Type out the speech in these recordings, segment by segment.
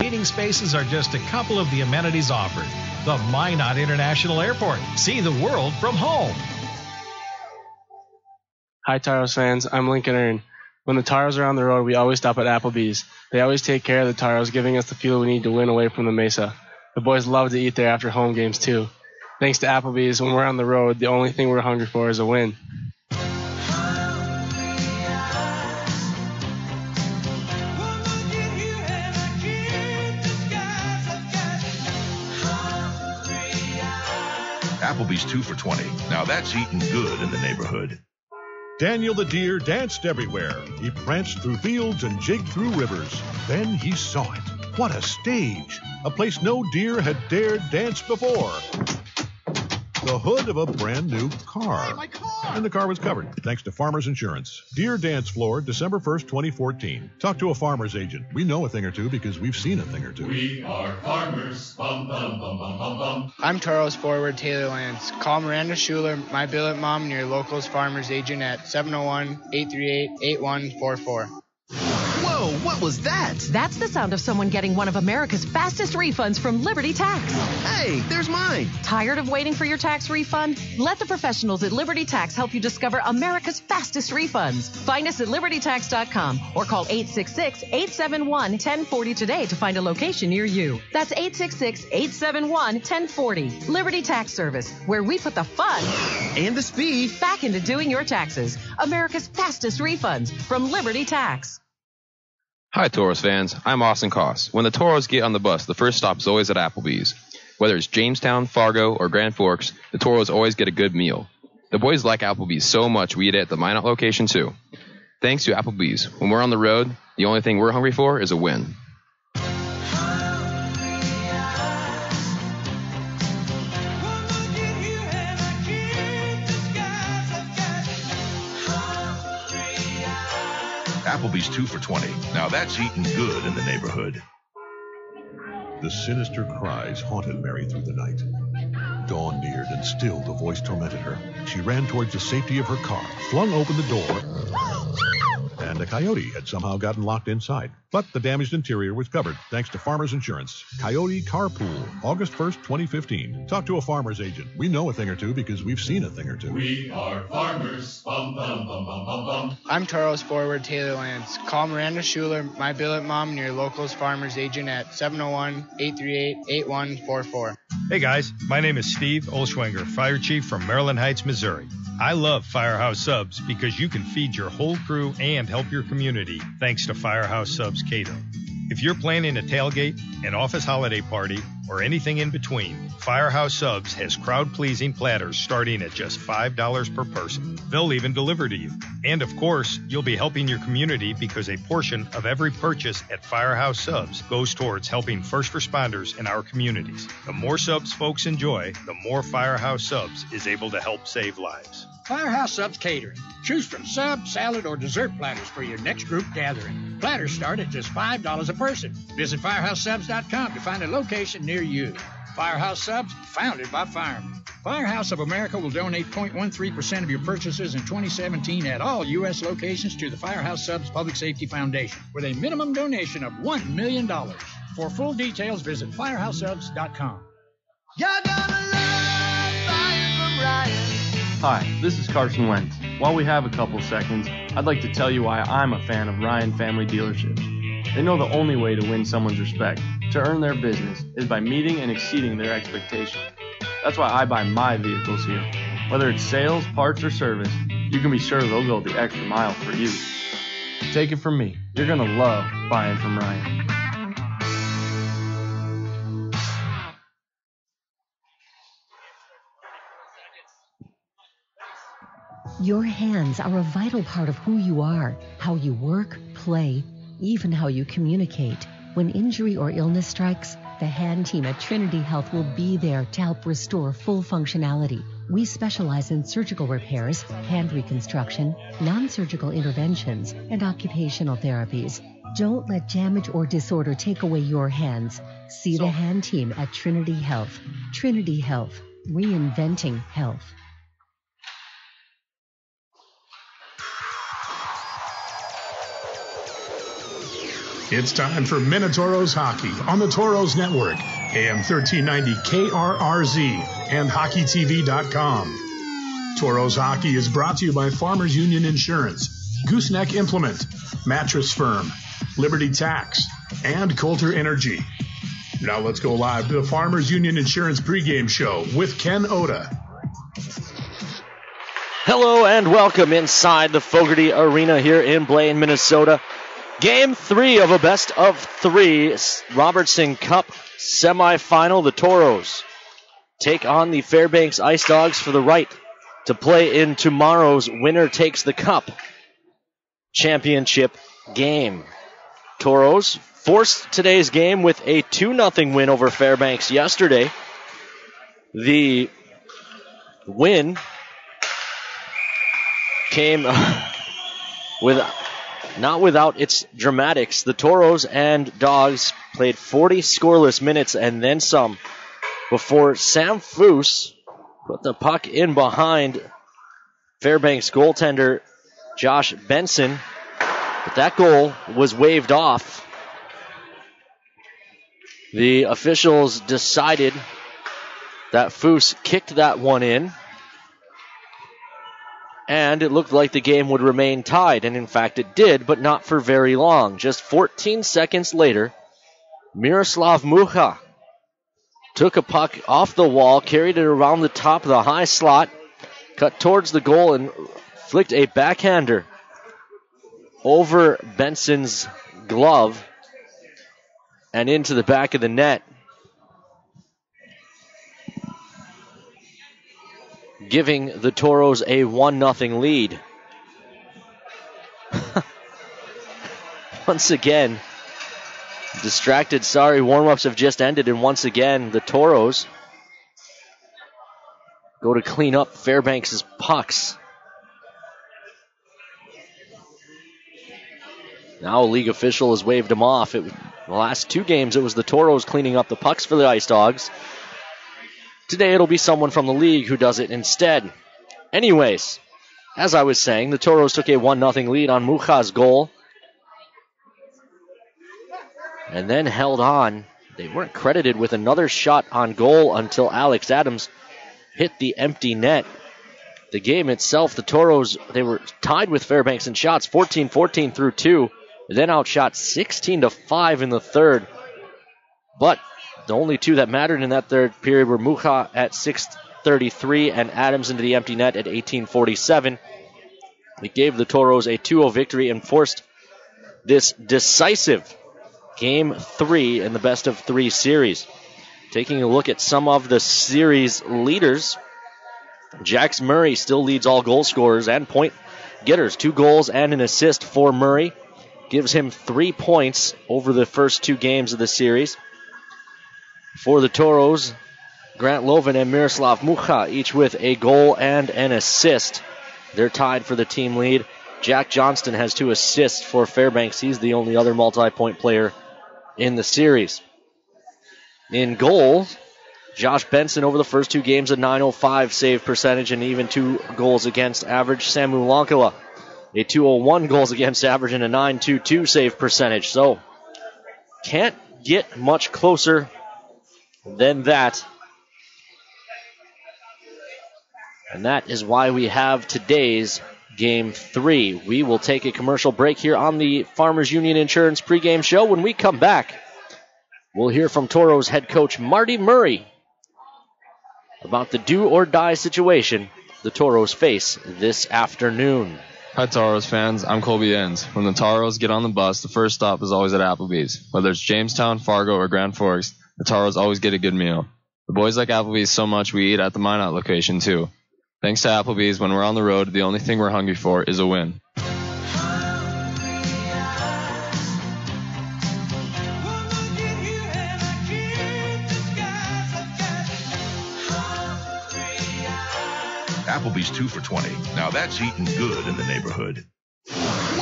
Meeting spaces are just a couple of the amenities offered. The Minot International Airport. See the world from home. Hi, Tauros fans. I'm Lincoln Earn. When the Tauros are on the road, we always stop at Applebee's. They always take care of the Tauros, giving us the fuel we need to win away from the Mesa. The boys love to eat there after home games, too. Thanks to Applebee's, when we're on the road, the only thing we're hungry for is a win. Applebee's two for 20. Now that's eating good in the neighborhood. Daniel the deer danced everywhere. He pranced through fields and jigged through rivers. Then he saw it. What a stage! A place no deer had dared dance before. The hood of a brand new car. Hey, my car! And the car was covered, thanks to Farmers Insurance. Deer Dance Floor, December 1st, 2014. Talk to a farmer's agent. We know a thing or two because we've seen a thing or two. We are farmers. Bum, bum, bum, bum, bum, bum. I'm Tauros forward Taylor Lance. Call Miranda Schuler, my billet mom, and your local's farmer's agent at 701 838 8144. Whoa, what was that? That's the sound of someone getting one of America's fastest refunds from Liberty Tax. Hey, there's mine. Tired of waiting for your tax refund? Let the professionals at Liberty Tax help you discover America's fastest refunds. Find us at libertytax.com or call 866-871-1040 today to find a location near you. That's 866-871-1040. Liberty Tax Service, where we put the fun And the speed. back into doing your taxes. America's fastest refunds from Liberty Tax. Hi, Tauros fans. I'm Austin Koss. When the Tauros get on the bus, the first stop is always at Applebee's. Whether it's Jamestown, Fargo, or Grand Forks, the Tauros always get a good meal. The boys like Applebee's so much we eat at the Minot location too. Thanks to Applebee's, when we're on the road, the only thing we're hungry for is a win. Applebee's two for 20. Now that's eating good in the neighborhood. The sinister cries haunted Mary through the night. Dawn neared, and still the voice tormented her. She ran towards the safety of her car, flung open the door, and a coyote had somehow gotten locked inside. But the damaged interior was covered thanks to Farmers Insurance. Coyote Carpool, August 1st, 2015. Talk to a farmer's agent. We know a thing or two because we've seen a thing or two. We are farmers. Bum, bum, bum, bum, bum, bum. I'm Charles forward Taylor Lance. Call Miranda Schuler, my billet mom, and your local's farmer's agent at 701 838 8144. Hey guys, my name is Steve Olschwenger, Fire Chief from Maryland Heights, Missouri. I love Firehouse Subs because you can feed your whole crew and help your community thanks to Firehouse Subs Cato. If you're planning a tailgate, an office holiday party, or anything in between, Firehouse Subs has crowd pleasing platters starting at just $5 per person. They'll even deliver to you. And of course, you'll be helping your community because a portion of every purchase at Firehouse Subs goes towards helping first responders in our communities. The more subs folks enjoy, the more Firehouse Subs is able to help save lives. Firehouse Subs Catering. Choose from sub, salad, or dessert platters for your next group gathering. Platters start at just $5 a person. Visit FirehouseSubs.com to find a location near you. Firehouse Subs, founded by firemen. Firehouse of America will donate 0.13% of your purchases in 2017 at all U.S. locations to the Firehouse Subs Public Safety Foundation with a minimum donation of $1 million. For full details, visit FirehouseSubs.com. You're gonna love buying from Ryan. Hi, this is Carson Wentz. While we have a couple seconds, I'd like to tell you why I'm a fan of Ryan Family Dealerships. They know the only way to win someone's respect, to earn their business, is by meeting and exceeding their expectations. That's why I buy my vehicles here. Whether it's sales, parts, or service, you can be sure they'll go the extra mile for you. Take it from me, you're gonna love buying from Ryan. Your hands are a vital part of who you are, how you work, play, even how you communicate. When injury or illness strikes, the hand team at Trinity Health will be there to help restore full functionality. We specialize in surgical repairs, hand reconstruction, non surgical interventions, and occupational therapies. Don't let damage or disorder take away your hands. See the hand team at Trinity Health. Trinity Health, reinventing health. It's time for Minotauros Hockey on the Tauros Network, AM 1390 KRRZ, and HockeyTV.com. Tauros Hockey is brought to you by Farmers Union Insurance, Gooseneck Implement, Mattress Firm, Liberty Tax, and Coulter Energy. Now let's go live to the Farmers Union Insurance pregame show with Ken Oda. Hello and welcome inside the Fogarty Arena here in Blaine, Minnesota. Game three of a best of three Robertson Cup semifinal. The Tauros take on the Fairbanks Ice Dogs for the right to play in tomorrow's winner takes the cup championship game. Tauros forced today's game with a 2 0 win over Fairbanks yesterday. The win came with not without its dramatics. The Tauros and Dogs played 40 scoreless minutes and then some before Sam Foose put the puck in behind Fairbanks goaltender Josh Benson. But that goal was waved off. The officials decided that Foose kicked that one in and it looked like the game would remain tied, and in fact it did, but not for very long. Just 14 seconds later, Miroslav Mucha took a puck off the wall, carried it around the top of the high slot, cut towards the goal, and flicked a backhander over Benson's glove and into the back of the net. Giving the Tauros a 1 0 lead. once again, distracted, sorry, warm ups have just ended, and once again, the Tauros go to clean up Fairbanks' pucks. Now a league official has waved him off. It, the last two games, it was the Tauros cleaning up the pucks for the Ice Dogs. Today it'll be someone from the league who does it instead. Anyways, as I was saying, the Tauros took a 1 0 lead on Mucha's goal. And then held on. They weren't credited with another shot on goal until Alex Adams hit the empty net. The game itself, the Tauros, they were tied with Fairbanks in shots, 14 14 through two, then outshot 16 to 5 in the third. But the only two that mattered in that third period were Mucha at 6:33 and Adams into the empty net at 18:47. It gave the Tauros a 2-0 victory and forced this decisive game three in the best of three series. Taking a look at some of the series leaders, Jax Murray still leads all goal scorers and point getters. Two goals and an assist for Murray. Gives him three points over the first two games of the series. For the Tauros, Grant Lovin and Miroslav Mucha, each with a goal and an assist. They're tied for the team lead. Jack Johnston has two assists for Fairbanks. He's the only other multi point player in the series. In goal, Josh Benson over the first two games, a 905 save percentage and even two goals against average. Samu Lankala, a 201 goals against average and a 922 save percentage. So, can't get much closer than that. And that is why we have today's game three. We will take a commercial break here on the Farmers Union Insurance pregame show. When we come back, we'll hear from Tauros head coach Marty Murray about the do or die situation the Tauros face this afternoon. Hi, Tauros fans. I'm Colby Enns. When the Tauros get on the bus, the first stop is always at Applebee's. Whether it's Jamestown, Fargo, or Grand Forks, the Tauros always get a good meal. The boys like Applebee's so much we eat at the Minot location too. Thanks to Applebee's, when we're on the road, the only thing we're hungry for is a win. Applebee's two for 20. Now that's eating good in the neighborhood.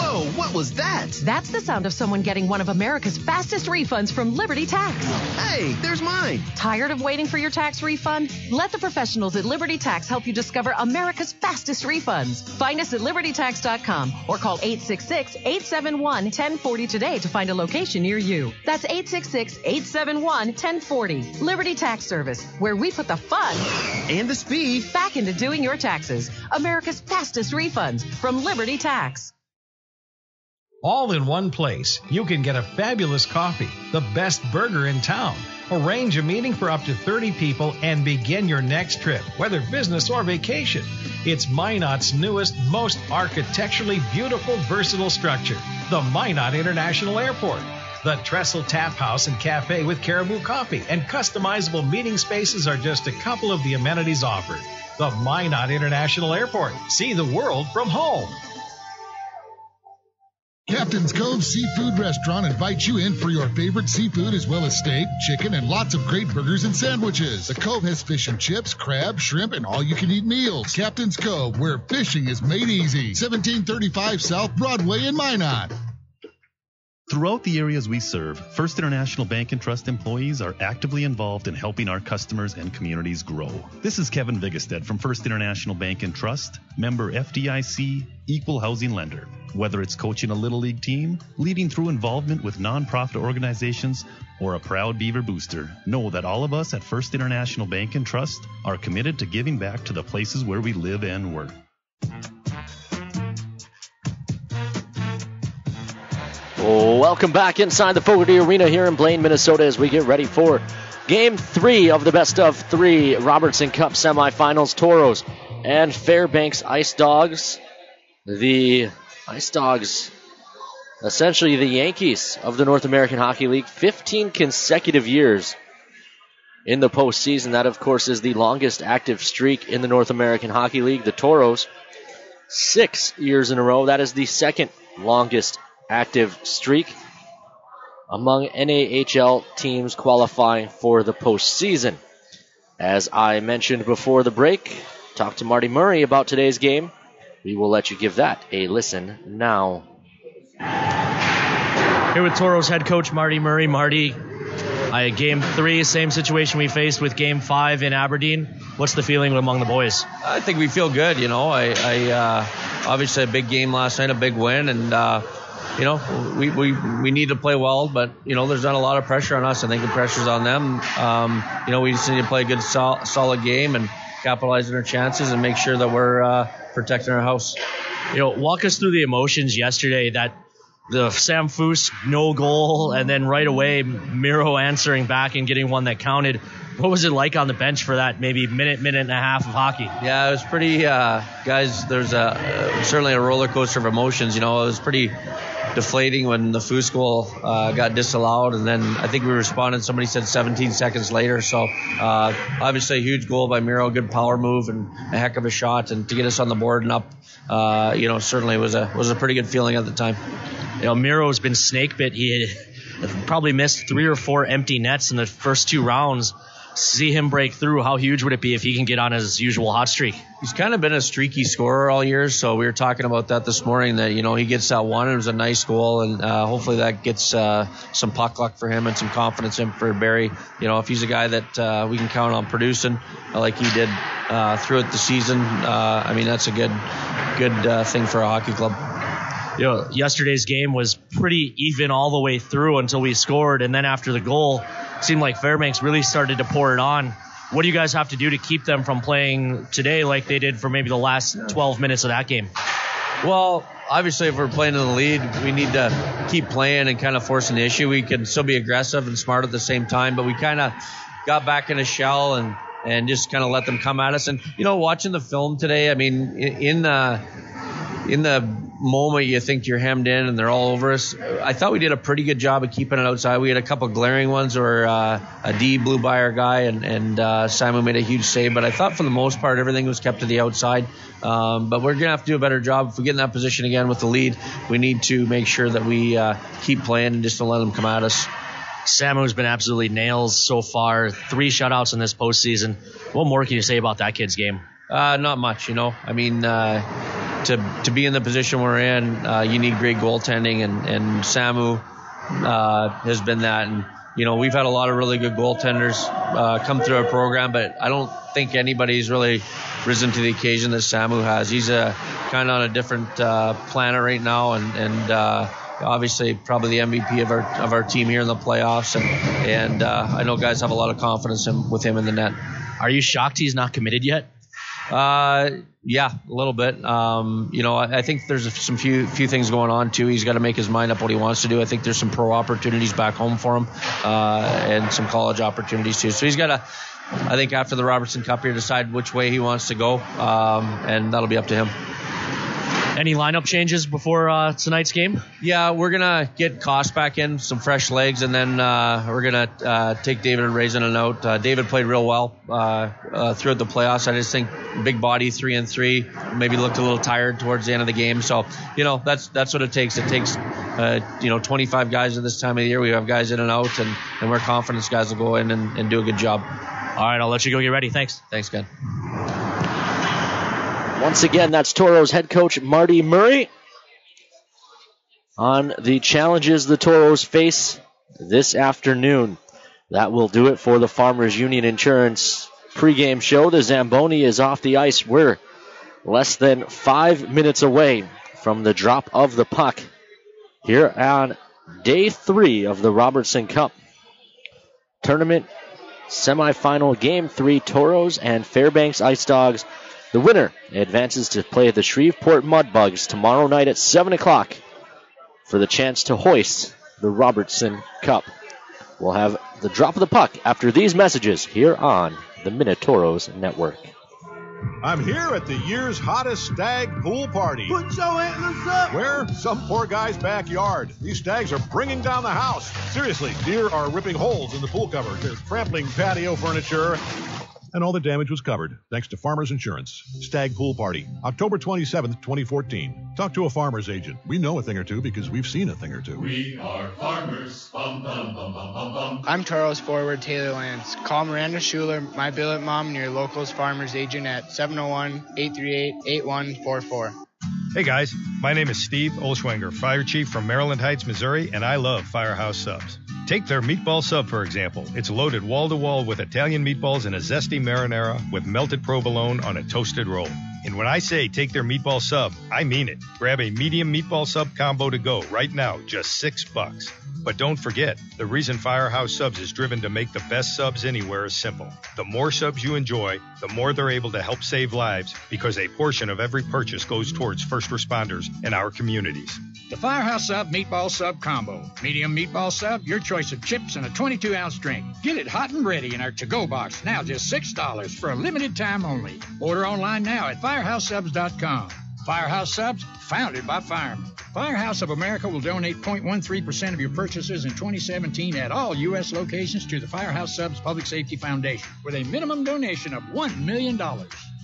Whoa, What was that? That's the sound of someone getting one of America's fastest refunds from Liberty Tax. Hey, there's mine. Tired of waiting for your tax refund? Let the professionals at Liberty Tax help you discover America's fastest refunds. Find us at libertytax.com or call 866-871-1040 today to find a location near you. That's 866-871-1040. Liberty Tax Service, where we put the fun and the speed back into doing your taxes. America's fastest refunds from Liberty Tax. All in one place. You can get a fabulous coffee, the best burger in town. Arrange a meeting for up to 30 people and begin your next trip, whether business or vacation. It's Minot's newest, most architecturally beautiful, versatile structure, the Minot International Airport. The Trestle Tap House and Cafe with Caribou Coffee and customizable meeting spaces are just a couple of the amenities offered. The Minot International Airport. See the world from home. Captain's Cove Seafood Restaurant invites you in for your favorite seafood as well as steak, chicken, and lots of great burgers and sandwiches. The Cove has fish and chips, crab, shrimp, and all you can eat meals. Captain's Cove, where fishing is made easy. 1735 South Broadway in Minot. Throughout the areas we serve, First International Bank and Trust employees are actively involved in helping our customers and communities grow. This is Kevin Vigestead from First International Bank and Trust, member FDIC, equal housing lender. Whether it's coaching a little league team, leading through involvement with nonprofit organizations, or a proud Beaver booster, know that all of us at First International Bank and Trust are committed to giving back to the places where we live and work. Welcome back inside the Fogarty Arena here in Blaine, Minnesota, as we get ready for Game Three of the Best of Three Robertson Cup semifinals. Tauros and Fairbanks Ice Dogs. The Ice Dogs, essentially the Yankees of the North American Hockey League, 15 consecutive years in the postseason. That, of course, is the longest active streak in the North American Hockey League. The Tauros, six years in a row. That is the second longest active streak among NAHL teams qualifying for the postseason. As I mentioned before the break, talk to Marty Murray about today's game. We will let you give that a listen now. Here with Tauros head coach Marty Murray. Marty, uh, game three, same situation we faced with game five in Aberdeen. What's the feeling among the boys? I think we feel good. You know, I, I uh, obviously a big game last night, a big win, and uh, you know we, we we need to play well. But you know, there's not a lot of pressure on us. I think the pressure's on them. Um, you know, we just need to play a good sol- solid game and capitalize on our chances and make sure that we're uh, protecting our house. You know, walk us through the emotions yesterday that the Sam Foose no goal, and then right away Miro answering back and getting one that counted. What was it like on the bench for that maybe minute, minute and a half of hockey? Yeah, it was pretty, uh, guys. There's a uh, certainly a roller coaster of emotions. You know, it was pretty deflating when the Foose goal uh, got disallowed, and then I think we responded. Somebody said 17 seconds later. So uh, obviously a huge goal by Miro, good power move and a heck of a shot, and to get us on the board and up, uh, you know, certainly was a was a pretty good feeling at the time. You know, Miro's been snake bit. He probably missed three or four empty nets in the first two rounds. See him break through. How huge would it be if he can get on his usual hot streak? He's kind of been a streaky scorer all year, so we were talking about that this morning. That you know he gets that one, and it was a nice goal, and uh, hopefully that gets uh, some puck luck for him and some confidence in for Barry. You know, if he's a guy that uh, we can count on producing uh, like he did uh, throughout the season, uh, I mean that's a good, good uh, thing for a hockey club you know, yesterday's game was pretty even all the way through until we scored, and then after the goal, seemed like Fairbanks really started to pour it on. What do you guys have to do to keep them from playing today like they did for maybe the last 12 minutes of that game? Well, obviously, if we're playing in the lead, we need to keep playing and kind of forcing the issue. We can still be aggressive and smart at the same time, but we kind of got back in a shell and and just kind of let them come at us. And you know, watching the film today, I mean, in the in the moment you think you're hemmed in and they're all over us. I thought we did a pretty good job of keeping it outside. We had a couple glaring ones where uh, a D blew by our guy and, and uh, Simon made a huge save, but I thought for the most part everything was kept to the outside. Um, but we're going to have to do a better job. If we get in that position again with the lead, we need to make sure that we uh, keep playing and just don't let them come at us. Samu's been absolutely nails so far. Three shutouts in this postseason. What more can you say about that kid's game? Uh, not much, you know. I mean, uh, to to be in the position we're in, uh, you need great goaltending, and and Samu uh, has been that. And you know, we've had a lot of really good goaltenders uh, come through our program, but I don't think anybody's really risen to the occasion that Samu has. He's a kind of on a different uh, planet right now, and and uh, obviously probably the MVP of our of our team here in the playoffs. And and uh, I know guys have a lot of confidence in, with him in the net. Are you shocked he's not committed yet? Uh, yeah, a little bit. Um, you know, I, I think there's some few few things going on too. He's got to make his mind up what he wants to do. I think there's some pro opportunities back home for him, uh, and some college opportunities too. So he's got to, I think, after the Robertson Cup here, decide which way he wants to go, um, and that'll be up to him. Any lineup changes before uh, tonight's game? Yeah, we're gonna get Koss back in, some fresh legs, and then uh, we're gonna uh, take David Raisinen out. Uh, David played real well uh, uh, throughout the playoffs. I just think big body, three and three, maybe looked a little tired towards the end of the game. So you know that's that's what it takes. It takes you know 25 guys at this time of the year. We have guys in and out, and, and we're confident guys will go in and, and do a good job. All right, I'll let you go get ready. Thanks. Thanks, Ken. Once again, that's Tauros head coach Marty Murray on the challenges the Tauros face this afternoon. That will do it for the Farmers Union Insurance pregame show. The Zamboni is off the ice. We're less than five minutes away from the drop of the puck here on day three of the Robertson Cup tournament semifinal game three Tauros and Fairbanks Ice Dogs the winner advances to play the Shreveport Mudbugs tomorrow night at 7 o'clock for the chance to hoist the Robertson Cup. We'll have the drop of the puck after these messages here on the Minotauros Network. I'm here at the year's hottest stag pool party. Put your antlers up. Where? Some poor guy's backyard. These stags are bringing down the house. Seriously, deer are ripping holes in the pool cover. They're trampling patio furniture. And all the damage was covered thanks to Farmers Insurance. Stag Pool Party, October 27th, 2014. Talk to a farmer's agent. We know a thing or two because we've seen a thing or two. We are farmers. Bum, bum, bum, bum, bum, bum. I'm Tauros forward Taylor Lance. Call Miranda Schuler, my billet mom, and your locals farmers agent at 701-838-8144. Hey guys, my name is Steve Olschwanger, Fire Chief from Maryland Heights, Missouri, and I love Firehouse Subs. Take their meatball sub, for example. It's loaded wall to wall with Italian meatballs and a zesty marinara with melted provolone on a toasted roll. And when I say take their meatball sub, I mean it. Grab a medium meatball sub combo to go right now, just six bucks. But don't forget, the reason Firehouse Subs is driven to make the best subs anywhere is simple. The more subs you enjoy, the more they're able to help save lives because a portion of every purchase goes towards first responders in our communities. The Firehouse Sub Meatball Sub Combo. Medium meatball sub, your choice of chips and a 22 ounce drink. Get it hot and ready in our to go box, now just $6 for a limited time only. Order online now at firehouseSubs.com. Firehouse Subs, founded by firemen. Firehouse of America will donate 0.13% of your purchases in 2017 at all U.S. locations to the Firehouse Subs Public Safety Foundation with a minimum donation of $1 million.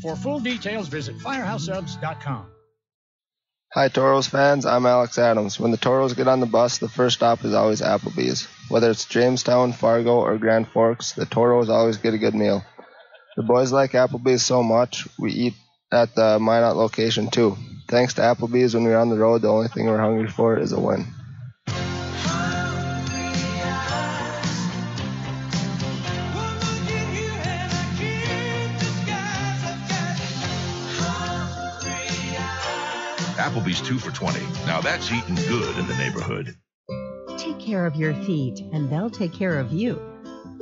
For full details, visit firehousesubs.com. Hi, Tauros fans. I'm Alex Adams. When the Tauros get on the bus, the first stop is always Applebee's. Whether it's Jamestown, Fargo, or Grand Forks, the Tauros always get a good meal. The boys like Applebee's so much, we eat at the Minot location too. Thanks to Applebee's, when we're on the road, the only thing we're hungry for is a win. Applebee's 2 for 20. Now that's eating good in the neighborhood. Take care of your feet, and they'll take care of you.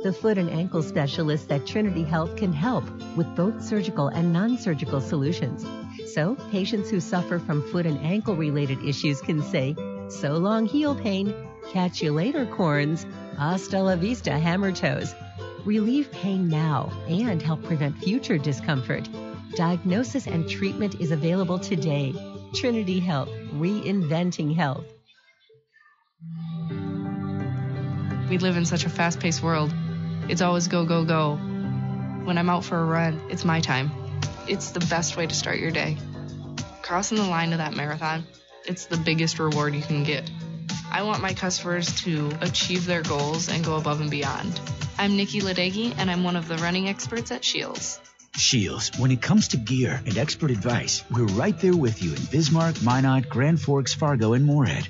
The foot and ankle specialists at Trinity Health can help with both surgical and non surgical solutions. So, patients who suffer from foot and ankle related issues can say, So long, heel pain. Catch you later, corns. Hasta la vista, hammer toes. Relieve pain now and help prevent future discomfort. Diagnosis and treatment is available today. Trinity Health, reinventing health. We live in such a fast paced world. It's always go, go, go. When I'm out for a run, it's my time. It's the best way to start your day. Crossing the line to that marathon, it's the biggest reward you can get. I want my customers to achieve their goals and go above and beyond. I'm Nikki Ladegi, and I'm one of the running experts at Scheels. Scheels, when it comes to gear and expert advice, we're right there with you in Bismarck, Minot, Grand Forks, Fargo, and Moorhead.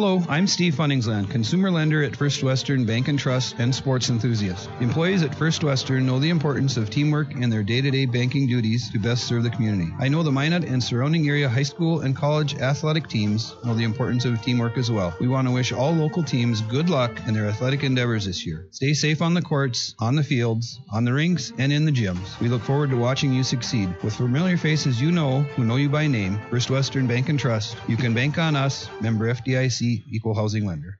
Hello, I'm Steve Funningsland, consumer lender at First Western Bank and Trust and sports enthusiast. Employees at First Western know the importance of teamwork in their day-to-day banking duties to best serve the community. I know the Minot and surrounding area high school and college athletic teams know the importance of teamwork as well. We want to wish all local teams good luck in their athletic endeavors this year. Stay safe on the courts, on the fields, on the rinks, and in the gyms. We look forward to watching you succeed. With familiar faces you know who know you by name, First Western Bank and Trust, you can bank on us, member FDIC, equal housing lender.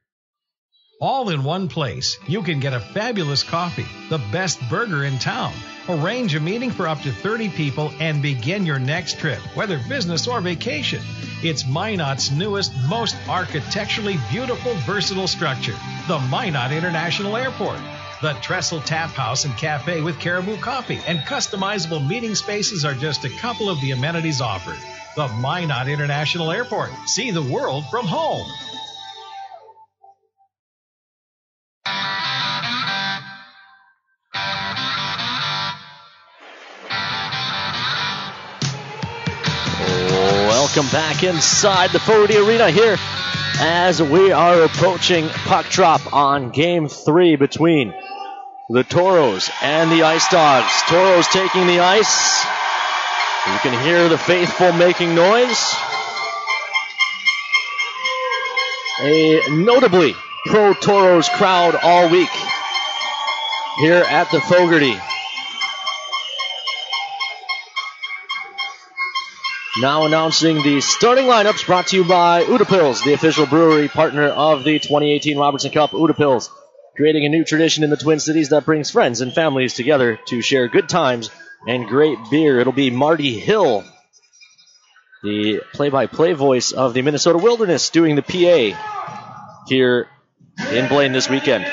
All in one place, you can get a fabulous coffee, the best burger in town, arrange a meeting for up to 30 people, and begin your next trip, whether business or vacation. It's Minot's newest, most architecturally beautiful, versatile structure, the Minot International Airport. The Trestle Tap House and Cafe with Caribou Coffee and customizable meeting spaces are just a couple of the amenities offered. The Minot International Airport. See the world from home. Welcome back inside the Fogerty Arena here as we are approaching puck drop on game three between the Tauros and the Ice Dogs. Tauros taking the ice. You can hear the faithful making noise. A notably pro Tauros crowd all week here at the Fogerty. Now announcing the starting lineups brought to you by Utepils, the official brewery partner of the 2018 Robertson Cup. Utepils, creating a new tradition in the Twin Cities that brings friends and families together to share good times and great beer. It'll be Marty Hill, the play-by-play voice of the Minnesota Wilderness, doing the PA here in Blaine this weekend.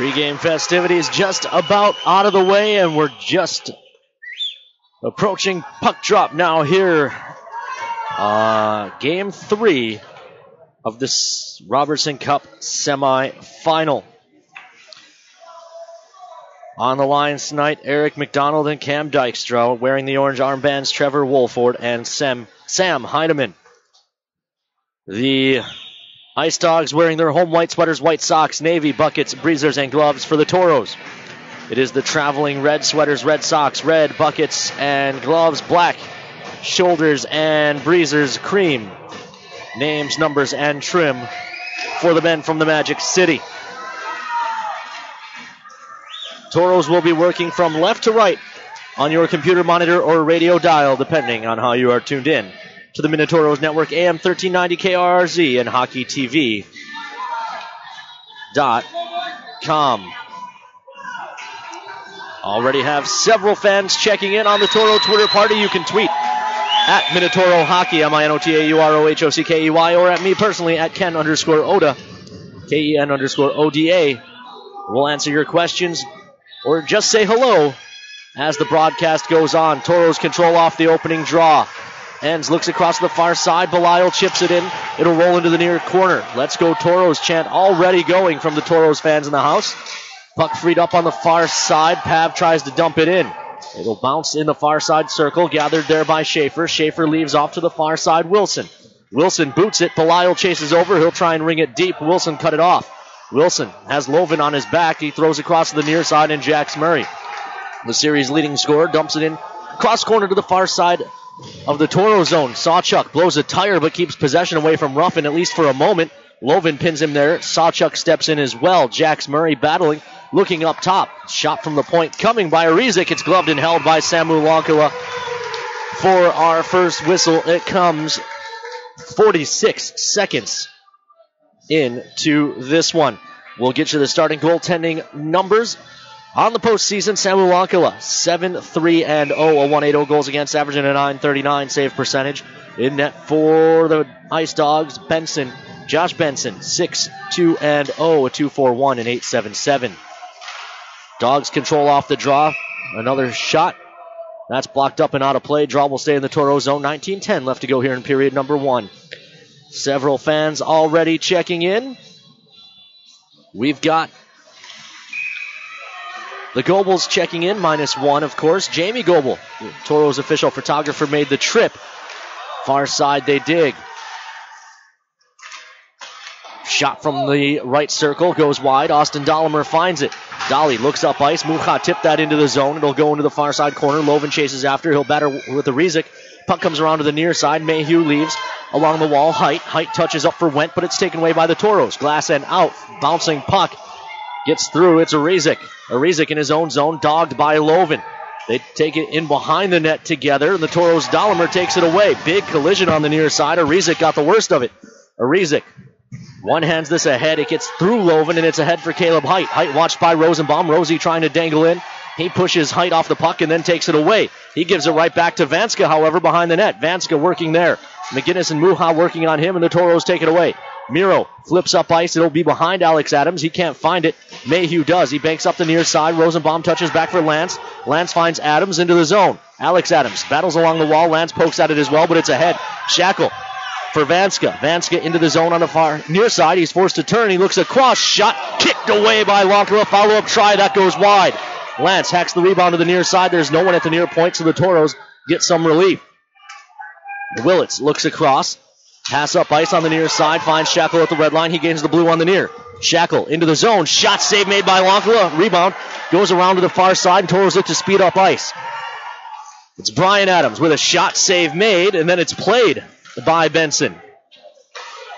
Pre-game festivities just about out of the way, and we're just approaching puck drop now here. Uh, game three of this Robertson Cup semi-final. On the lines tonight, Eric McDonald and Cam Dykstra wearing the orange armbands, Trevor Wolford and Sam, Sam Heineman. The Ice Dogs wearing their home white sweaters, white socks, navy buckets, breezers, and gloves for the Tauros. It is the traveling red sweaters, red socks, red buckets, and gloves, black shoulders and breezers, cream. Names, numbers, and trim for the men from the Magic City. Tauros will be working from left to right on your computer monitor or radio dial, depending on how you are tuned in to the Minotauros Network, AM 1390 KRRZ and Hockey TV. Dot com. Already have several fans checking in on the Tauro Twitter party. You can tweet at Minotoro Hockey, M I N O T A U R O H O C K E Y, or at me personally at Ken underscore Oda, K E N underscore O D A. We'll answer your questions or just say hello as the broadcast goes on. Tauros control off the opening draw. Enns looks across the far side. Belial chips it in. It'll roll into the near corner. Let's go Tauros chant already going from the Tauros fans in the house. Puck freed up on the far side. Pav tries to dump it in. It'll bounce in the far side circle, gathered there by Schaefer. Schaefer leaves off to the far side. Wilson. Wilson boots it. Belial chases over. He'll try and ring it deep. Wilson cut it off. Wilson has Loven on his back. He throws across to the near side, and Jax Murray, the series leading scorer, dumps it in cross corner to the far side of the Tauro zone. Sawchuk blows a tire but keeps possession away from Ruffin at least for a moment. Lovin pins him there. Sawchuk steps in as well. Jax Murray battling, looking up top. Shot from the point coming by Arizik. It's gloved and held by Samu Lankala for our first whistle. It comes 46 seconds into this one. We'll get you the starting goaltending numbers on the postseason. Samu Lankala, 7 3 and 0, a 180 goals against, averaging a 939 save percentage. In net for the Ice Dogs, Benson, Josh Benson, 6 2 and 0, a 241 and 877. Dogs control off the draw. Another shot. That's blocked up and out of play. Draw will stay in the Tauro zone. 19 10 left to go here in period number one. Several fans already checking in. We've got the Goebels checking in, minus one, of course. Jamie Goebel, Tauro's official photographer, made the trip. Far side they dig. Shot from the right circle goes wide. Austin Dollimer finds it. Dolly looks up ice. Mucha tipped that into the zone. It'll go into the far side corner. Loven chases after. He'll batter with the Rizik. Puck comes around to the near side. Mayhew leaves along the wall. Height. Height touches up for Went, but it's taken away by the Tauros. Glass and out. Bouncing puck. Gets through. It's a Rizik. A Rizik in his own zone. Dogged by Loven. They take it in behind the net together. And the Tauros Dollimer takes it away. Big collision on the near side. Arizik got the worst of it. Arizik one hands this ahead. It gets through Loven, and it's ahead for Caleb Height. Height watched by Rosenbaum. Rosie trying to dangle in. He pushes Height off the puck and then takes it away. He gives it right back to Vanska, however, behind the net. Vanska working there. McGinnis and Muha working on him, and the Tauros take it away. Miro flips up ice. It'll be behind Alex Adams. He can't find it. Mayhew does. He banks up the near side. Rosenbaum touches back for Lance. Lance finds Adams into the zone. Alex Adams battles along the wall. Lance pokes at it as well, but it's ahead. Shackle for Vanska. Vanska into the zone on the far near side. He's forced to turn. He looks across. Shot kicked away by Lonkala. Follow up try. That goes wide. Lance hacks the rebound to the near side. There's no one at the near point, so the Tauros get some relief. Willits looks across. Pass up ice on the near side. Finds Shackle at the red line. He gains the blue on the near. Shackle into the zone. Shot save made by Lonkala. Rebound goes around to the far side, and Tauros look to speed up ice. It's Brian Adams with a shot save made, and then it's played by Benson.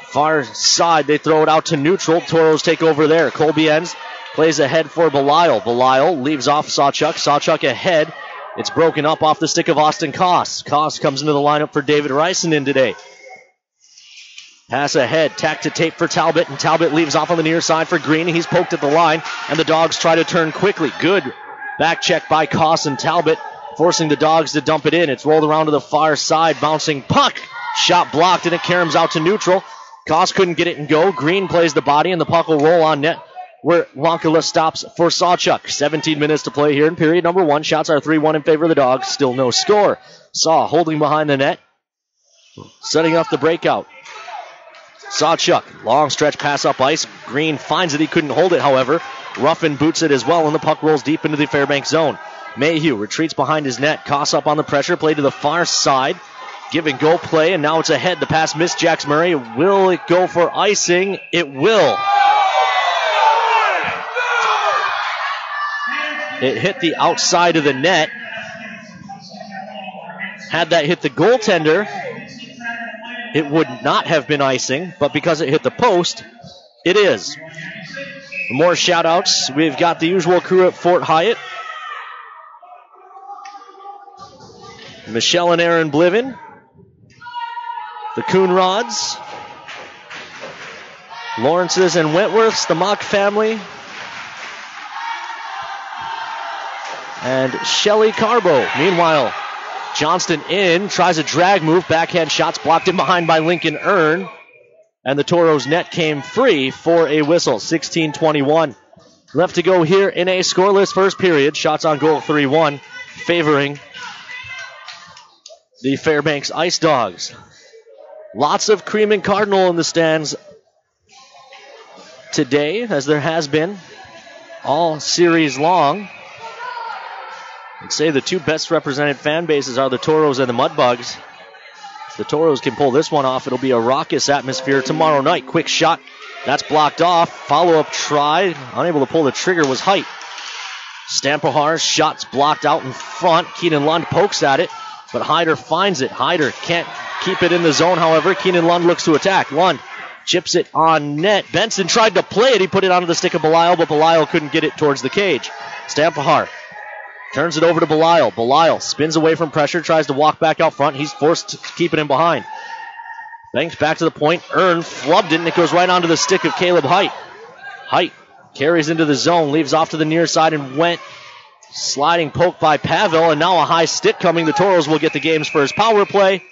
Far side, they throw it out to neutral. Tauros take over there. Colby Enns, plays ahead for Belial. Belial leaves off Sawchuk. Sawchuk ahead. It's broken up off the stick of Austin Koss. Koss comes into the lineup for David Reisenen today. Pass ahead, tack to tape for Talbot, and Talbot leaves off on the near side for Green. He's poked at the line, and the dogs try to turn quickly. Good back check by Koss and Talbot, forcing the dogs to dump it in. It's rolled around to the far side, bouncing puck. Shot blocked, and it caroms out to neutral. Koss couldn't get it and go. Green plays the body, and the puck will roll on net where Wonkala stops for Sawchuk. 17 minutes to play here in period number one. Shots are 3 1 in favor of the Dogs. Still no score. Saw holding behind the net, setting up the breakout. Sawchuk, long stretch pass up ice. Green finds it. He couldn't hold it, however. Ruffin boots it as well, and the puck rolls deep into the Fairbanks zone. Mayhew retreats behind his net. Costs up on the pressure. Play to the far side. Give and go play, and now it's ahead. The pass missed Jax Murray. Will it go for icing? It will. It hit the outside of the net. Had that hit the goaltender, it would not have been icing, but because it hit the post, it is. More shout outs. We've got the usual crew at Fort Hyatt. Michelle and Aaron Bliven. The Coonrods. Lawrence's and Wentworth's, the Mock family. And Shelly Carbo. Meanwhile, Johnston in, tries a drag move, backhand shots blocked in behind by Lincoln Earn. And the Tauros net came free for a whistle. 16 21. Left to go here in a scoreless first period. Shots on goal 3 1, favoring the Fairbanks Ice Dogs. Lots of cream and cardinal in the stands today, as there has been all series long. I'd say the two best represented fan bases are the Tauros and the Mudbugs. If the Tauros can pull this one off, it'll be a raucous atmosphere tomorrow night. Quick shot. That's blocked off. Follow up try. Unable to pull the trigger was Height. Stampahar's shots blocked out in front. Keenan Lund pokes at it, but Hyder finds it. Hyder can't keep it in the zone, however. Keenan Lund looks to attack. Lund chips it on net. Benson tried to play it. He put it onto the stick of Belial, but Belial couldn't get it towards the cage. Stampahar Turns it over to Belial. Belial spins away from pressure, tries to walk back out front. He's forced to keep it in behind. Banks back to the point. Earn flubbed it, and it goes right onto the stick of Caleb Height. Height carries into the zone, leaves off to the near side, and went sliding poke by Pavel, and now a high stick coming. The Tauros will get the game's first power play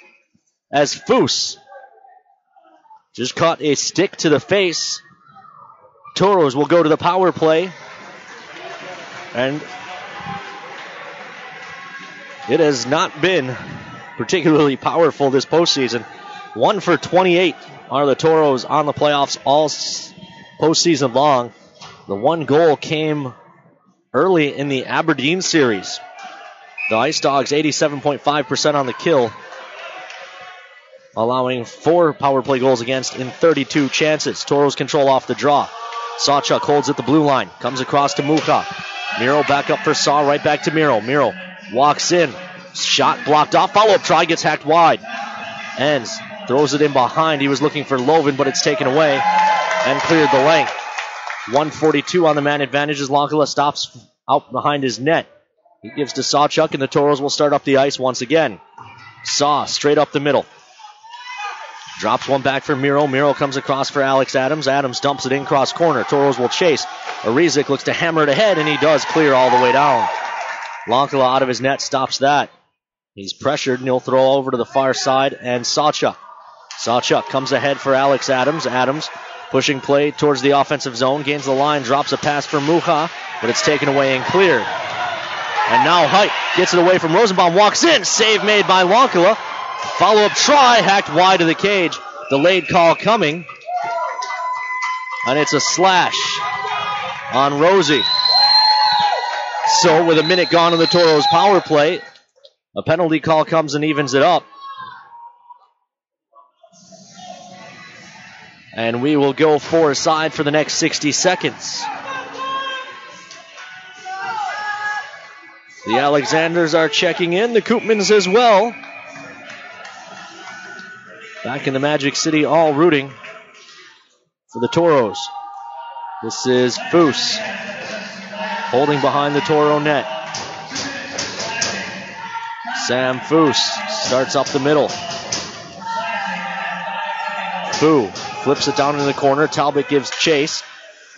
as Foose just caught a stick to the face. Tauros will go to the power play. And it has not been particularly powerful this postseason. One for 28 are the Tauros on the playoffs all postseason long. The one goal came early in the Aberdeen series. The Ice Dogs 87.5% on the kill, allowing four power play goals against in 32 chances. Tauros control off the draw. Sawchuk holds at the blue line, comes across to Muka. Miro back up for Saw, right back to Miro. Miro walks in, shot blocked off, follow up try gets hacked wide. Enns, throws it in behind. He was looking for Loven, but it's taken away and cleared the length. 142 on the man advantage as stops out behind his net. He gives to Sawchuk, and the Tauros will start up the ice once again. Saw straight up the middle. Drops one back for Miro. Miro comes across for Alex Adams. Adams dumps it in cross corner. Tauros will chase. Arizik looks to hammer it ahead, and he does clear all the way down. Lonkala out of his net stops that. He's pressured, and he'll throw over to the far side, and Sawchuk. Sawchuk comes ahead for Alex Adams. Adams pushing play towards the offensive zone, gains the line, drops a pass for Muha, but it's taken away and cleared. And now Height gets it away from Rosenbaum, walks in, save made by Lonkala. Follow up try, hacked wide of the cage. Delayed call coming. And it's a slash on Rosie. So, with a minute gone in the Tauros power play, a penalty call comes and evens it up. And we will go four aside for the next 60 seconds. The Alexanders are checking in, the Koopmans as well. Back in the Magic City, all rooting for the Tauros. This is Foose holding behind the Tauro net. Sam Foose starts up the middle. Foo flips it down in the corner. Talbot gives chase.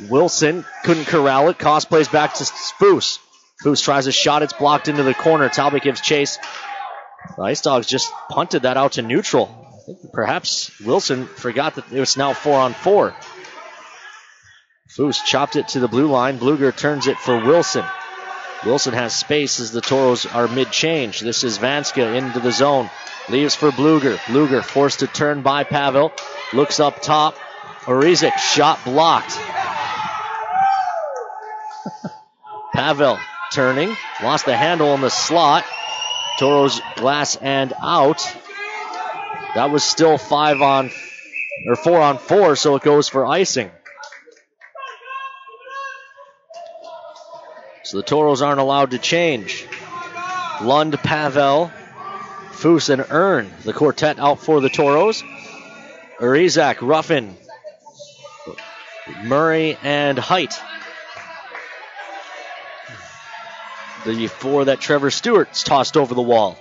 Wilson couldn't corral it. Cost plays back to Foose. Foose tries a shot. It's blocked into the corner. Talbot gives chase. The Ice Dogs just punted that out to neutral. Perhaps Wilson forgot that it was now four on four. Foose chopped it to the blue line. Bluger turns it for Wilson. Wilson has space as the Tauros are mid change. This is Vanska into the zone. Leaves for Bluger. Bluger forced to turn by Pavel. Looks up top. Orizik shot blocked. Pavel turning. Lost the handle in the slot. Tauros glass and out. That was still five on or four on four, so it goes for icing. So the Tauros aren't allowed to change. Lund, Pavel, Foose, and Earn, the quartet out for the Tauros. Urizak, Ruffin, Murray, and Height. The four that Trevor Stewart's tossed over the wall.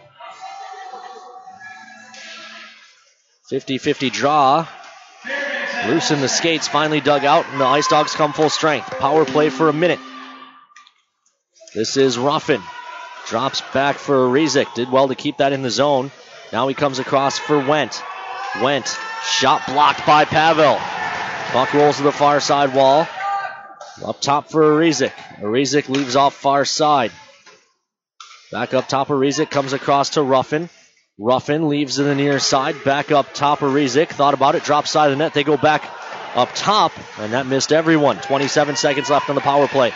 50 50 draw. Loosen the skates, finally dug out, and the Ice Dogs come full strength. Power play for a minute. This is Ruffin. Drops back for Rizik. Did well to keep that in the zone. Now he comes across for Went. Went. Shot blocked by Pavel. Buck rolls to the far side wall. Up top for Arizik. Arizik leaves off far side. Back up top, Arizik comes across to Ruffin. Ruffin leaves to the near side. Back up top, Arizik. Thought about it. Drops side of the net. They go back up top, and that missed everyone. 27 seconds left on the power play.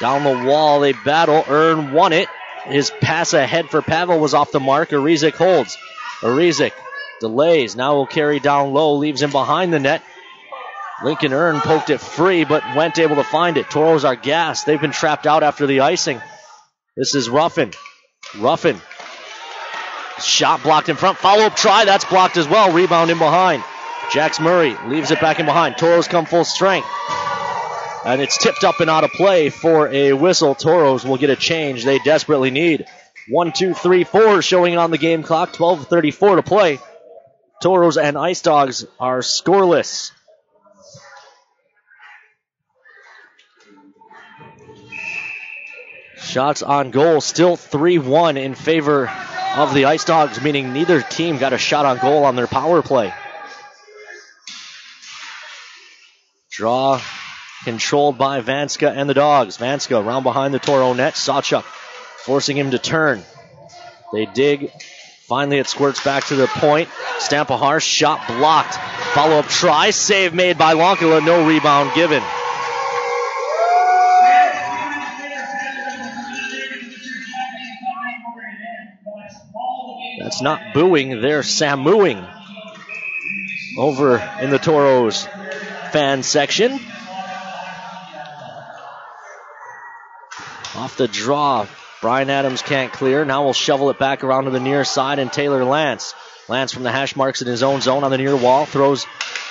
Down the wall, they battle. Earn won it. His pass ahead for Pavel was off the mark. Arizik holds. Arizik delays. Now will carry down low. Leaves him behind the net. Lincoln Earn poked it free, but went able to find it. Tauros are gassed. They've been trapped out after the icing. This is Ruffin. Ruffin. Shot blocked in front. Follow up try. That's blocked as well. Rebound in behind. Jax Murray leaves it back in behind. Tauros come full strength. And it's tipped up and out of play for a whistle. Tauros will get a change they desperately need. One, two, three, four showing on the game clock. 12.34 to play. Tauros and Ice Dogs are scoreless. Shots on goal, still 3 1 in favor of the Ice Dogs, meaning neither team got a shot on goal on their power play. Draw controlled by Vanska and the Dogs. Vanska around behind the Tauro net. Sawchuk forcing him to turn. They dig. Finally, it squirts back to the point. Stampahar shot blocked. Follow up try. Save made by Lonkala. No rebound given. That's not booing, they're Samooing over in the Tauros fan section. Off the draw, Brian Adams can't clear. Now we'll shovel it back around to the near side and Taylor Lance. Lance from the hash marks in his own zone on the near wall, throws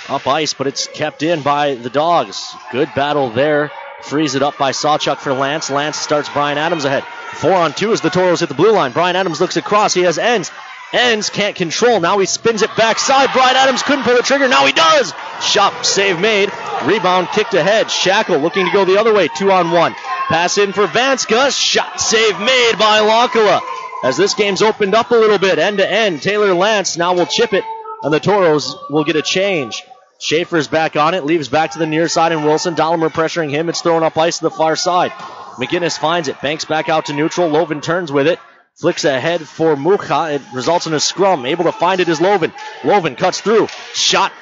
up ice, but it's kept in by the Dogs. Good battle there. Frees it up by Sawchuk for Lance. Lance starts Brian Adams ahead. Four on two as the Tauros hit the blue line. Brian Adams looks across. He has Enns. Enns can't control. Now he spins it backside. Brian Adams couldn't pull the trigger. Now he does. Shot save made. Rebound kicked ahead. Shackle looking to go the other way. Two on one. Pass in for Vanska. Shot save made by Lonkala. As this game's opened up a little bit, end to end. Taylor Lance now will chip it, and the Tauros will get a change. Schaefer's back on it, leaves back to the near side, and Wilson. Dollimer pressuring him. It's thrown up ice to the far side. McGinnis finds it, banks back out to neutral. Loven turns with it. Flicks ahead for Mucha. It results in a scrum. Able to find it is Loven. Loven cuts through. Shot.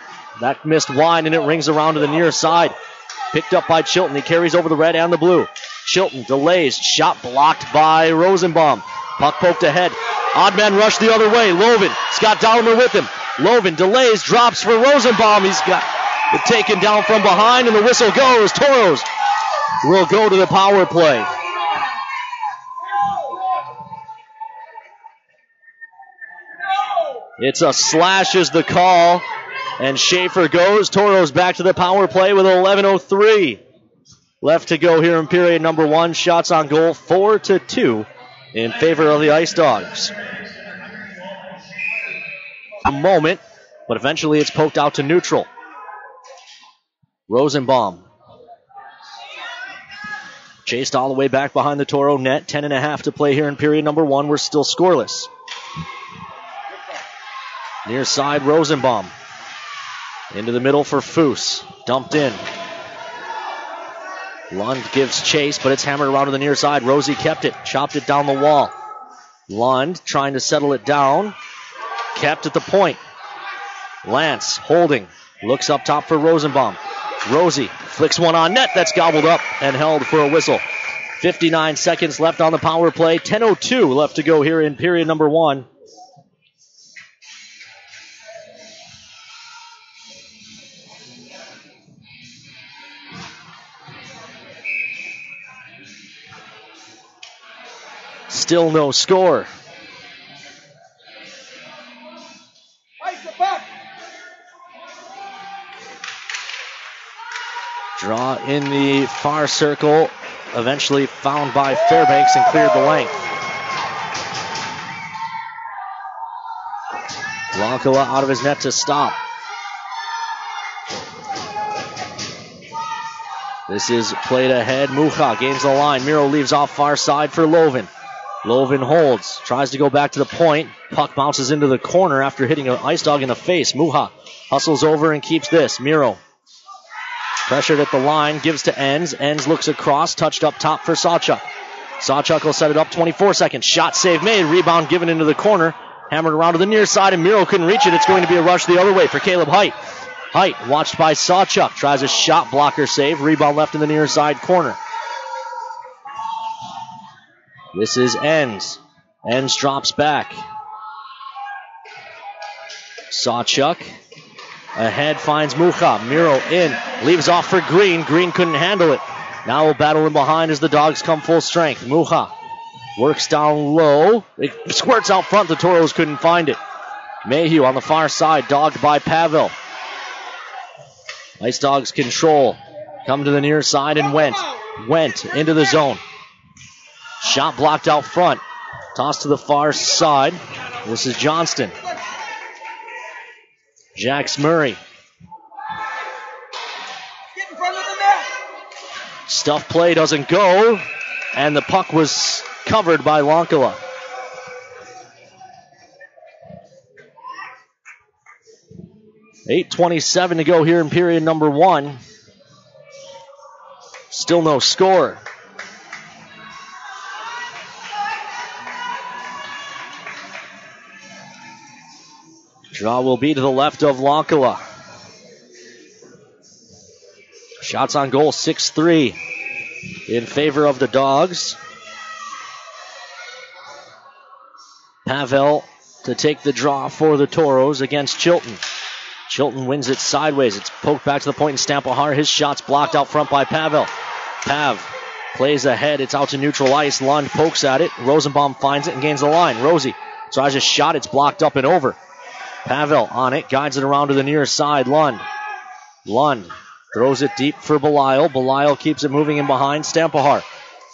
That missed wide, and it rings around to the near side. Picked up by Chilton. He carries over the red and the blue. Chilton delays. Shot blocked by Rosenbaum. Puck poked ahead. Odd man rush the other way. Lovin. Scott Dollimer with him. Lovin delays, drops for Rosenbaum. He's got it taken down from behind, and the whistle goes. Tauros will go to the power play. It's a slash is the call, and Schaefer goes. Tauros back to the power play with 11:03 left to go here in period number one. Shots on goal, four to two in favor of the Ice Dogs. A moment, but eventually it's poked out to neutral. Rosenbaum chased all the way back behind the Tauro net. Ten and a half to play here in period number one. We're still scoreless. Near side, Rosenbaum. Into the middle for Foose. Dumped in. Lund gives chase, but it's hammered around to the near side. Rosie kept it, chopped it down the wall. Lund trying to settle it down. Kept at the point. Lance holding. Looks up top for Rosenbaum. Rosie flicks one on net. That's gobbled up and held for a whistle. 59 seconds left on the power play. 10.02 left to go here in period number one. Still no score. Draw in the far circle, eventually found by Fairbanks and cleared the length. Blancala out of his net to stop. This is played ahead. Mucha gains the line. Miro leaves off far side for Lovin. Lovin holds, tries to go back to the point. Puck bounces into the corner after hitting an ice dog in the face. Muha hustles over and keeps this. Miro pressured at the line, gives to Enns. Enns looks across, touched up top for Sawchuk. Sawchuk will set it up 24 seconds. Shot save made, rebound given into the corner. Hammered around to the near side, and Miro couldn't reach it. It's going to be a rush the other way for Caleb Height. Height, watched by Sawchuk, tries a shot blocker save. Rebound left in the near side corner. This is Enns. Enns drops back. Sawchuk ahead finds Mucha. Miro in. Leaves off for Green. Green couldn't handle it. Now will battle in behind as the dogs come full strength. Mucha works down low. It squirts out front. The Tauros couldn't find it. Mayhew on the far side, dogged by Pavel. Ice Dogs control. Come to the near side and went. Went into the zone. Shot blocked out front. Toss to the far side. This is Johnston. Jax Murray. Stuff play doesn't go, and the puck was covered by Lonkala. Eight twenty-seven to go here in period number one. Still no score. Draw will be to the left of Lonkala. Shots on goal 6 3 in favor of the Dogs. Pavel to take the draw for the Toros against Chilton. Chilton wins it sideways. It's poked back to the point in Stampahar. His shot's blocked out front by Pavel. Pav plays ahead. It's out to neutral ice. Lund pokes at it. Rosenbaum finds it and gains the line. Rosie tries a shot. It's blocked up and over. Pavel on it, guides it around to the near side. Lund. Lund throws it deep for Belial. Belial keeps it moving in behind. Stampahar.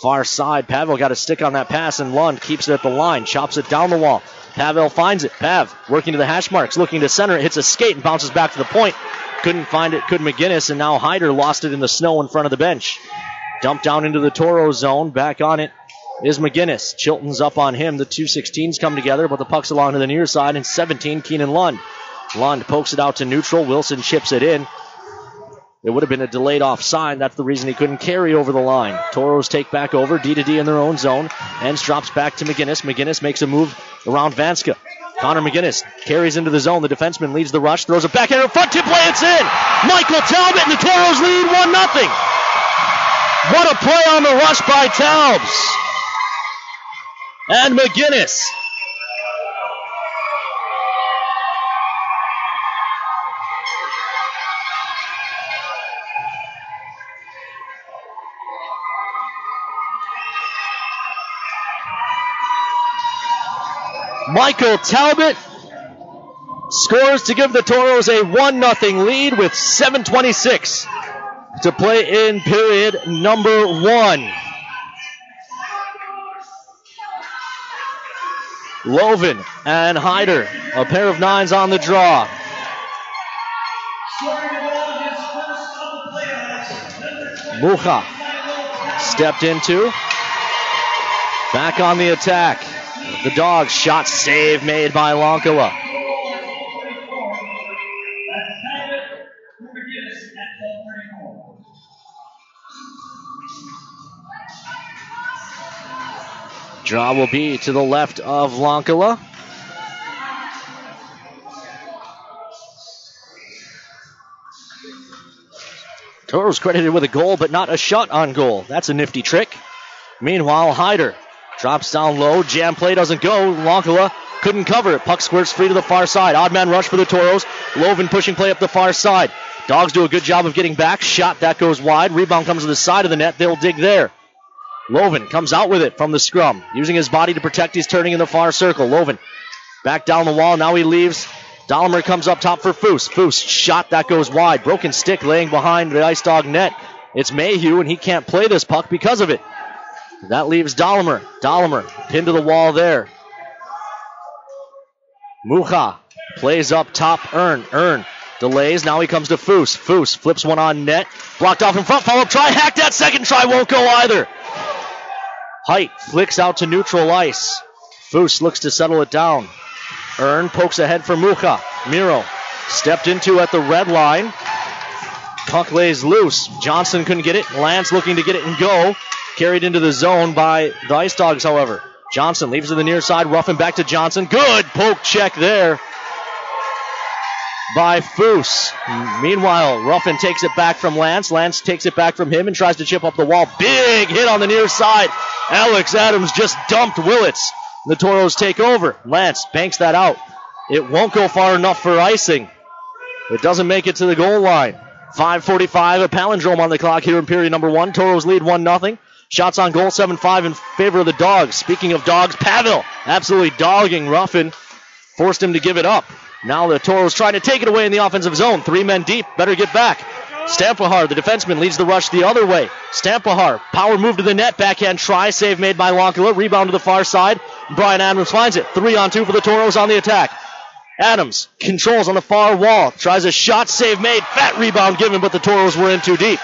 Far side. Pavel got a stick on that pass, and Lund keeps it at the line. Chops it down the wall. Pavel finds it. Pav working to the hash marks, looking to center. It hits a skate and bounces back to the point. Couldn't find it. Could McGinnis, and now Hyder lost it in the snow in front of the bench. Dumped down into the Tauro zone. Back on it is McGinnis. Chilton's up on him. The two 16s come together, but the puck's along to the near side, and 17, Keenan Lund. Lund pokes it out to neutral. Wilson chips it in. It would have been a delayed offside. That's the reason he couldn't carry over the line. Tauros take back over, D to D in their own zone. Enns drops back to McGinnis. McGinnis makes a move around Vanska. Connor McGinnis carries into the zone. The defenseman leads the rush, throws it back in front, tip it's in. Michael Talbot and the Tauros lead 1 0. What a play on the rush by Talbs. And McGinnis. Michael Talbot scores to give the Tauros a 1 0 lead with 7.26 to play in period number one. Lovin and Hyder, a pair of nines on the draw. Mucha stepped into. Back on the attack. The dog shot save made by Lonkala. Draw will be to the left of Lonkala. Tauro's credited with a goal, but not a shot on goal. That's a nifty trick. Meanwhile, Hyder drops down low. Jam play doesn't go. Lonkala couldn't cover it. Puck squirts free to the far side. Odd man rush for the Tauros. Loven pushing play up the far side. Dogs do a good job of getting back. Shot that goes wide. Rebound comes to the side of the net. They'll dig there. Loven comes out with it from the scrum, using his body to protect. He's turning in the far circle. Loven back down the wall. Now he leaves. Dollimer comes up top for Foose. Foose shot that goes wide. Broken stick laying behind the Ice Dog net. It's Mayhew, and he can't play this puck because of it. That leaves Dollimer. Dollimer pinned to the wall there. Mucha plays up top. Earn. Earn delays. Now he comes to Foose. Foose flips one on net. Blocked off in front. Follow up try. Hack that second try. Won't go either. Height flicks out to neutral ice. Foose looks to settle it down. Earn pokes ahead for Mucha. Miro stepped into at the red line. Puck lays loose. Johnson couldn't get it. Lance looking to get it and go. Carried into the zone by the Ice Dogs, however. Johnson leaves to the near side, roughing back to Johnson. Good poke check there by Foose. Meanwhile, Ruffin takes it back from Lance. Lance takes it back from him and tries to chip up the wall. Big hit on the near side. Alex Adams just dumped Willits. The Tauros take over. Lance banks that out. It won't go far enough for icing. It doesn't make it to the goal line. 5:45, a palindrome on the clock here in period number one. Tauros lead one 0 Shots on goal 7-5 in favor of the Dogs. Speaking of Dogs, Pavel absolutely dogging Ruffin, forced him to give it up. Now the Tauros trying to take it away in the offensive zone. Three men deep. Better get back. Stampahar, the defenseman, leads the rush the other way. Stampahar, power move to the net, backhand try, save made by Lonkala, rebound to the far side. Brian Adams finds it. Three on two for the Tauros on the attack. Adams controls on the far wall, tries a shot, save made, fat rebound given, but the Tauros were in too deep.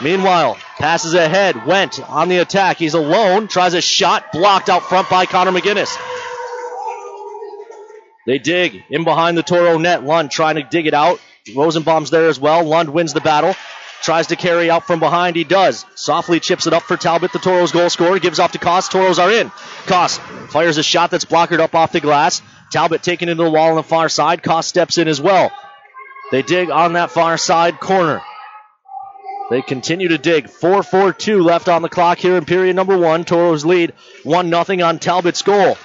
Meanwhile, passes ahead, went on the attack. He's alone, tries a shot, blocked out front by Connor McGinnis. They dig in behind the Tauro net. Lund trying to dig it out. Rosenbaum's there as well. Lund wins the battle. Tries to carry out from behind. He does. Softly chips it up for Talbot, the Tauros goal scorer. Gives off to Koss. Tauros are in. Koss fires a shot that's blockered up off the glass. Talbot taken into the wall on the far side. Koss steps in as well. They dig on that far side corner. They continue to dig. 4-4-2 left on the clock here in period number one. Tauros lead 1 0 on Talbot's goal.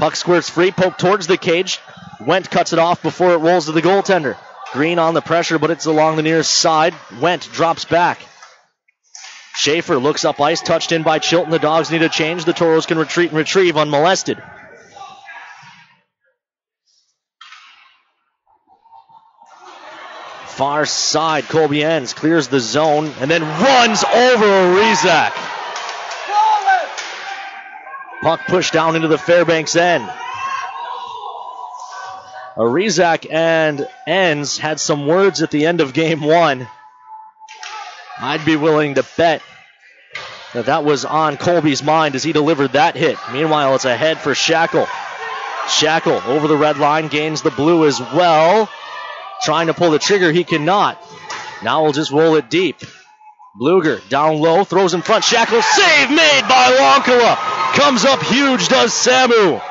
Puck squirts free, poke towards the cage. Went cuts it off before it rolls to the goaltender. Green on the pressure, but it's along the near side. Went drops back. Schaefer looks up ice, touched in by Chilton. The dogs need a change. The Tauros can retreat and retrieve unmolested. Far side, Colby Enns, clears the zone, and then runs over Rizak. Puck pushed down into the Fairbanks end. Arizak and Enns had some words at the end of game one. I'd be willing to bet that that was on Colby's mind as he delivered that hit. Meanwhile, it's ahead for Shackle. Shackle over the red line gains the blue as well. Trying to pull the trigger, he cannot. Now we'll just roll it deep. Bluger down low, throws in front. Shackle save made by Lonkala. Comes up huge, does Samu.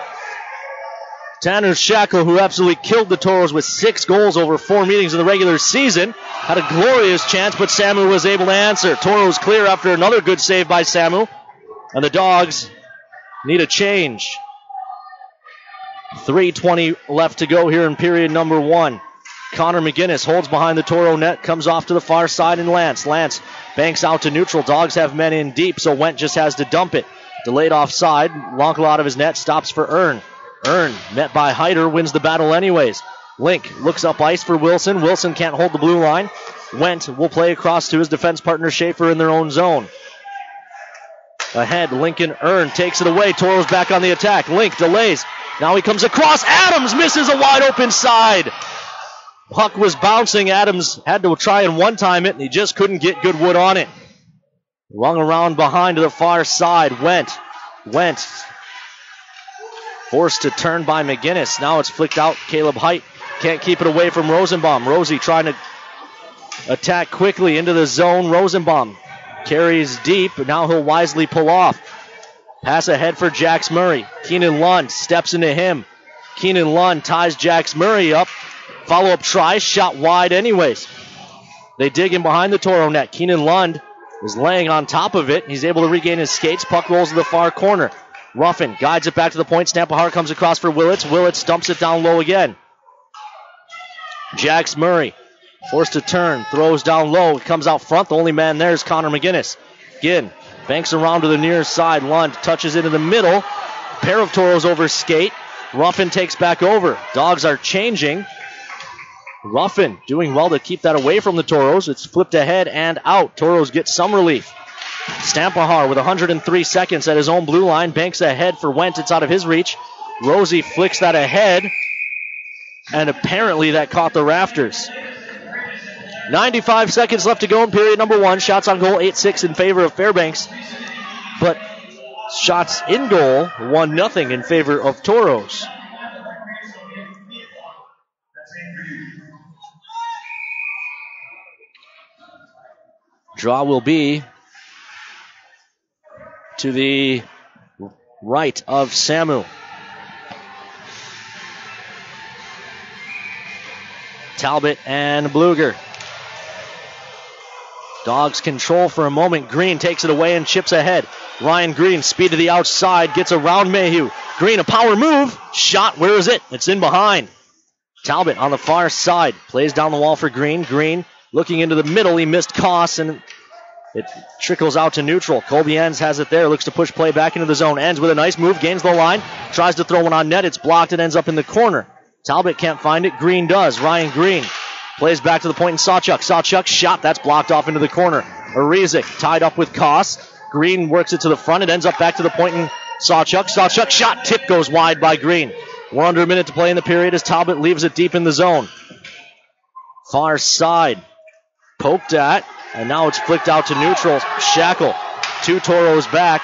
Tanner Shackle, who absolutely killed the Tauros with six goals over four meetings in the regular season, had a glorious chance, but Samu was able to answer. Tauros clear after another good save by Samu. And the Dogs need a change. 3.20 left to go here in period number one. Connor McGinnis holds behind the Tauro net, comes off to the far side, and Lance. Lance banks out to neutral. Dogs have men in deep, so Went just has to dump it. Delayed offside. Lonkel out of his net, stops for Earn. Earn, met by Hyder, wins the battle anyways. Link looks up ice for Wilson. Wilson can't hold the blue line. Went will play across to his defense partner Schaefer in their own zone. Ahead, Lincoln Earn takes it away. Tauro's back on the attack. Link delays. Now he comes across. Adams misses a wide open side. Puck was bouncing. Adams had to try and one time it, and he just couldn't get good wood on it. Rung around behind to the far side. Went. Went. Forced to turn by McGinnis. Now it's flicked out. Caleb Height can't keep it away from Rosenbaum. Rosie trying to attack quickly into the zone. Rosenbaum carries deep. Now he'll wisely pull off. Pass ahead for Jax Murray. Keenan Lund steps into him. Keenan Lund ties Jax Murray up. Follow up try, shot wide anyways. They dig in behind the Tauro net. Keenan Lund is laying on top of it. He's able to regain his skates. Puck rolls to the far corner. Ruffin guides it back to the point. Stampahar comes across for Willits. Willits dumps it down low again. Jax Murray forced to turn, throws down low, comes out front. The only man there is Connor McGinnis. Ginn banks around to the near side. Lund touches into the middle. Pair of Tauros over skate. Ruffin takes back over. Dogs are changing. Ruffin doing well to keep that away from the Tauros. It's flipped ahead and out. Tauros get some relief. Stampahar with 103 seconds at his own blue line. Banks ahead for Went. It's out of his reach. Rosie flicks that ahead. And apparently that caught the rafters. 95 seconds left to go in period number one. Shots on goal 8 6 in favor of Fairbanks. But shots in goal 1 0 in favor of Tauros. Draw will be to the right of Samu. Talbot and Bluger. Dogs control for a moment. Green takes it away and chips ahead. Ryan Green, speed to the outside, gets around Mayhew. Green, a power move. Shot, where is it? It's in behind. Talbot on the far side. Plays down the wall for Green. Green looking into the middle. He missed Koss and it trickles out to neutral. Colby Enns has it there. Looks to push play back into the zone. Enns with a nice move. Gains the line. Tries to throw one on net. It's blocked. It ends up in the corner. Talbot can't find it. Green does. Ryan Green plays back to the point in Sawchuk. Sawchuk shot. That's blocked off into the corner. Arizik tied up with Koss. Green works it to the front. It ends up back to the point in Sawchuk. Sawchuk shot. Tip goes wide by Green. We're under a minute to play in the period as Talbot leaves it deep in the zone. Far side. Poked at. And now it's flicked out to neutral. Shackle. Two Tauros back.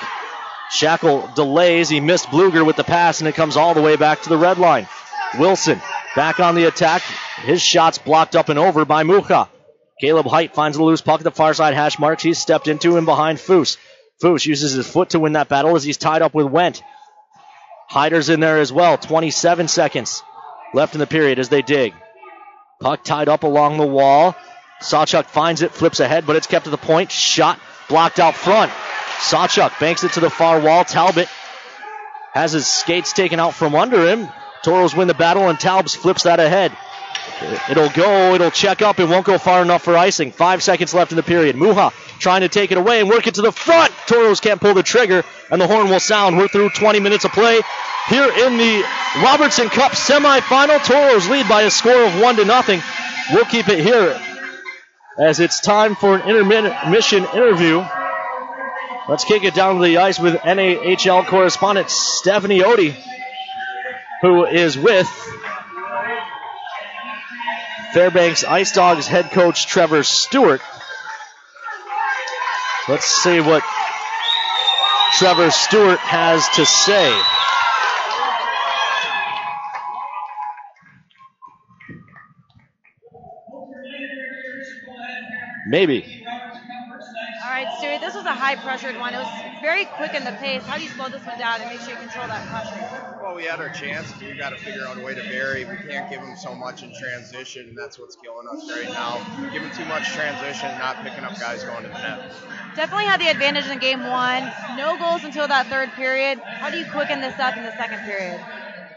Shackle delays. He missed Bluger with the pass, and it comes all the way back to the red line. Wilson back on the attack. His shot's blocked up and over by Mucha. Caleb Height finds the loose puck at the far side hash marks. He's stepped into and behind Foose. Foose uses his foot to win that battle as he's tied up with Went. Hyder's in there as well. 27 seconds left in the period as they dig. Puck tied up along the wall. Sawchuk finds it, flips ahead, but it's kept to the point. Shot blocked out front. Sawchuk banks it to the far wall. Talbot has his skates taken out from under him. Tauros win the battle, and Talbs flips that ahead. It'll go, it'll check up, it won't go far enough for icing. Five seconds left in the period. Muha trying to take it away and work it to the front. Tauros can't pull the trigger, and the horn will sound. We're through 20 minutes of play here in the Robertson Cup semifinal. Tauros lead by a score of one to nothing. We'll keep it here as it's time for an intermission interview. Let's kick it down to the ice with NAHL correspondent Stephanie Odie, who is with Fairbanks Ice Dogs head coach Trevor Stewart. Let's see what Trevor Stewart has to say. Maybe. All right, Stewie, this was a high pressured one. It was very quick in the pace. How do you slow this one down and make sure you control that pressure? Well, we had our chance. We got to figure out a way to vary. We can't give them so much in transition, and that's what's killing us right now. Giving too much transition, not picking up guys going to the net. Definitely had the advantage in game one. No goals until that third period. How do you quicken this up in the second period?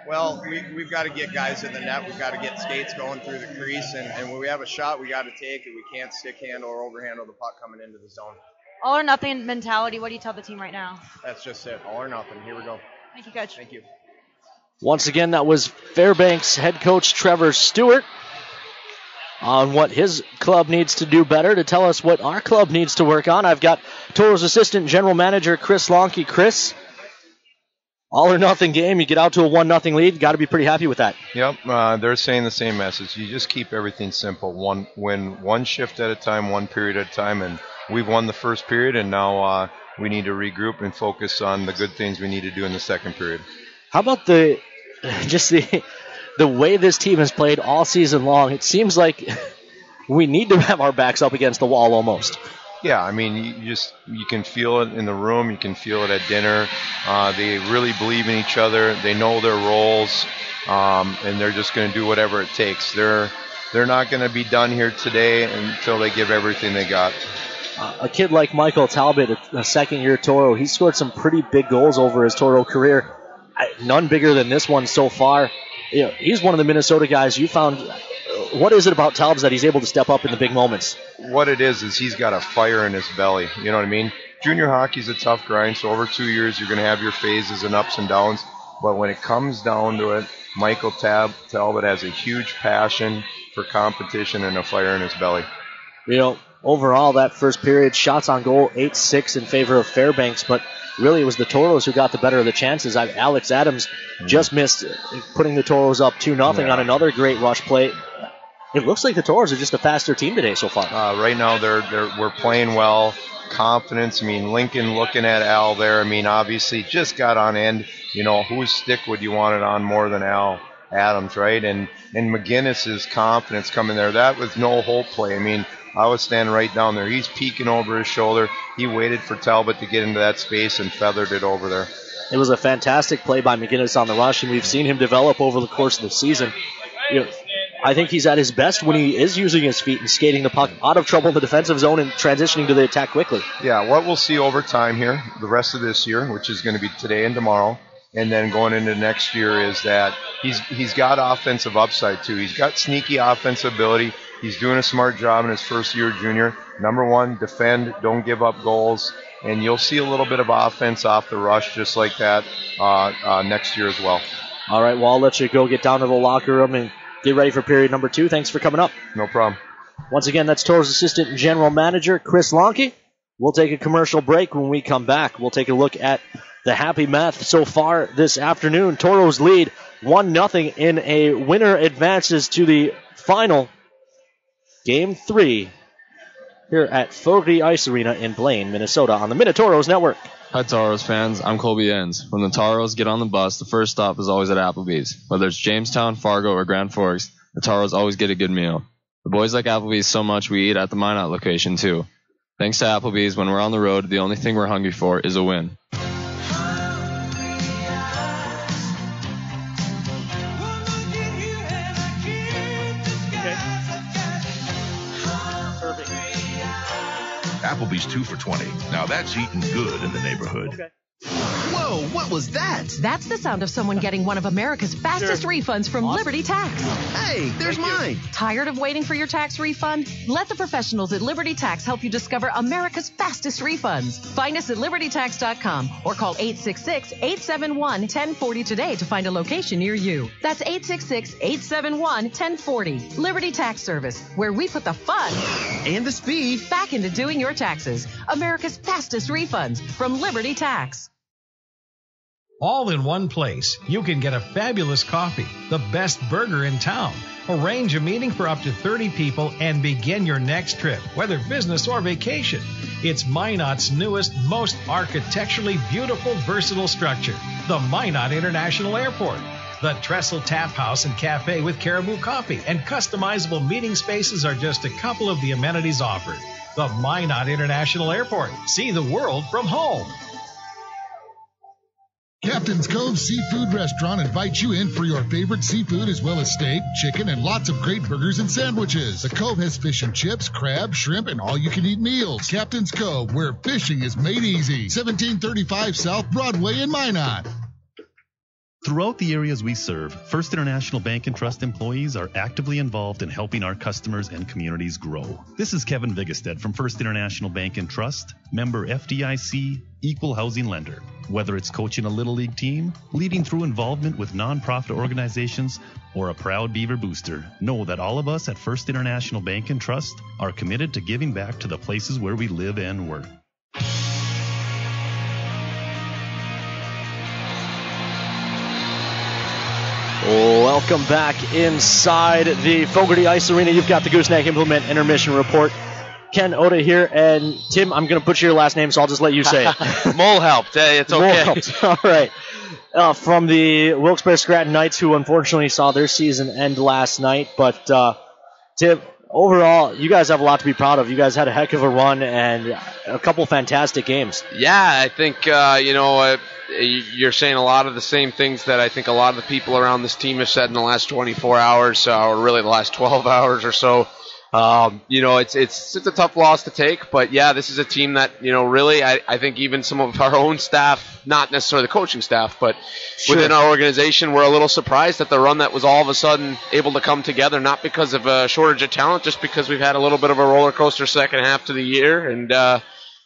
Well, we, we've got to get guys in the net. We've got to get skates going through the crease, and, and when we have a shot, we got to take it. We can't stick handle or overhandle the puck coming into the zone. All or nothing mentality. What do you tell the team right now? That's just it. All or nothing. Here we go. Thank you, coach. Thank you. Once again, that was Fairbanks head coach Trevor Stewart on what his club needs to do better to tell us what our club needs to work on. I've got Tauros assistant general manager Chris Lonke. Chris, all or nothing game. You get out to a one nothing lead. Got to be pretty happy with that. Yep, uh, they're saying the same message. You just keep everything simple. One win one shift at a time, one period at a time, and we've won the first period, and now uh, we need to regroup and focus on the good things we need to do in the second period. How about the just the the way this team has played all season long? It seems like we need to have our backs up against the wall almost. Yeah, I mean, you just you can feel it in the room. You can feel it at dinner. Uh, they really believe in each other. They know their roles, um, and they're just going to do whatever it takes. They're they're not going to be done here today until they give everything they got. Uh, a kid like Michael Talbot, a, a second-year Tauro, he scored some pretty big goals over his Tauro career. I, none bigger than this one so far. You know, he's one of the Minnesota guys you found. What is it about Talbot that he's able to step up in the big moments? What it is is he's got a fire in his belly. You know what I mean? Junior hockey's a tough grind, so over two years you're going to have your phases and ups and downs. But when it comes down to it, Michael Tab- Talbot has a huge passion for competition and a fire in his belly. You know, overall, that first period, shots on goal, 8 6 in favor of Fairbanks, but really it was the Tauros who got the better of the chances. Alex Adams mm-hmm. just missed putting the Tauros up 2 0 Yeah. on another great rush play. It looks like the Tauros are just a faster team today so far. Uh, right now, they're, they're we're playing well. Confidence. I mean, Lincoln looking at Al there. I mean, obviously, just got on end. You know, whose stick would you want it on more than Al Adams, right? And and McGinnis's confidence coming there. That was no hole play. I mean, I was standing right down there. He's peeking over his shoulder. He waited for Talbot to get into that space and feathered it over there. It was a fantastic play by McGinnis on the rush, and we've seen him develop over the course of the season. You know, I think he's at his best when he is using his feet and skating the puck out of trouble in the defensive zone and transitioning to the attack quickly. Yeah, what we'll see over time here, the rest of this year, which is going to be today and tomorrow, and then going into next year, is that he's he's got offensive upside too. He's got sneaky offensive ability. He's doing a smart job in his first year junior. Number one, defend, don't give up goals, and you'll see a little bit of offense off the rush just like that uh, uh, next year as well. All right, well, I'll let you go get down to the locker room and get ready for period number two. Thanks for coming up. No problem. Once again, that's Tauro's assistant general manager, Chris Lonke. We'll take a commercial break. When we come back, we'll take a look at the happy math so far this afternoon. Tauros lead 1 0 in a winner advances to the final game three here at Fogerty Ice Arena in Blaine, Minnesota on the Minotauros Network. Hi, Tauros fans. I'm Colby Enns. When the Tauros get on the bus, the first stop is always at Applebee's. Whether it's Jamestown, Fargo, or Grand Forks, the Tauros always get a good meal. The boys like Applebee's so much we eat at the Minot location too. Thanks to Applebee's, when we're on the road, the only thing we're hungry for is a win. Applebee's two for 20. Now that's eating good in the neighborhood. Whoa, what was that? That's the sound of someone getting one of America's fastest refunds from Liberty Tax. Hey, there's mine. Tired of waiting for your tax refund? Let the professionals at Liberty Tax help you discover America's fastest refunds. Find us at libertytax.com or call 866-871-1040 today to find a location near you. That's 866-871-1040. Liberty Tax Service, where we put the fun and the speed back into doing your taxes. America's fastest refunds from Liberty Tax. All in one place, you can get a fabulous coffee, the best burger in town, arrange a meeting for up to 30 people, and begin your next trip, whether business or vacation. It's Minot's newest, most architecturally beautiful, versatile structure, the Minot International Airport. The Trestle Tap House and Cafe with Caribou Coffee and customizable meeting spaces are just a couple of the amenities offered. The Minot International Airport. See the world from home. Captain's Cove Seafood Restaurant invites you in for your favorite seafood as well as steak, chicken, and lots of great burgers and sandwiches. The Cove has fish and chips, crab, shrimp, and all you can eat meals. Captain's Cove, where fishing is made easy. 1735 South Broadway in Minot. Throughout the areas we serve, First International Bank and Trust employees are actively involved in helping our customers and communities grow. This is Kevin Vigestead from First International Bank and Trust, member FDIC, equal housing lender. Whether it's coaching a little league team, leading through involvement with nonprofit organizations, or a proud Beaver booster, know that all of us at First International Bank and Trust are committed to giving back to the places where we live and work. Welcome back inside the Fogerty Ice Arena. You've got the Gooseneck Implement Intermission Report. Ken Oda here, and Tim, I'm going to put your last name, so I'll just let you say it. Mole helped. Hey, it's Mole okay. helped. All right. Uh, from the Wilkes-Barre Scranton Knights, who unfortunately saw their season end last night. But, uh, Tim, overall, you guys have a lot to be proud of. You guys had a heck of a run and a couple fantastic games. Yeah, I think uh, you know uh, you're saying a lot of the same things that I think a lot of the people around this team have said in the last 24 hours, uh, or really the last 12 hours or so. Um, you know, it's it's it's a tough loss to take, but yeah, this is a team that you know really I, I think even some of our own staff, not necessarily the coaching staff, but Sure. within our organization, we're a little surprised at the run that was all of a sudden able to come together, not because of a shortage of talent, just because we've had a little bit of a roller coaster second half to the year, and uh,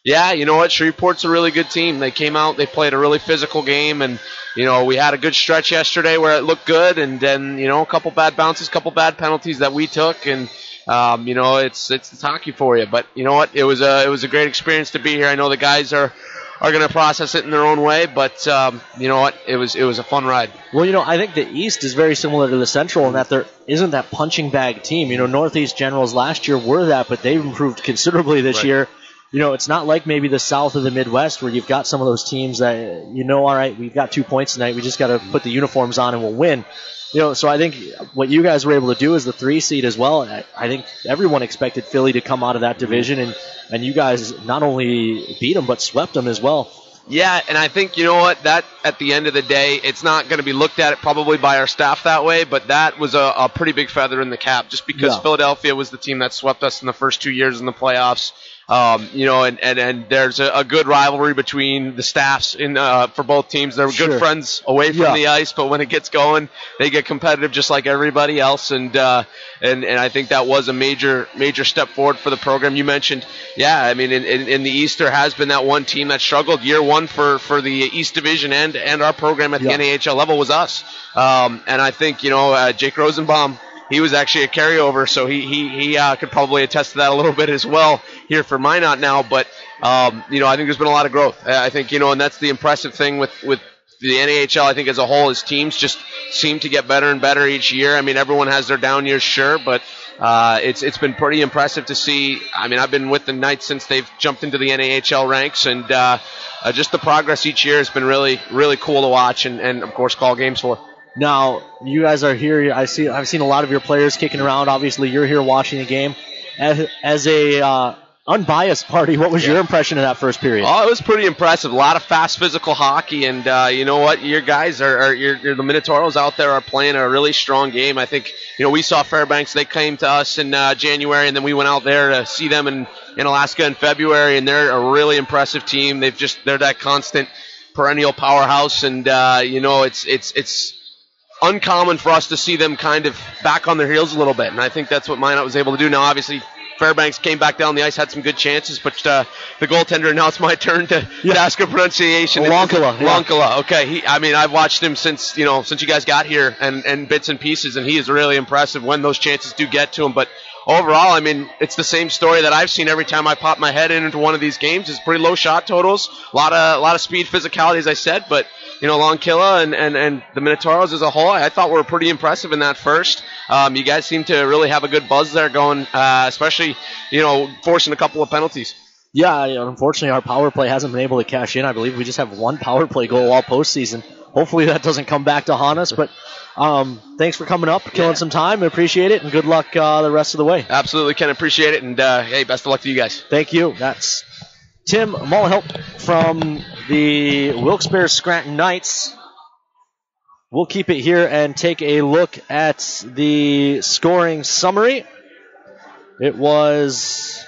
yeah, you know what, Shreveport's a really good team. They came out, they played a really physical game, and you know we had a good stretch yesterday where it looked good, and then you know a couple bad bounces, a couple bad penalties that we took, and um, you know it's it's, it's hockey for you. But you know what, it was a it was a great experience to be here. I know the guys are are going to process it in their own way, but um, you know what, it was it was a fun ride. Well, you know, I think the East is very similar to the Central in that there isn't that punching bag team. You know, Northeast Generals last year were that, but they've improved considerably this Right. year. You know, it's not like maybe the South or the Midwest where you've got some of those teams that you know, all right, we've got two points tonight. We just got to put the uniforms on and we'll win. You know, so I think what you guys were able to do is the three seed as well. I, I think everyone expected Philly to come out of that division, and and you guys not only beat them but swept them as well. Yeah, and I think you know what that at the end of the day, it's not going to be looked at probably by our staff that way, but that was a, a pretty big feather in the cap, just because Yeah. Philadelphia was the team that swept us in the first two years in the playoffs. Um, you know, and, and, and there's a, a good rivalry between the staffs in uh, for both teams. They're Sure. good friends away from Yeah. the ice, but when it gets going, they get competitive just like everybody else. And uh, and and I think that was a major major step forward for the program. You mentioned, yeah, I mean, in, in, in the East there has been that one team that struggled year one for for the East Division and and our program at the NAHL level was us. Um, and I think you know uh, Jake Rosenbaum. He was actually a carryover, so he he, he uh, could probably attest to that a little bit as well here for Minot now. But um, you know, I think there's been a lot of growth. I think you know, and that's the impressive thing with with the NAHL. I think as a whole, as teams just seem to get better and better each year. I mean, everyone has their down years, sure, but uh, it's it's been pretty impressive to see. I mean, I've been with the Knights since they've jumped into the NAHL ranks, and uh, uh, just the progress each year has been really really cool to watch, and, and of course call games for. Now you guys are here. I see. I've seen a lot of your players kicking around. Obviously, you're here watching the game. As, as a uh, unbiased party, what was your impression of that first period? Oh, it was pretty impressive. A lot of fast physical hockey, and uh, you know what? Your guys are, are your, your the Minotauros out there are playing a really strong game. I think you know we saw Fairbanks. They came to us in uh, January, and then we went out there to see them in, in Alaska in February, and they're a really impressive team. They've just they're that constant perennial powerhouse, and uh, you know it's it's it's uncommon for us to see them kind of back on their heels a little bit, and I think that's what Minot was able to do. Now, obviously, Fairbanks came back down the ice, had some good chances, but uh, the goaltender. Now it's my turn to, to ask a pronunciation. Lonkala, yeah. Lonkala. Okay. He, I mean, I've watched him since you know since you guys got here, and and bits and pieces, and he is really impressive when those chances do get to him. But overall, I mean, it's the same story that I've seen every time I pop my head into one of these games. It's pretty low shot totals, a lot of a lot of speed, physicality, as I said, but you know, Longkilla and, and, and the Minotauros as a whole, I thought were pretty impressive in that first. Um, you guys seem to really have a good buzz there going, uh, especially, you know, forcing a couple of penalties. Yeah, unfortunately, our power play hasn't been able to cash in. I believe we just have one power play goal all postseason. Hopefully, that doesn't come back to haunt us. But um, thanks for coming up, killing some time. I appreciate it, and good luck uh, the rest of the way. Absolutely, can appreciate it, and uh, hey, best of luck to you guys. Thank you. That's Tim Mulhelp from the Wilkes-Barre Scranton Knights. We'll keep it here and take a look at the scoring summary. It was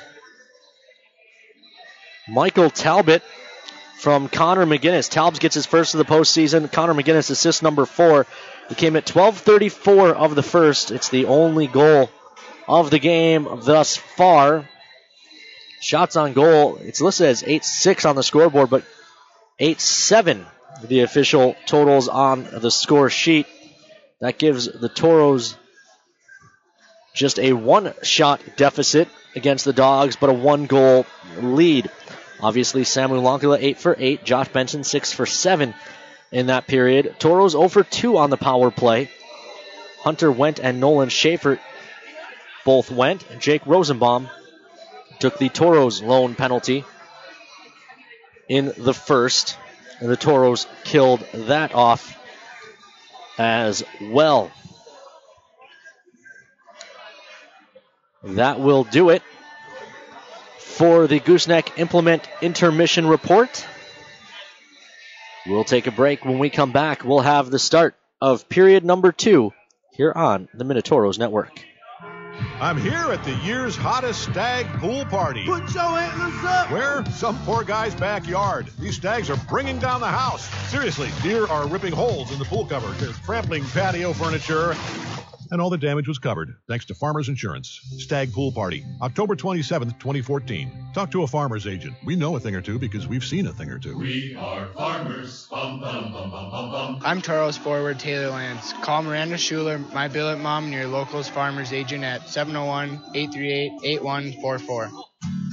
Michael Talbot from Connor McGinnis. Talbot gets his first of the postseason. Connor McGinnis assist number four. He came at 12:34 of the first. It's the only goal of the game thus far. Shots on goal. It's listed as 8-6 on the scoreboard, but 8-7 the official totals on the score sheet. That gives the Tauros just a one-shot deficit against the Dogs, but a one-goal lead. Obviously, Samu Lonkila 8 for 8, Josh Benson 6 for 7 in that period. Tauros 0 for 2 on the power play. Hunter went and Nolan Schaefer both went. Jake Rosenbaum took the Tauros lone penalty in the first, and the Tauros killed that off as well. That will do it for the Gooseneck Implement Intermission Report. We'll take a break. When we come back, we'll have the start of period number two here on the Minotauros Network. I'm here at the year's hottest stag pool party. Put your antlers up. Where? Some poor guy's backyard. These stags are bringing down the house. Seriously, deer are ripping holes in the pool cover. They're trampling patio furniture. And all the damage was covered thanks to Farmers Insurance. Stag Pool Party, October 27th, 2014. Talk to a farmer's agent. We know a thing or two because we've seen a thing or two. We are farmers. Bum, bum, bum, bum, bum, bum. I'm Tauros forward Taylor Lance. Call Miranda Schuler, my billet mom, and your locals farmers agent at 701-838-8144.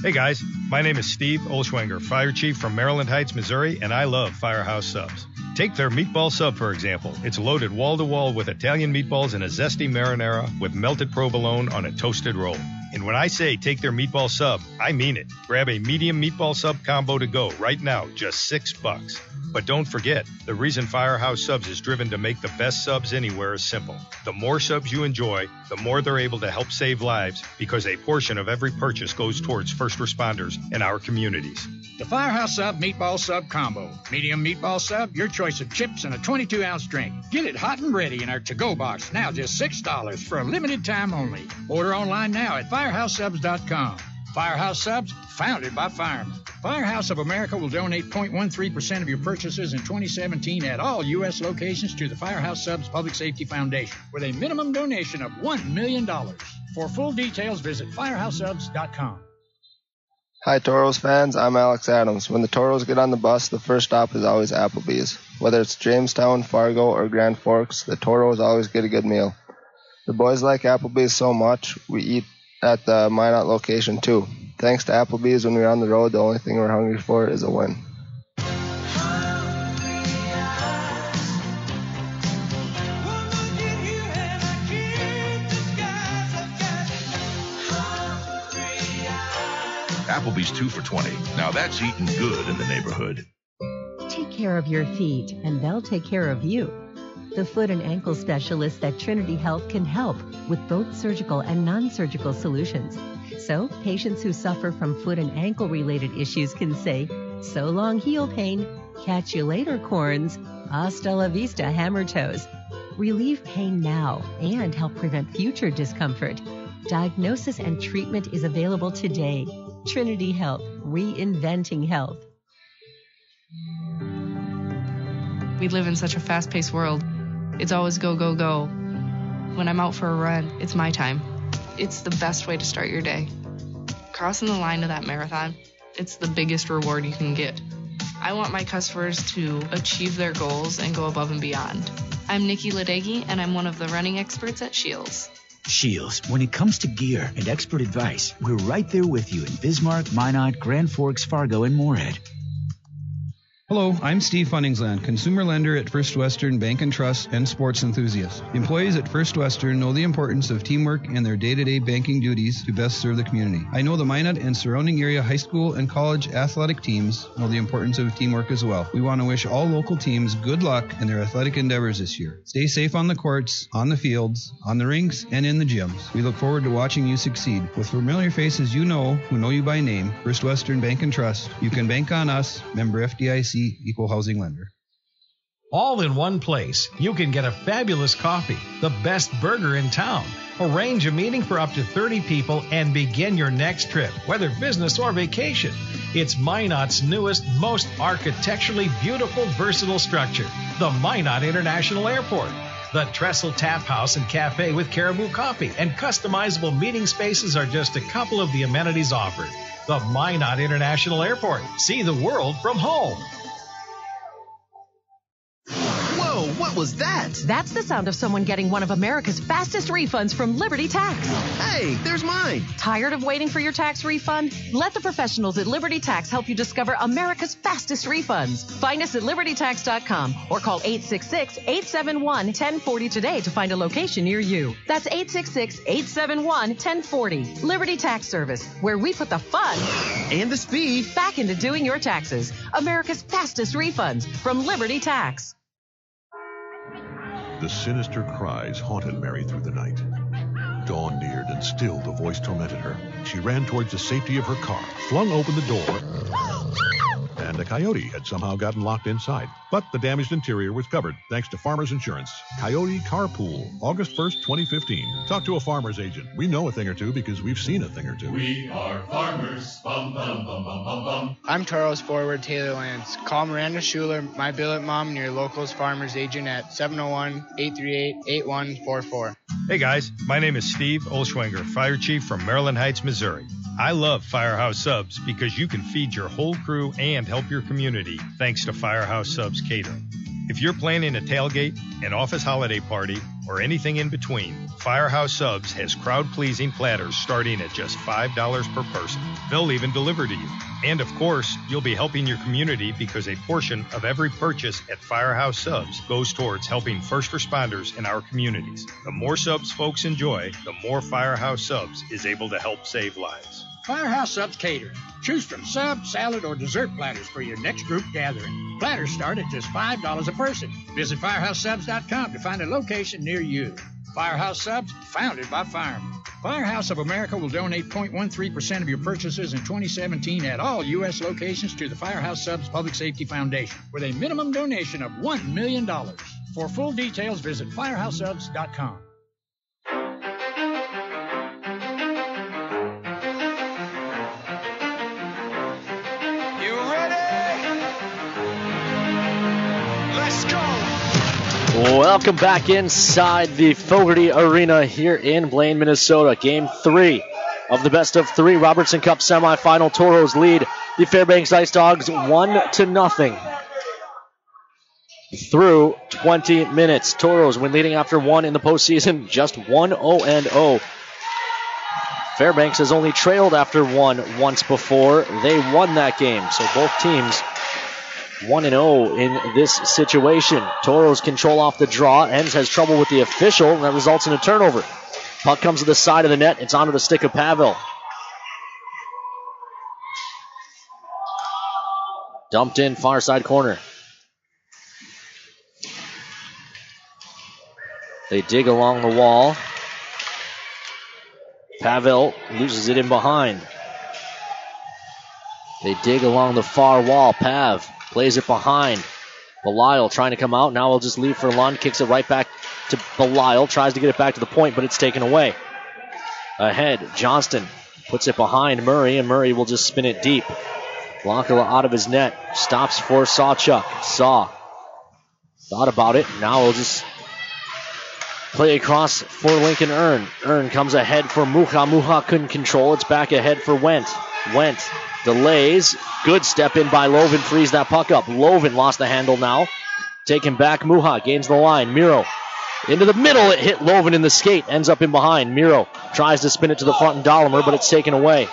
Hey guys, my name is Steve Olschwanger, Fire Chief from Maryland Heights, Missouri, and I love Firehouse Subs. Take their meatball sub, for example. It's loaded wall to wall with Italian meatballs and a zesty marinara with melted provolone on a toasted roll. And when I say take their meatball sub, I mean it. Grab a medium meatball sub combo to go right now, just six bucks. But don't forget, the reason Firehouse Subs is driven to make the best subs anywhere is simple. The more subs you enjoy, the more they're able to help save lives because a portion of every purchase goes towards first responders in our communities. The Firehouse Sub Meatball Sub Combo. Medium meatball sub, your choice of chips and a 22 ounce drink. Get it hot and ready in our to go box, now just $6 for a limited time only. Order online now at firehouseSubs.com. Firehouse Subs, founded by firemen. Firehouse of America will donate 0.13% of your purchases in 2017 at all U.S. locations to the Firehouse Subs Public Safety Foundation with a minimum donation of $1 million. For full details, visit firehouseSubs.com. Hi, Tauros fans. I'm Alex Adams. When the Tauros get on the bus, the first stop is always Applebee's. Whether it's Jamestown, Fargo, or Grand Forks, the Tauros always get a good meal. The boys like Applebee's so much, we eat at the Minot location too. Thanks to Applebee's, when we're on the road, the only thing we're hungry for is a win. Applebee's 2 for 20. Now that's eating good in the neighborhood. Take care of your feet, and they'll take care of you. The foot and ankle specialist at Trinity Health can help with both surgical and non surgical solutions. So, patients who suffer from foot and ankle related issues can say, So long, heel pain. Catch you later, corns. Hasta la vista, hammer toes. Relieve pain now and help prevent future discomfort. Diagnosis and treatment is available today. Trinity Health, reinventing health. We live in such a fast paced world. It's always go, go, go. When I'm out for a run, it's my time. It's the best way to start your day. Crossing the line of that marathon, it's the biggest reward you can get. I want my customers to achieve their goals and go above and beyond. I'm Nikki Ladegi, and I'm one of the running experts at Scheels. Scheels, when it comes to gear and expert advice, we're right there with you in Bismarck, Minot, Grand Forks, Fargo, and Moorhead. Hello, I'm Steve Funningsland, consumer lender at First Western Bank and Trust and sports enthusiast. Employees at First Western know the importance of teamwork and their day-to-day banking duties to best serve the community. I know the Minot and surrounding area high school and college athletic teams know the importance of teamwork as well. We want to wish all local teams good luck in their athletic endeavors this year. Stay safe on the courts, on the fields, on the rinks, and in the gyms. We look forward to watching you succeed. With familiar faces you know who know you by name, First Western Bank and Trust, you can bank on us, member FDIC, equal housing lender. All in one place, you can get a fabulous coffee, the best burger in town, arrange a meeting for up to 30 people, and begin your next trip, whether business or vacation. It's Minot's newest, most architecturally beautiful, versatile structure, the Minot International Airport. The Trestle Tap House and Cafe with Caribou Coffee and customizable meeting spaces are just a couple of the amenities offered. The Minot International Airport. See the world from home. Whoa, what was that? That's the sound of someone getting one of America's fastest refunds from Liberty Tax. Hey, there's mine. Tired of waiting for your tax refund? Let the professionals at Liberty Tax help you discover America's fastest refunds. Find us at libertytax.com or call 866-871-1040 today to find a location near you. That's 866-871-1040. Liberty Tax Service, where we put the fun and the speed back into doing your taxes. America's fastest refunds from Liberty Tax. The sinister cries haunted Mary through the night. Dawn neared, and still the voice tormented her. She ran towards the safety of her car, flung open the door, and a coyote had somehow gotten locked inside. But the damaged interior was covered thanks to Farmers Insurance. Coyote Carpool, August 1st, 2015. Talk to a farmer's agent. We know a thing or two because we've seen a thing or two. We are farmers. Bum, bum, bum, bum, bum, bum. I'm Charles forward Taylor Lance. Call Miranda Schuler, my billet mom, and your locals farmers agent at 701-838-8144. Hey guys, my name is Steve Olschwenger, Fire Chief from Maryland Heights, Missouri. I love Firehouse Subs because you can feed your whole crew and help your community thanks to Firehouse Subs Catering. If you're planning a tailgate, an office holiday party, or anything in between, Firehouse Subs has crowd pleasing platters starting at just $5 per person. They'll even deliver to you. And of course, you'll be helping your community because a portion of every purchase at Firehouse Subs goes towards helping first responders in our communities. The more subs folks enjoy, the more Firehouse Subs is able to help save lives. Firehouse Subs Catering. Choose from sub, salad, or dessert platters for your next group gathering. Platters start at just $5 a person. Visit FirehouseSubs.com to find a location near you. Firehouse Subs, founded by firemen. Firehouse of America will donate 0.13% of your purchases in 2017 at all U.S. locations to the Firehouse Subs Public Safety Foundation with a minimum donation of $1 million. For full details, visit FirehouseSubs.com. Welcome back inside the Fogerty Arena here in Blaine, Minnesota. Game three of the best of three Robertson Cup semifinal. Tauros lead the Fairbanks Ice Dogs one to nothing through 20 minutes. Tauros, when leading after one in the postseason, just 1 0 and 0. Fairbanks has only trailed after one once before. They won that game, so both teams 1 0 in this situation. Tauros control off the draw. Enns has trouble with the official, and that results in a turnover. Puck comes to the side of the net. It's onto the stick of Pavel. Dumped in far side corner. They dig along the wall. Pavel loses it in behind. They dig along the far wall. Pav plays it behind. Belial trying to come out. Now he'll just leave for Lund. Kicks it right back to Belial. Tries to get it back to the point, but it's taken away. Ahead, Johnston puts it behind Murray, and Murray will just spin it deep. Blancala out of his net. Stops for Sawchuk. Saw. Thought about it. Now he'll just play across for Lincoln Earn. Earn comes ahead for Muha. Muha couldn't control. It's back ahead for Went. Went delays. Good step in by Loven. Frees that puck up. Loven lost the handle now. Taken back. Muha gains the line. Miro into the middle. It hit Loven in the skate. Ends up in behind. Miro tries to spin it to the front and Dollimer, but it's taken away.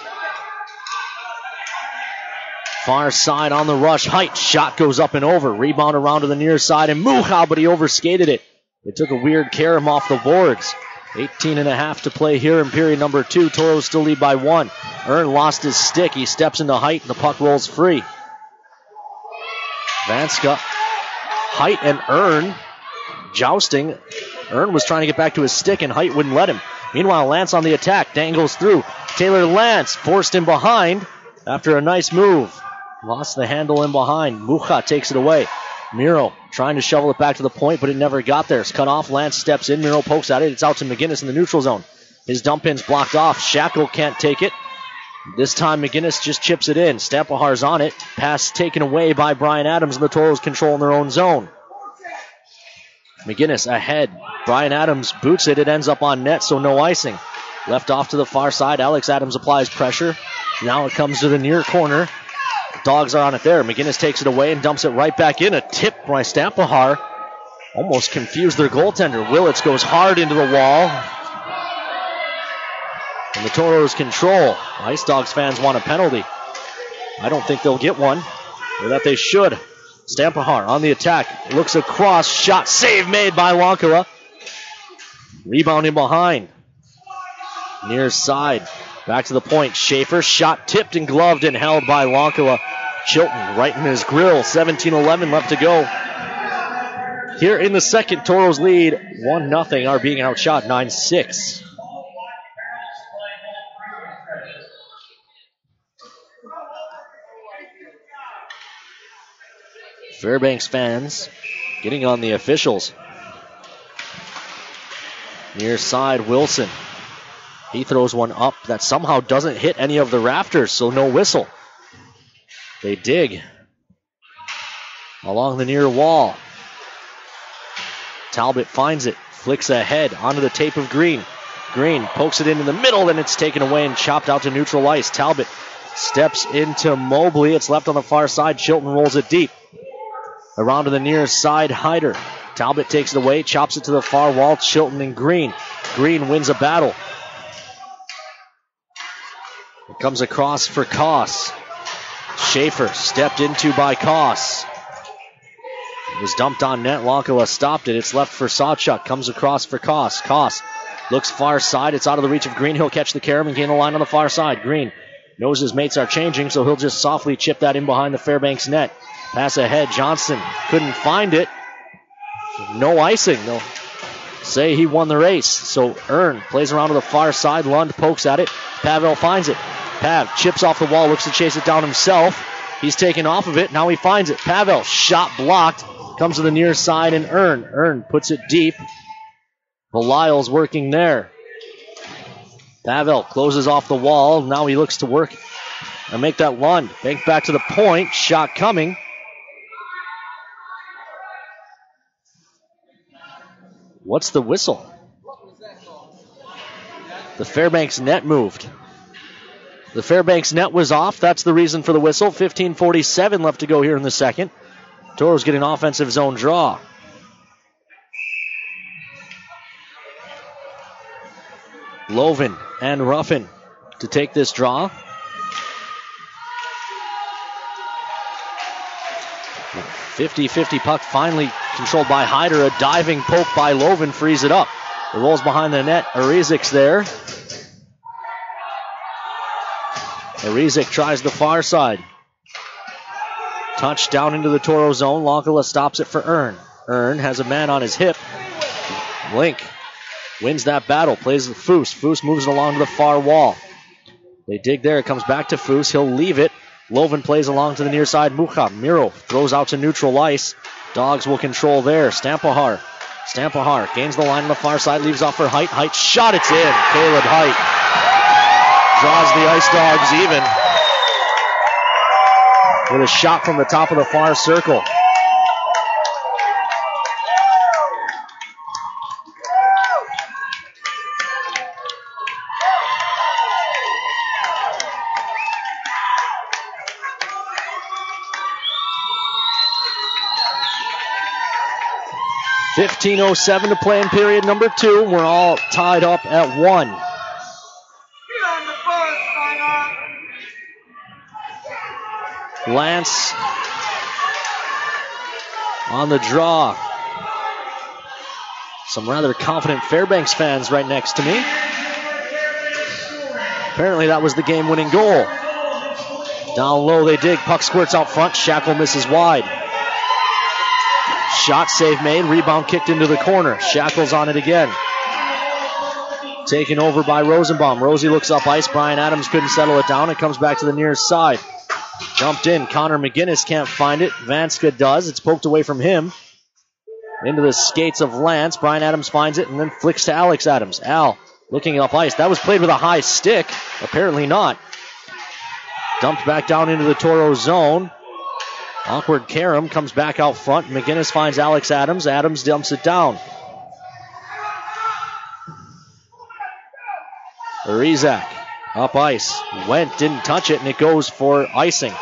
Far side on the rush. Height. Shot goes up and over. Rebound around to the near side and Muha, but he overskated it. It took a weird carom off the boards. 18 and a half to play here in period number two. Toros still lead by one. Earn lost his stick. He steps into height and the puck rolls free. Vanska, height and Earn jousting. Earn was trying to get back to his stick and height wouldn't let him. Meanwhile, Lance on the attack. Dangles through. Taylor Lance forced him behind after a nice move. Lost the handle in behind. Mucha takes it away. Miro trying to shovel it back to the point, but it never got there. It's cut off. Lance steps in. Miro pokes at it. It's out to McGinnis in the neutral zone. His dump in's blocked off. Shackle can't take it. This time McGinnis just chips it in. Stampahar's on it. Pass taken away by Brian Adams, and the Tauros control in their own zone. McGinnis ahead. Brian Adams boots it. It ends up on net, so no icing. Left off to the far side. Alex Adams applies pressure. Now it comes to the near corner. Dogs are on it there. McGinnis takes it away and dumps it right back in. A tip by Stampahar. Almost confused their goaltender. Willits goes hard into the wall. And the Tauros control. Ice Dogs fans want a penalty. I don't think they'll get one, or that they should. Stampahar on the attack. Looks across. Shot save made by Lankala. Rebounding behind. Near side. Back to the point. Schaefer shot tipped and gloved and held by Lancoa. Chilton right in his grill. 17 11 left to go. Here in the second, Tauros lead 1 0 are being outshot 9 6. Fairbanks fans getting on the officials. Near side, Wilson he throws one up that somehow doesn't hit any of the rafters, so no whistle. They dig along the near wall. Talbot finds it, flicks ahead onto the tape of Green. Green pokes it into the middle, then it's taken away and chopped out to neutral ice. Talbot steps into Mobley. It's left on the far side. Chilton rolls it deep. Around to the near side, Hyder. Talbot takes it away, chops it to the far wall. Chilton and Green. Green wins a battle. Comes across for Koss. Schaefer stepped into by Koss. It was dumped on net. Lonkala stopped it. It's left for Sawchuk. Comes across for Koss. Koss looks far side. It's out of the reach of Green. He'll catch the carom and gain the line on the far side. Green knows his mates are changing, so he'll just softly chip that in behind the Fairbanks net. Pass ahead. Johnson couldn't find it. No icing. They'll say he won the race. So Earn plays around to the far side. Lund pokes at it. Pavel finds it. Pav chips off the wall, looks to chase it down himself. He's taken off of it. Now he finds it. Pavel shot blocked. Comes to the near side and Earn. Earn puts it deep. Belial's working there. Pavel closes off the wall. Now he looks to work and make that Lund. Bank back to the point. Shot coming. What's the whistle? The Fairbanks net moved. The Fairbanks net was off. That's the reason for the whistle. 15:47 left to go here in the second. Tauros getting offensive zone draw. Lovin and Ruffin to take this draw. 50-50 puck finally controlled by Hyder. A diving poke by Lovin frees it up. It rolls behind the net. Arizik's there. Arizik tries the far side. Touch down into the Tauro zone. Lonkala stops it for Earn. Earn has a man on his hip. Link wins that battle. Plays with Foose. Foose moves it along to the far wall. They dig there. It comes back to Foose. He'll leave it. Lovin plays along to the near side. Mucha. Miro throws out to neutral ice. Dogs will control there. Stampahar. Stampahar gains the line on the far side. Leaves off for Height. Height shot. It's in. Caleb Height draws the Ice Dogs even with a shot from the top of the far circle. Fifteen oh seven to play in period number two. We're all tied up at one. Lance on the draw. Some rather confident Fairbanks fans right next to me. Apparently, that was the game winning goal. Down low, they dig. Puck squirts out front. Shackle misses wide. Shot save made. Rebound kicked into the corner. Shackle's on it again. Taken over by Rosenbaum. Rosie looks up ice. Brian Adams couldn't settle it down. It comes back to the nearest side. Jumped in. Connor McGinnis can't find it. Vanska does. It's poked away from him. Into the skates of Lance. Brian Adams finds it and then flicks to Alex Adams. Al looking up ice. That was played with a high stick. Apparently not. Dumped back down into the Tauro zone. Awkward Karam comes back out front. McGinnis finds Alex Adams. Adams dumps it down. Arizak up ice. Went, didn't touch it, and it goes for icing.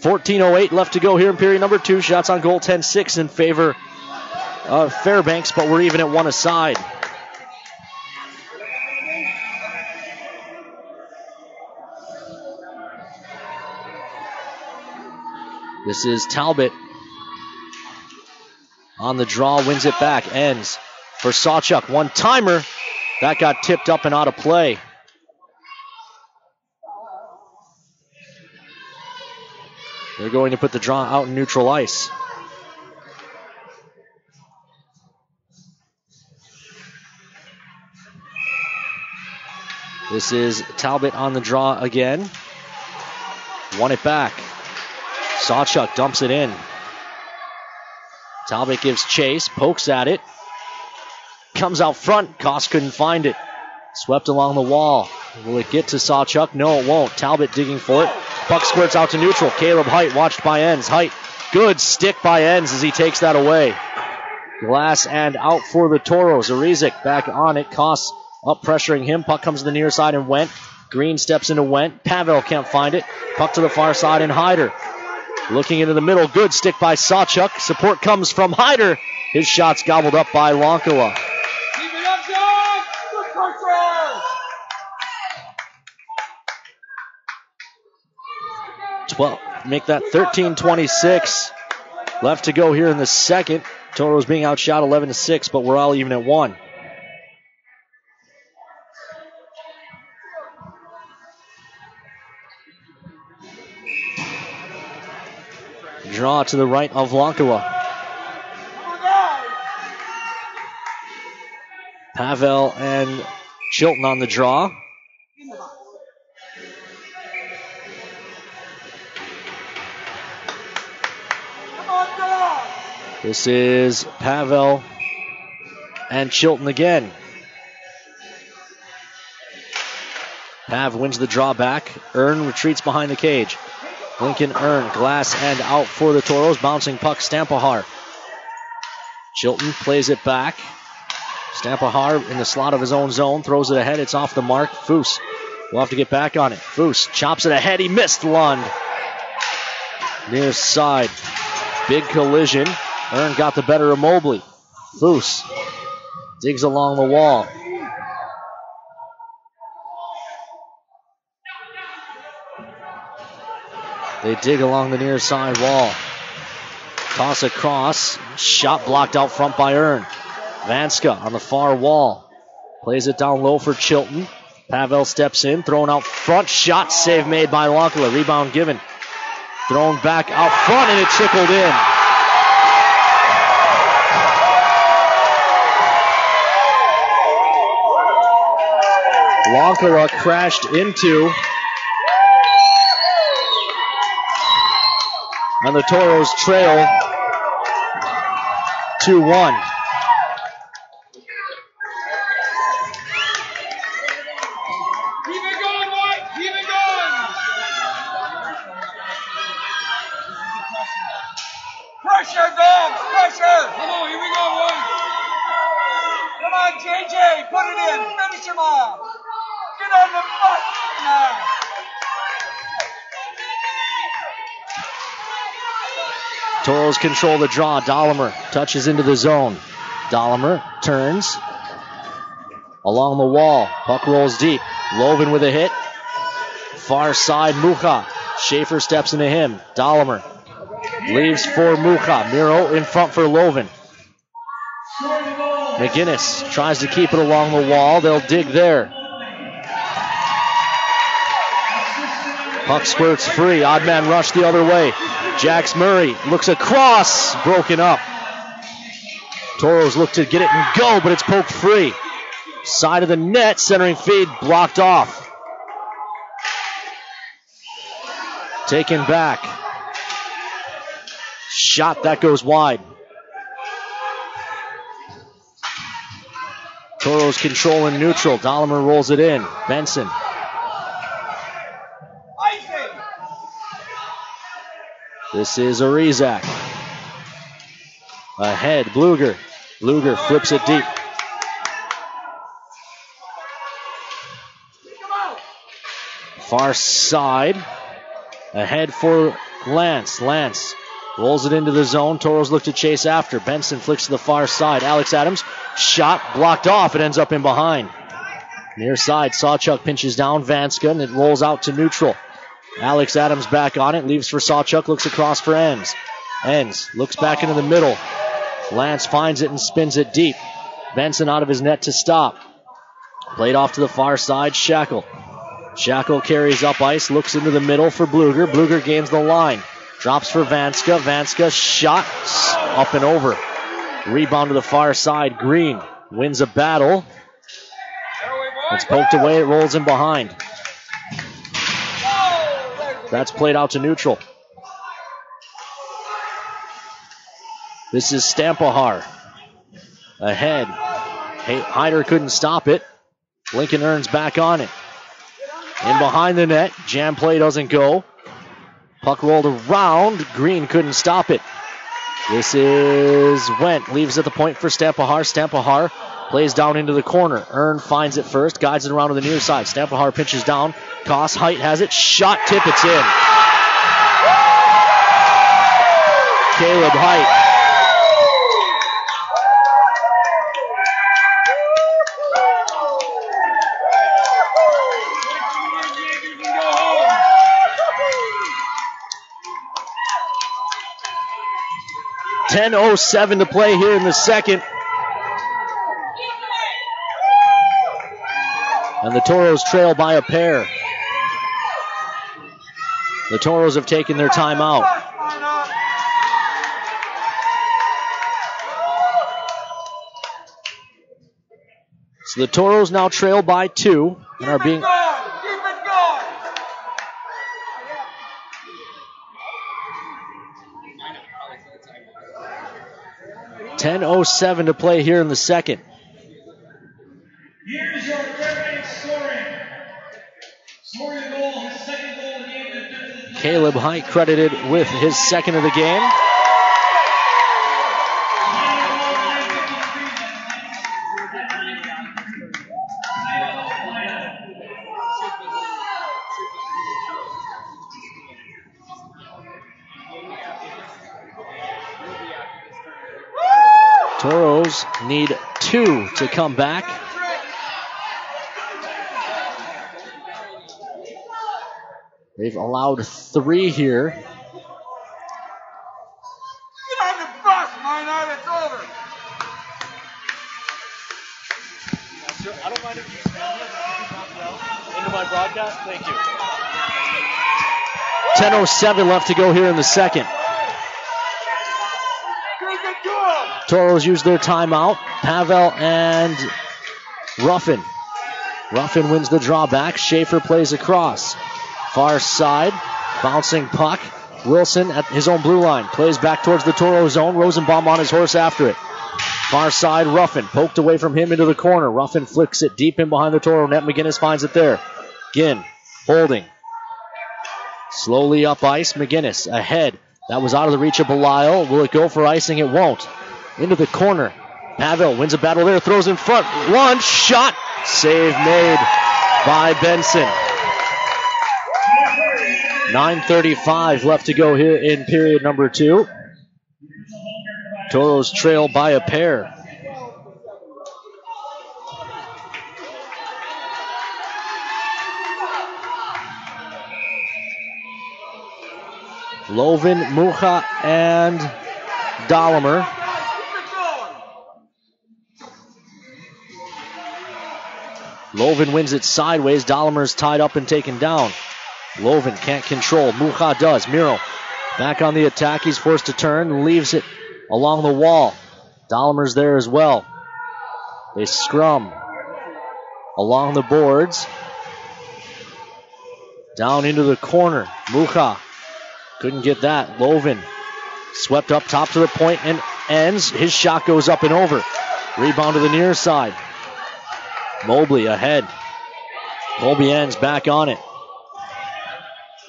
Fourteen oh eight left to go here in period number two. Shots on goal 10-6 in favor of Fairbanks, but we're even at one aside. This is Talbot on the draw, wins it back, ends for Sawchuk. One timer. That got tipped up and out of play. They're going to put the draw out in neutral ice. This is Talbot on the draw again. Won it back. Sawchuk dumps it in. Talbot gives chase, pokes at it comes out front. Koss couldn't find it. Swept along the wall. Will it get to Sawchuk? No, it won't. Talbot digging for it. Buck squirts out to neutral. Caleb Height watched by Enns. Height, good stick by Enns as he takes that away. Glass and out for the Tauros. Arizic back on it. Koss up pressuring him. Puck comes to the near side and went. Green steps into Went. Pavel can't find it. Puck to the far side and Hyder. Looking into the middle. Good stick by Sawchuk. Support comes from Hyder. His shot's gobbled up by Lonkala. 12, make that 13 26. Left to go here in the second. Tauro's being outshot 11 to 6, but we're all even at 1. Draw to the right of Lonkala. Pavel and Chilton on the draw. This is Pavel and Chilton again. Pav wins the draw back. Earn retreats behind the cage. Lincoln Earn, glass and out for the Tauros. Bouncing puck, Stampahar. Chilton plays it back. Stampahar in the slot of his own zone, throws it ahead. It's off the mark. Foose will have to get back on it. Foose chops it ahead. He missed Lund. Near side. Big collision. Earn got the better of Mobley. Foose digs along the wall. They dig along the near side wall. Toss across. Shot blocked out front by Earn. Vanska on the far wall. Plays it down low for Chilton. Pavel steps in, thrown out front. Shot save made by Lonkala. Rebound given. Thrown back out front and it trickled in. Lonkala crashed into and the Tauros trail 2 1. Pressure, dogs! Pressure! Come on, here we go, boys! Come on, JJ, put it in! Finish him off! On the bus now! Tauros control the draw. Dollimer touches into the zone. Dollimer turns along the wall. Puck rolls deep. Loven with a hit. Far side, Mucha. Schaefer steps into him. Dollimer leaves for Mucha. Miro in front for Loven. McGinnis tries to keep it along the wall. They'll dig there. Puck squirts free. Odd man rush the other way. Jax Murray looks across. Broken up. Tauros look to get it and go, but it's poked free. Side of the net, centering feed blocked off. Taken back. Shot that goes wide. Tauros control controlling neutral. Dollimer rolls it in. Benson This is Arizak. Ahead, Bluger. Bluger flips it deep. Far side. Ahead for Lance. Lance rolls it into the zone. Tauros look to chase after. Benson flicks to the far side. Alex Adams, shot blocked off. It ends up in behind. Near side, Sawchuk pinches down Vanska and it rolls out to neutral. Alex Adams back on it, leaves for Sawchuk, looks across for Enns. Enns looks back into the middle. Lance finds it and spins it deep. Benson out of his net to stop. Played off to the far side, Shackle. Shackle carries up ice, looks into the middle for Bluger. Bluger gains the line. Drops for Vanska. Vanska shot up and over. Rebound to the far side. Green wins a battle. It's poked away. It rolls in behind. That's played out to neutral. This is Stampahar. Ahead. Hyder couldn't stop it. Lincoln Earns back on it. In behind the net. Jam play doesn't go. Puck rolled around. Green couldn't stop it. This is Went. Leaves at the point for Stampahar. Stampahar plays down into the corner. Earn finds it first. Guides it around to the near side. Stampahar pinches down. Koss Height has it. Shot tip. It's in. Caleb Height Ten oh seven to play here in the second. And the Tauros trail by a pair. The Tauros have taken their time out. So the Tauros now trail by two and are being. 10.07 to play here in the second. Here's your Fairbanks scoring. Scoring goal, his second goal of the game. Caleb Height credited with his second of the game. Tauros need two to come back. They've allowed three here. Get on the bus, Minot, it's over. I don't mind if you into my broadcast. Thank you. 10.07 left to go here in the second. Tauros use their timeout. Pavel and Ruffin. Ruffin wins the drawback. Schaefer plays across. Far side. Bouncing puck. Wilson at his own blue line. Plays back towards the Tauro zone. Rosenbaum on his horse after it. Far side, Ruffin. Poked away from him into the corner. Ruffin flicks it deep in behind the Tauro net. McGinnis finds it there. Ginn holding. Slowly up ice. McGinnis ahead. That was out of the reach of Belial. Will it go for icing? It won't into the corner. Pavel wins a battle there, throws in front. One shot. Save made by Benson. 9.35 left to go here in period number two. Toros trail by a pair. Lovin, Mucha, and Dollimer Lovin wins it sideways. Dollimer's tied up and taken down. Lovin can't control. Mucha does. Miro back on the attack. He's forced to turn. And leaves it along the wall. Dollimer's there as well. They scrum along the boards. Down into the corner. Mucha couldn't get that. Lovin swept up top to the point and Enns. His shot goes up and over. Rebound to the near side. Mobley ahead. Colby Enns back on it.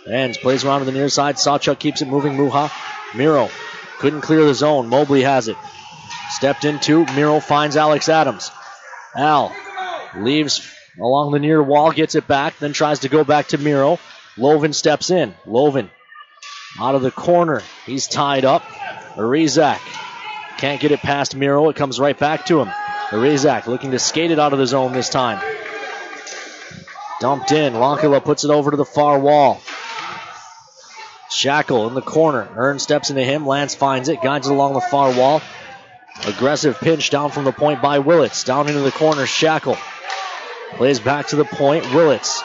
Enns plays around to the near side. Sawchuk keeps it moving. Mucha. Miro couldn't clear the zone. Mobley has it. Stepped into. Miro finds Alex Adams. Al leaves along the near wall, gets it back, then tries to go back to Miro. Lovin steps in. Lovin out of the corner. He's tied up. Arizak can't get it past Miro. It comes right back to him. Arizak looking to skate it out of the zone this time. Dumped in. Lonkila puts it over to the far wall. Shackle in the corner. Earn steps into him. Lance finds it. Guides it along the far wall. Aggressive pinch down from the point by Willits. Down into the corner. Shackle. Plays back to the point. Willits.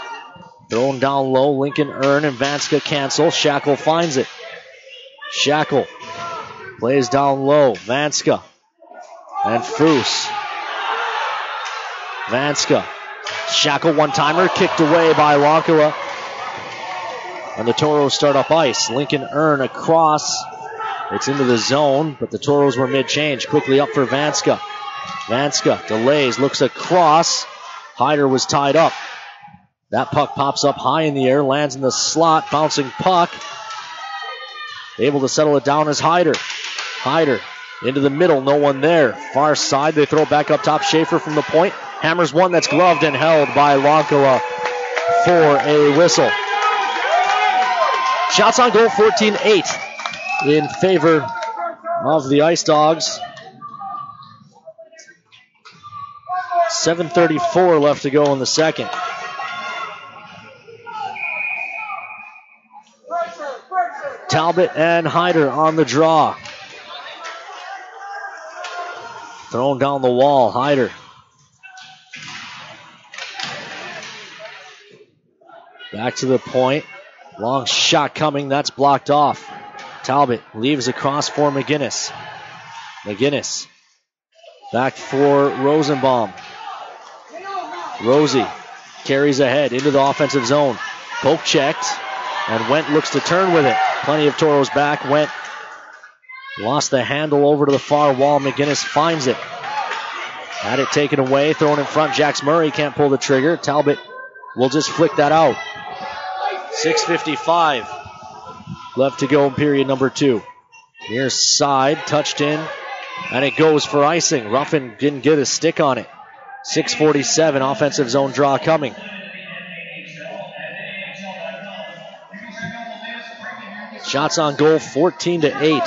Thrown down low. Lincoln Earn and Vanska cancel. Shackle finds it. Shackle. Plays down low. Vanska. And Foose. Vanska. Shackle one timer, kicked away by Lonkila. And the Tauros start up ice. Lincoln Earn across. It's into the zone, but the Tauros were mid change. Quickly up for Vanska. Vanska delays, looks across. Hyder was tied up. That puck pops up high in the air, lands in the slot, bouncing puck. Able to settle it down as Hyder. Hyder into the middle, no one there. Far side, they throw back up top. Schaefer from the point. Hammers one that's gloved and held by Lonkala for a whistle. Shots on goal 14 8 in favor of the Ice Dogs. 7.34 left to go in the second. Talbot and Hyder on the draw. Thrown down the wall. Hyder. Back to the point. Long shot coming. That's blocked off. Talbot leaves across for McGinnis. McGinnis. Back for Rosenbaum. Rosie carries ahead into the offensive zone. Poke checked. And Went looks to turn with it. Plenty of Tauros back. Went lost the handle over to the far wall. McGinnis finds it. Had it taken away, thrown in front. Jax Murray can't pull the trigger. Talbot will just flick that out. 6.55 left to go in period number two. Near side, touched in, and it goes for icing. Ruffin didn't get a stick on it. 6.47 offensive zone draw coming. Shots on goal 14 to 8.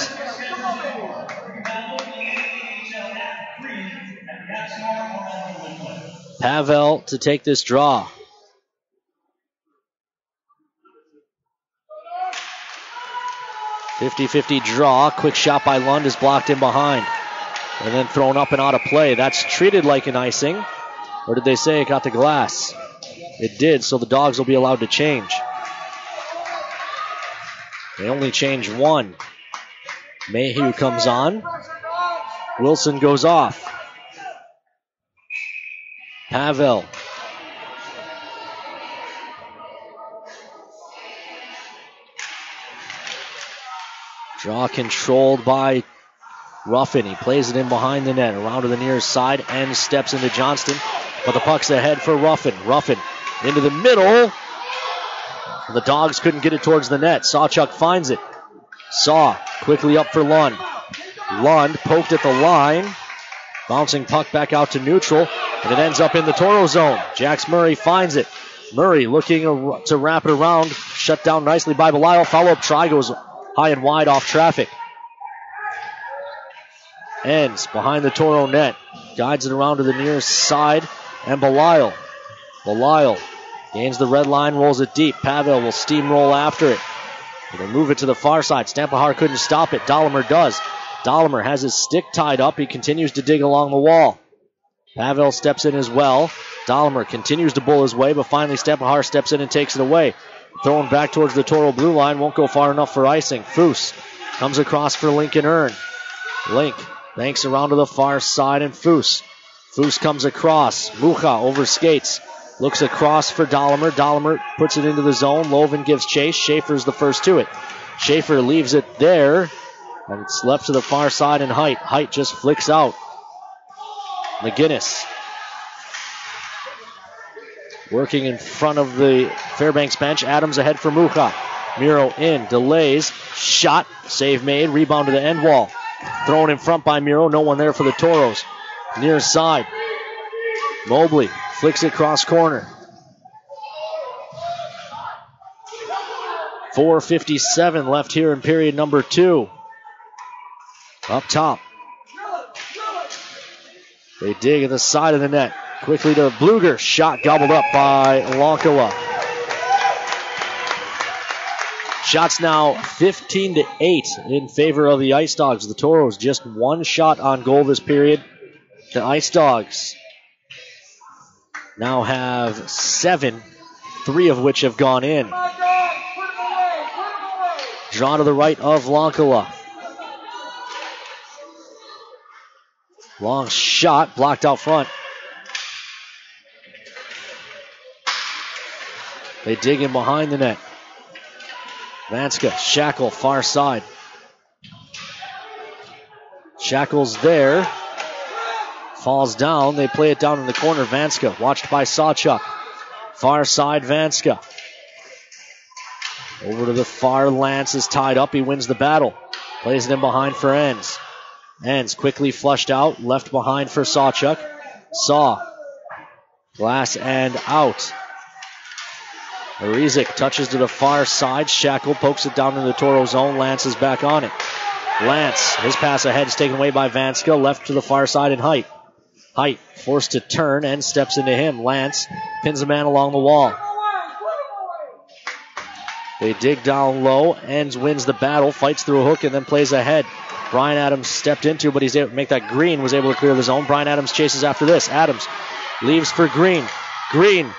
Pavel to take this draw. Fifty-fifty draw. Quick shot by Lund is blocked in behind. And then thrown up and out of play. That's treated like an icing. Or did they say it got the glass? It did, so the dogs will be allowed to change. They only change one. Mayhew comes on. Wilson goes off. Pavel. Draw controlled by Ruffin. He plays it in behind the net, around to the near side, and steps into Johnston. But the puck's ahead for Ruffin. Ruffin into the middle. The dogs couldn't get it towards the net. Sawchuk finds it. Saw quickly up for Lund. Lund poked at the line. Bouncing puck back out to neutral, and it ends up in the Tauro zone. Jax Murray finds it. Murray looking to wrap it around. Shut down nicely by Belial. Follow up try goes high and wide off traffic. Enns behind the Tauro net. Guides it around to the near side. And Belial. Belial gains the red line, rolls it deep. Pavel will steamroll after it. They move it to the far side. Stampahar couldn't stop it. Dollimer does. Dollimer has his stick tied up. He continues to dig along the wall. Pavel steps in as well. Dollimer continues to bull his way, but finally Stampahar steps in and takes it away. Thrown back towards the Tauro blue line, won't go far enough for icing. Foose comes across for Lincoln Earn. Link banks around to the far side and Foose. Foose comes across. Mucha over skates. Looks across for Dollimer. Dollimer puts it into the zone. Loven gives chase. Schaefer's the first to it. Schaefer leaves it there. And it's left to the far side and Height. Height just flicks out. McGinnis working in front of the Fairbanks bench. Adams ahead for Mucha. Miro in, delays, shot, save made, rebound to the end wall. Thrown in front by Miro, no one there for the Tauros. Near side. Mobley flicks it cross corner. 4.57 left here in period number two. Up top. They dig at the side of the net. Quickly to Bluger. Shot gobbled up by Lonkala. Shots now 15 to 8 in favor of the Ice Dogs. The Tauros just one shot on goal this period. The Ice Dogs now have seven, three of which have gone in. Draw to the right of Lonkala. Long shot blocked out front. They dig in behind the net. Vanska, Shackle, far side. Shackle's there. Falls down. They play it down in the corner. Vanska, watched by Sawchuk. Far side, Vanska. Over to the far. Lance is tied up. He wins the battle. Plays it in behind for Enns. Enns quickly flushed out. Left behind for Sawchuk. Saw. Glass and out. Arizik touches to the far side. Shackle pokes it down in the Tauro zone. Lance is back on it. Lance, his pass ahead is taken away by Vanska. Left to the far side in height. Height forced to turn and steps into him. Lance pins a man along the wall. They dig down low. Enns wins the battle, fights through a hook, and then plays ahead. Brian Adams stepped into, but he's able to make that green, was able to clear the zone. Brian Adams chases after this. Adams leaves for Green. Green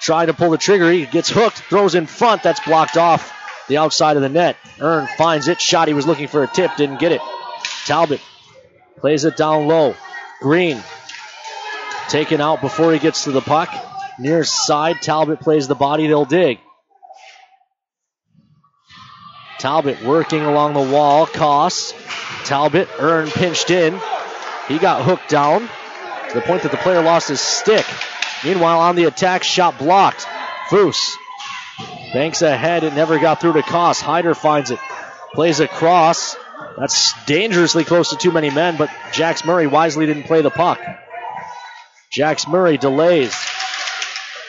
trying to pull the trigger. He gets hooked, throws in front. That's blocked off the outside of the net. Earn finds it. Shot. He was looking for a tip, didn't get it. Talbot plays it down low. Green taken out before he gets to the puck. Near side, Talbot plays the body. They'll dig. Talbot working along the wall. Koss. Talbot, Earn pinched in. He got hooked down to the point that the player lost his stick. Meanwhile, on the attack, shot blocked. Foose banks ahead. It never got through to Koss. Hyder finds it. Plays across. That's dangerously close to too many men, but Jax Murray wisely didn't play the puck. Jax Murray delays.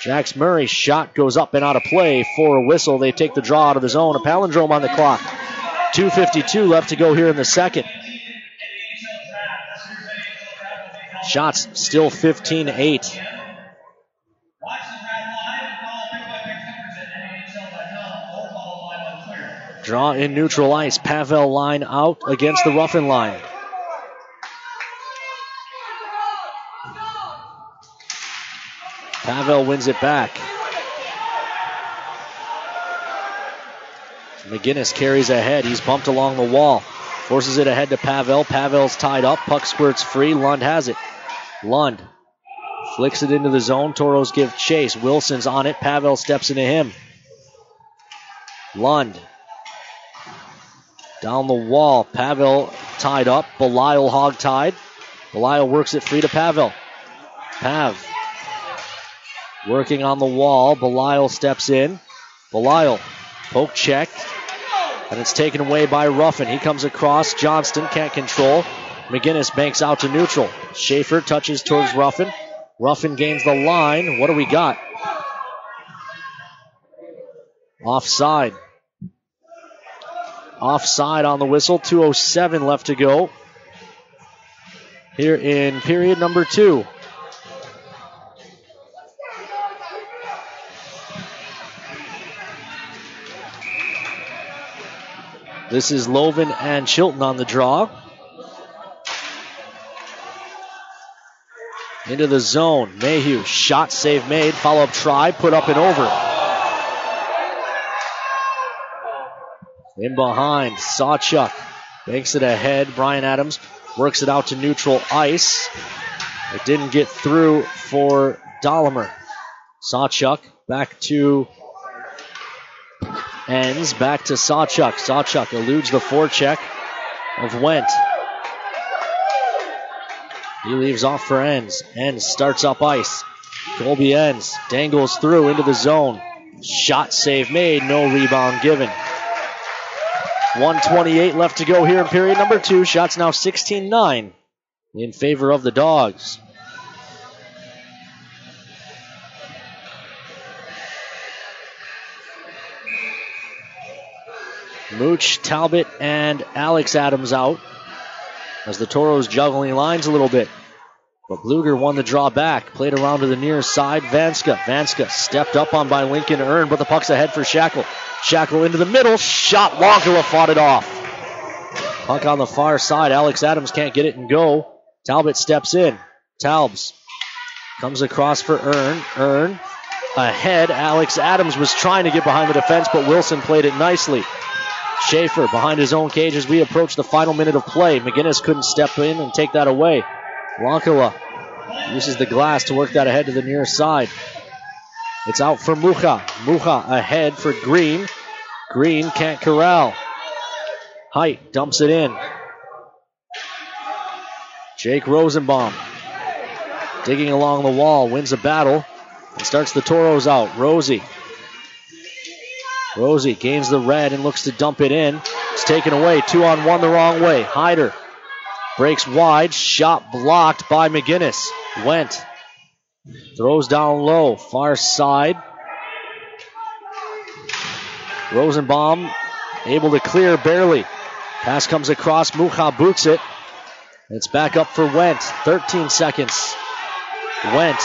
Jax Murray shot goes up and out of play for a whistle. They take the draw out of the zone. A palindrome on the clock. 2.52 left to go here in the second. Shots still 15 8. Draw in neutral ice. Pavel line out against the Ruffin line. Pavel wins it back. McGinnis carries ahead. He's bumped along the wall. Forces it ahead to Pavel. Pavel's tied up. Puck squirts free. Lund has it. Lund flicks it into the zone. Tauros give chase. Wilson's on it. Pavel steps into him. Lund down the wall. Pavel tied up. Belial hog tied. Belial works it free to Pavel. Pav working on the wall. Belial steps in. Belial poke check. And it's taken away by Ruffin. He comes across. Johnston can't control. McGinnis banks out to neutral. Schaefer touches towards Ruffin. Ruffin gains the line. What do we got? Offside. Offside on the whistle. 2.07 left to go. Here in period number two. This is Loven and Chilton on the draw. Into the zone. Mayhew, shot save made. Follow up try, put up and over. In behind, Sawchuk banks it ahead. Brian Adams works it out to neutral ice. It didn't get through for Dollimer. Sawchuk back to Enns back to Sawchuk. Sawchuk eludes the forecheck of Went. He leaves off for Enns. Enns starts up ice. Colby Enns. Dangles through into the zone. Shot save made. No rebound given. 128 left to go here in period number two. Shots now 16 9 in favor of the Dogs. Mooch, Talbot, and Alex Adams out as the Tauros juggling lines a little bit. But Bluger won the draw back, played around to the near side. Vanska. Vanska stepped up on by Lincoln Earn, but the puck's ahead for Shackle. Shackle into the middle. Shot. Lonkala fought it off. Puck on the far side. Alex Adams can't get it and go. Talbot steps in. Talbs comes across for Earn. Earn ahead. Alex Adams was trying to get behind the defense, but Wilson played it nicely. Schaefer behind his own cage as we approach the final minute of play. McGinnis couldn't step in and take that away. Lankala uses the glass to work that ahead to the near side. It's out for Mucha. Mucha ahead for Green. Green can't corral. Height dumps it in. Jake Rosenbaum digging along the wall, wins a battle, and starts the Tauros out. Rosie. Rosie gains the red and looks to dump it in. It's taken away. Two on one the wrong way. Hyder breaks wide. Shot blocked by McGinnis. Went. Throws down low. Far side. Rosenbaum able to clear barely. Pass comes across. Mucha boots it. It's back up for Went. 13 seconds. Went.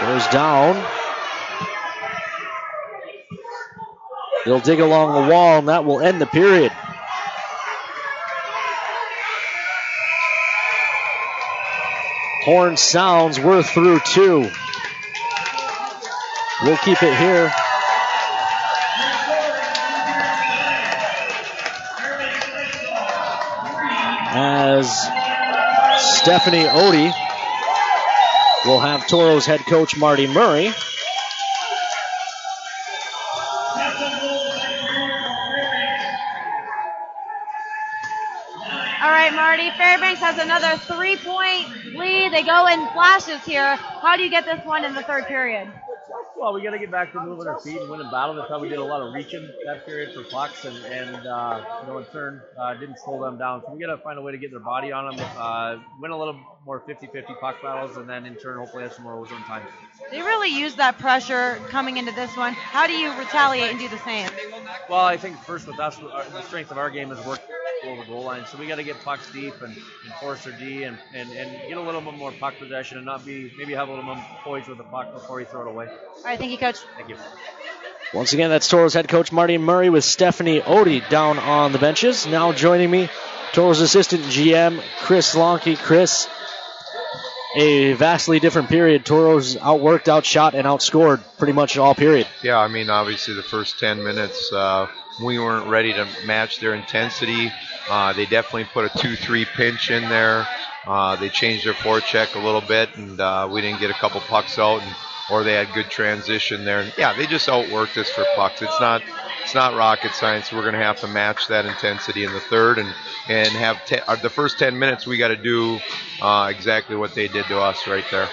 Goes down. They'll dig along the wall, and that will end the period. Horn sounds. We're through two. We'll keep it here. As Stephanie Odie will have Tauros head coach Marty Murray. Right, Marty. Fairbanks has another three-point lead. They go in flashes here. How do you get this one in the third period? Well, we got to get back to moving our feet and winning battle. That's how we did a lot of reaching that period for pucks, and, and uh, you know, in turn, uh, didn't slow them down. So we got to find a way to get their body on them, uh, win a little more 50-50 puck battles, and then in turn, hopefully, have some more ozone time. They really use that pressure coming into this one. How do you retaliate and do the same? Well, I think first with us, the strength of our game is work over the goal line. So we got to get pucks deep and, and force our D and, and, and get a little bit more puck possession and not be maybe have a little more poise with the puck before you throw it away. All right, thank you, Coach. Thank you. Once again, that's Tauros head coach Marty Murray with Stephanie Odie down on the benches. Now joining me, Tauros assistant GM Chris Lonke. Chris, a vastly different period. Tauros outworked, outshot, and outscored pretty much all period. Yeah, I mean, obviously the first 10 minutes, uh, we weren't ready to match their intensity. Uh, they definitely put a 2-3 pinch in there. Uh, they changed their forecheck a little bit, and uh, we didn't get a couple pucks out, and, or they had good transition there. And yeah, they just outworked us for pucks. It's not it's not rocket science. We're going to have to match that intensity in the third, and and have te- uh, the first 10 minutes we got to do uh, exactly what they did to us right there.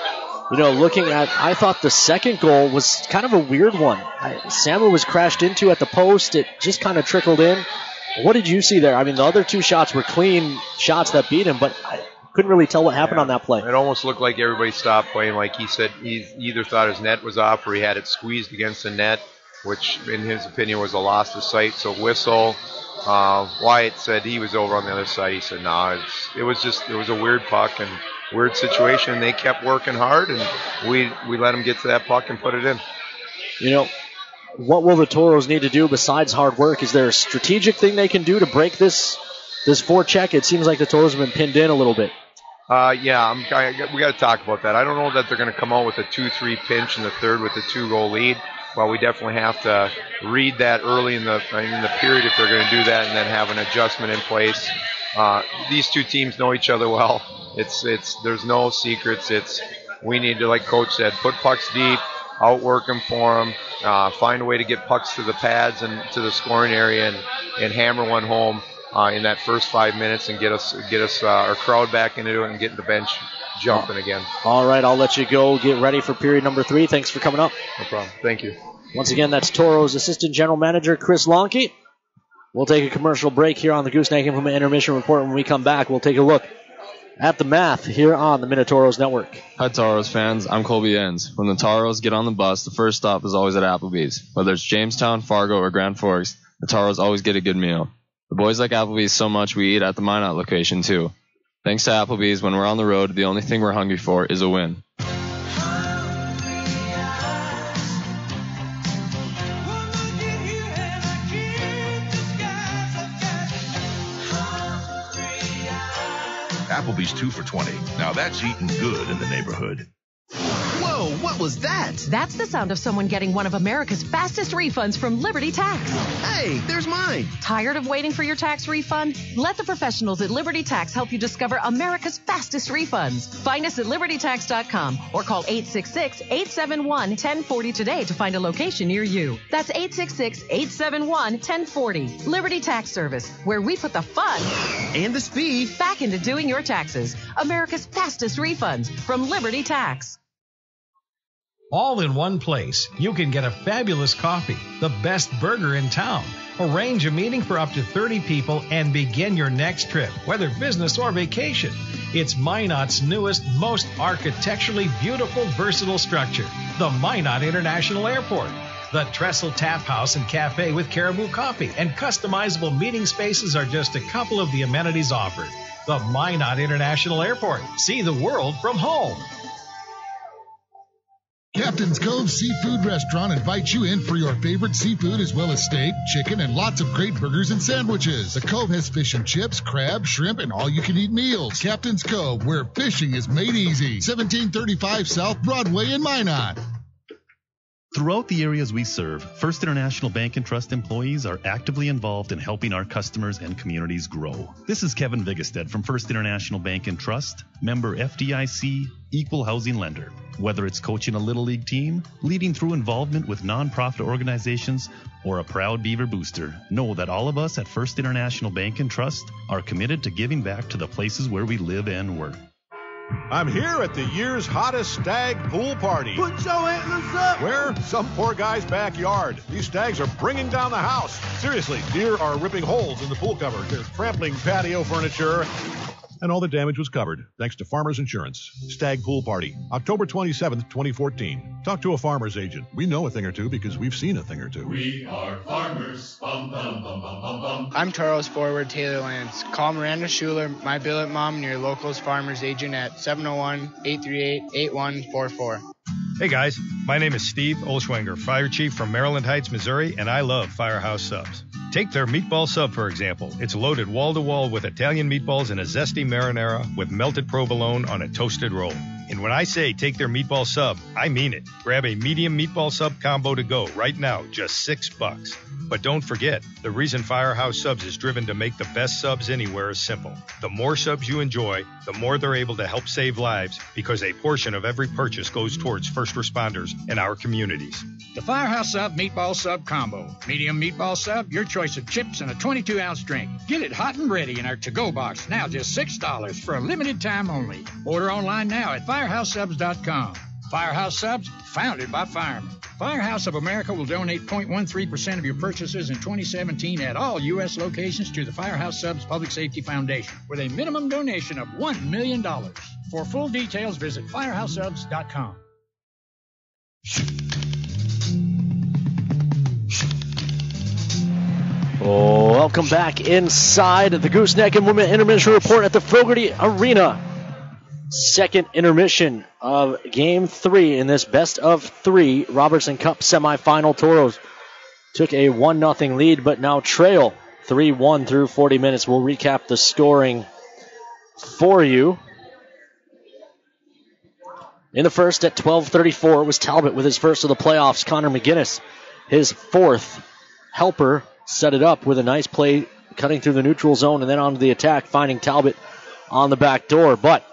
You know, looking at, I thought the second goal was kind of a weird one. I, Samuel was crashed into at the post. It just kind of trickled in. What did you see there? I mean, the other two shots were clean shots that beat him, but I couldn't really tell what happened Yeah. on that play. It almost looked like everybody stopped playing. Like he said, he either thought his net was off or he had it squeezed against the net, which in his opinion was a loss of sight. So whistle. Uh, Wyatt said he was over on the other side. He said, "No, nah, it was just it was a weird puck and weird situation." They kept working hard, and we we let them get to that puck and put it in. You know, what will the Tauros need to do besides hard work? Is there a strategic thing they can do to break this this forecheck? It seems like the Tauros have been pinned in a little bit. Uh, yeah, I'm, I, we got to talk about that. I don't know that they're going to come out with a 2-3 pinch in the third with a two-goal lead. Well, we definitely have to read that early in the in the period if they're going to do that, and then have an adjustment in place. Uh, these two teams know each other well. It's it's there's no secrets. It's we need to, like Coach said, put pucks deep, outwork them for them, uh, find a way to get pucks to the pads and to the scoring area, and, and hammer one home uh, in that first five minutes, and get us get us uh, our crowd back into it, and get the bench jumping again. All right, I'll let you go. Get ready for period number three. Thanks for coming up. No problem. Thank you. Once again, that's Tauro's assistant general manager, Chris Lonke. We'll take a commercial break here on the Gooseneck Implement Intermission Report. When we come back, we'll take a look at the math here on the Minotauros Network. Hi, Tauros fans. I'm Colby Enns. When the Tauros get on the bus, the first stop is always at Applebee's. Whether it's Jamestown, Fargo, or Grand Forks, the Tauros always get a good meal. The boys like Applebee's so much we eat at the Minot location too. Thanks to Applebee's, when we're on the road, the only thing we're hungry for is a win. Applebee's two for 20. Now that's eating good in the neighborhood. Whoa, what what was that? That's the sound of someone getting one of America's fastest refunds from Liberty Tax. Hey, there's mine. Tired of waiting for your tax refund? Let the professionals at Liberty Tax help you discover America's fastest refunds. Find us at libertytax.com or call 866-871-1040 today to find a location near you. That's 866-871-1040. Liberty Tax Service, where we put the fun and the speed back into doing your taxes. America's fastest refunds from Liberty Tax. All in one place. You can get a fabulous coffee, the best burger in town, arrange a meeting for up to 30 people, and begin your next trip, whether business or vacation. It's Minot's newest, most architecturally beautiful, versatile structure, the Minot International Airport. The Trestle Tap House and Cafe with Caribou Coffee and customizable meeting spaces are just a couple of the amenities offered. The Minot International Airport. See the world from home. Captain's Cove Seafood Restaurant invites you in for your favorite seafood as well as steak, chicken, and lots of great burgers and sandwiches. The Cove has fish and chips, crab, shrimp, and all you can eat meals. Captain's Cove, where fishing is made easy. 1735 South Broadway in Minot. Throughout the areas we serve, First International Bank and Trust employees are actively involved in helping our customers and communities grow. This is Kevin Vigestead from First International Bank and Trust, member FDIC, equal housing lender. Whether it's coaching a little league team, leading through involvement with nonprofit organizations, or a proud Beaver booster, know that all of us at First International Bank and Trust are committed to giving back to the places where we live and work. I'm here at the year's hottest stag pool party. Put your antlers up. Where? Some poor guy's backyard. These stags are bringing down the house. Seriously, deer are ripping holes in the pool cover. They're trampling patio furniture. And all the damage was covered thanks to Farmers Insurance. Stag Pool Party, October 27th, 2014. Talk to a farmer's agent. We know a thing or two because we've seen a thing or two. We are farmers. Bum, bum, bum, bum, bum, bum. I'm Tauros forward Taylor Lance. Call Miranda Schuler, my billet mom, and your locals farmers agent at 701-838-8144. Hey guys, my name is Steve Olschwanger, Fire Chief from Maryland Heights, Missouri, and I love Firehouse Subs. Take their meatball sub, for example. It's loaded wall to wall with Italian meatballs and a zesty marinara with melted provolone on a toasted roll. And when I say take their meatball sub, I mean it. Grab a medium meatball sub combo to go right now, just six bucks. But don't forget, the reason Firehouse Subs is driven to make the best subs anywhere is simple. The more subs you enjoy, the more they're able to help save lives because a portion of every purchase goes towards first responders in our communities. The Firehouse Sub Meatball Sub Combo. Medium meatball sub, your choice of chips and a 22 ounce drink. Get it hot and ready in our to go box, now just $6 for a limited time only. Order online now at firehouseSubs.com. Firehouse Subs, founded by firemen. Firehouse of America will donate 0.13% of your purchases in 2017 at all U.S. locations to the Firehouse Subs Public Safety Foundation with a minimum donation of $1 million. For full details, visit firehouseSubs.com. Welcome back inside the Gooseneck Implement Intermission Report at the Fogerty Arena. Second intermission of Game 3 in this best of three Robertson Cup semifinal. Tauros took a 1 0 lead, but now trail 3 1 through 40 minutes. We'll recap the scoring for you. In the first at 12:34 was Talbot with his first of the playoffs. Connor McGinnis, his fourth helper, set it up with a nice play cutting through the neutral zone and then onto the attack, finding Talbot on the back door. But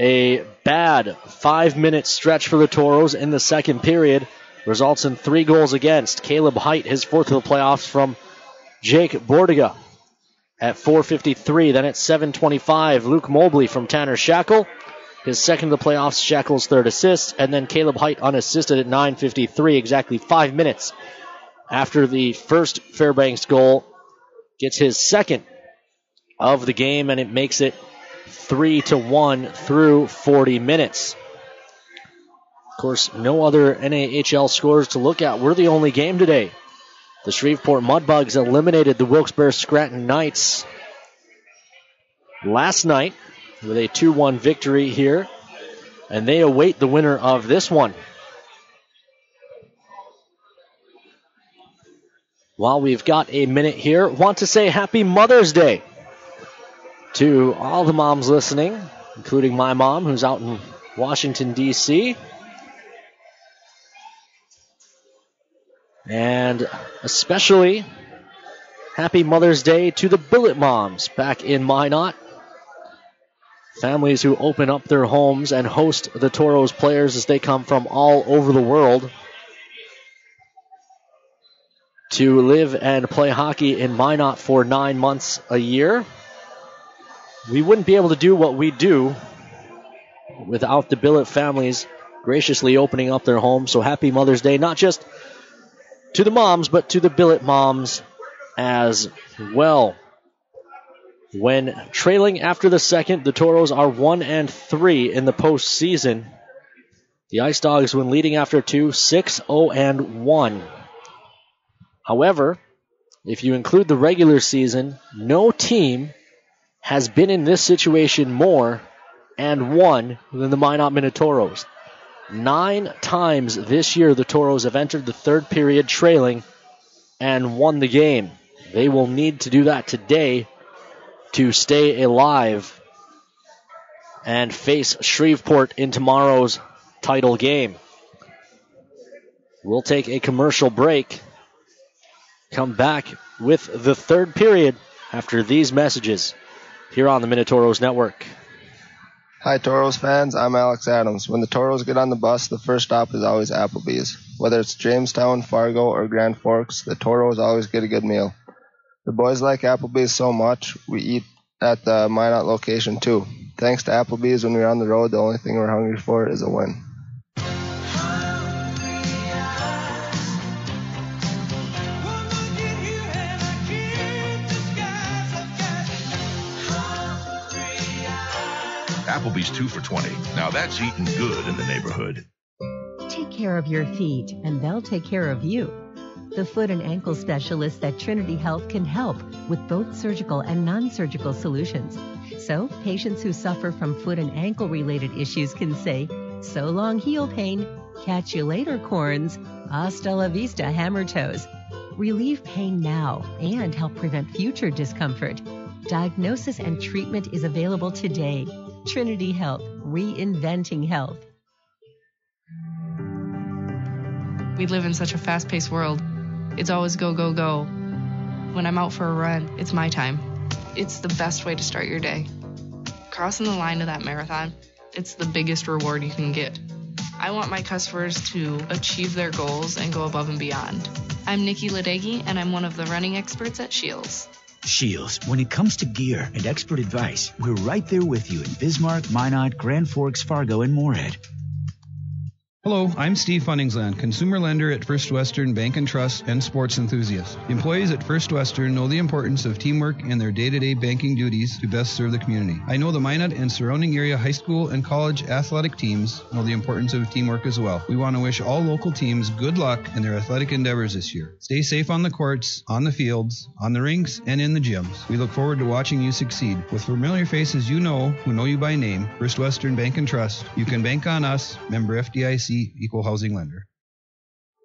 a bad five minute stretch for the Tauros in the second period results in three goals against. Caleb Height, his fourth of the playoffs from Jake Bordiga at 4.53. Then at 7.25, Luke Mobley from Tanner Shackle. His second of the playoffs, Shackle's third assist. And then Caleb Height unassisted at 9.53, exactly five minutes after the first Fairbanks goal. Gets his second of the game, and it makes it 3 to 1 through 40 minutes. Of course, no other NAHL scores to look at. We're the only game today. The Shreveport Mudbugs eliminated the Wilkes-Barre Scranton Knights last night with a 2 1 victory here, and they await the winner of this one. While we've got a minute here, want to say happy Mother's Day to all the moms listening, including my mom who's out in Washington, D.C. And especially happy Mother's Day to the Billet moms back in Minot. Families who open up their homes and host the Tauros players as they come from all over the world to live and play hockey in Minot for nine months a year. We wouldn't be able to do what we do without the Billet families graciously opening up their homes. So happy Mother's Day, not just to the moms, but to the Billet moms as well. When trailing after the second, the Tauros are one and three in the postseason. The Ice Dogs, when leading after two, 6 0 and 1. However, if you include the regular season, no team has been in this situation more and won than the Minot Minotauros. Nine times this year, the Tauros have entered the third period trailing and won the game. They will need to do that today to stay alive and face Shreveport in tomorrow's title game. We'll take a commercial break come back with the third period after these messages here on the Minotauros Network. Hi, Tauros fans. I'm Alex Adams. When the Tauros get on the bus, the first stop is always Applebee's. Whether it's Jamestown, Fargo, or Grand Forks, the Tauros always get a good meal. The boys like Applebee's so much, we eat at the Minot location too. Thanks to Applebee's, when we're on the road, the only thing we're hungry for is a win. Applebee's 2 for 20. Now that's eating good in the neighborhood. Take care of your feet, and they'll take care of you. The foot and ankle specialists at Trinity Health can help with both surgical and non surgical solutions. So, patients who suffer from foot and ankle related issues can say, So long, heel pain. Catch you later, corns. Hasta la vista, hammer toes. Relieve pain now and help prevent future discomfort. Diagnosis and treatment is available today. Trinity Health, reinventing health. We live in such a fast paced world. It's always go, go, go. When I'm out for a run, it's my time. It's the best way to start your day. Crossing the line of that marathon, it's the biggest reward you can get. I want my customers to achieve their goals and go above and beyond. I'm Nikki Ladegi, and I'm one of the running experts at Scheels. Scheels, when it comes to gear and expert advice, we're right there with you in Bismarck, Minot, Grand Forks, Fargo, and Moorhead. Hello, I'm Steve Funningsland, consumer lender at First Western Bank and Trust and sports enthusiast. Employees at First Western know the importance of teamwork in their day-to-day banking duties to best serve the community. I know the Minot and surrounding area high school and college athletic teams know the importance of teamwork as well. We want to wish all local teams good luck in their athletic endeavors this year. Stay safe on the courts, on the fields, on the rinks, and in the gyms. We look forward to watching you succeed. With familiar faces you know who know you by name, First Western Bank and Trust, you can bank on us, member FDIC equal housing lender.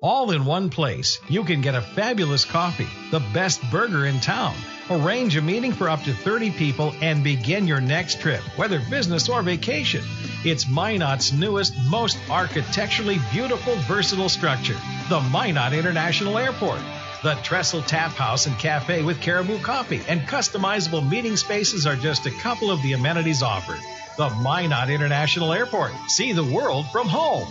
All in one place. You can get a fabulous coffee, the best burger in town. Arrange a meeting for up to 30 people and begin your next trip, whether business or vacation. It's Minot's newest, most architecturally beautiful, versatile structure, the Minot International Airport. The Trestle Tap House and Cafe with Caribou Coffee and customizable meeting spaces are just a couple of the amenities offered. The Minot International Airport. See the world from home.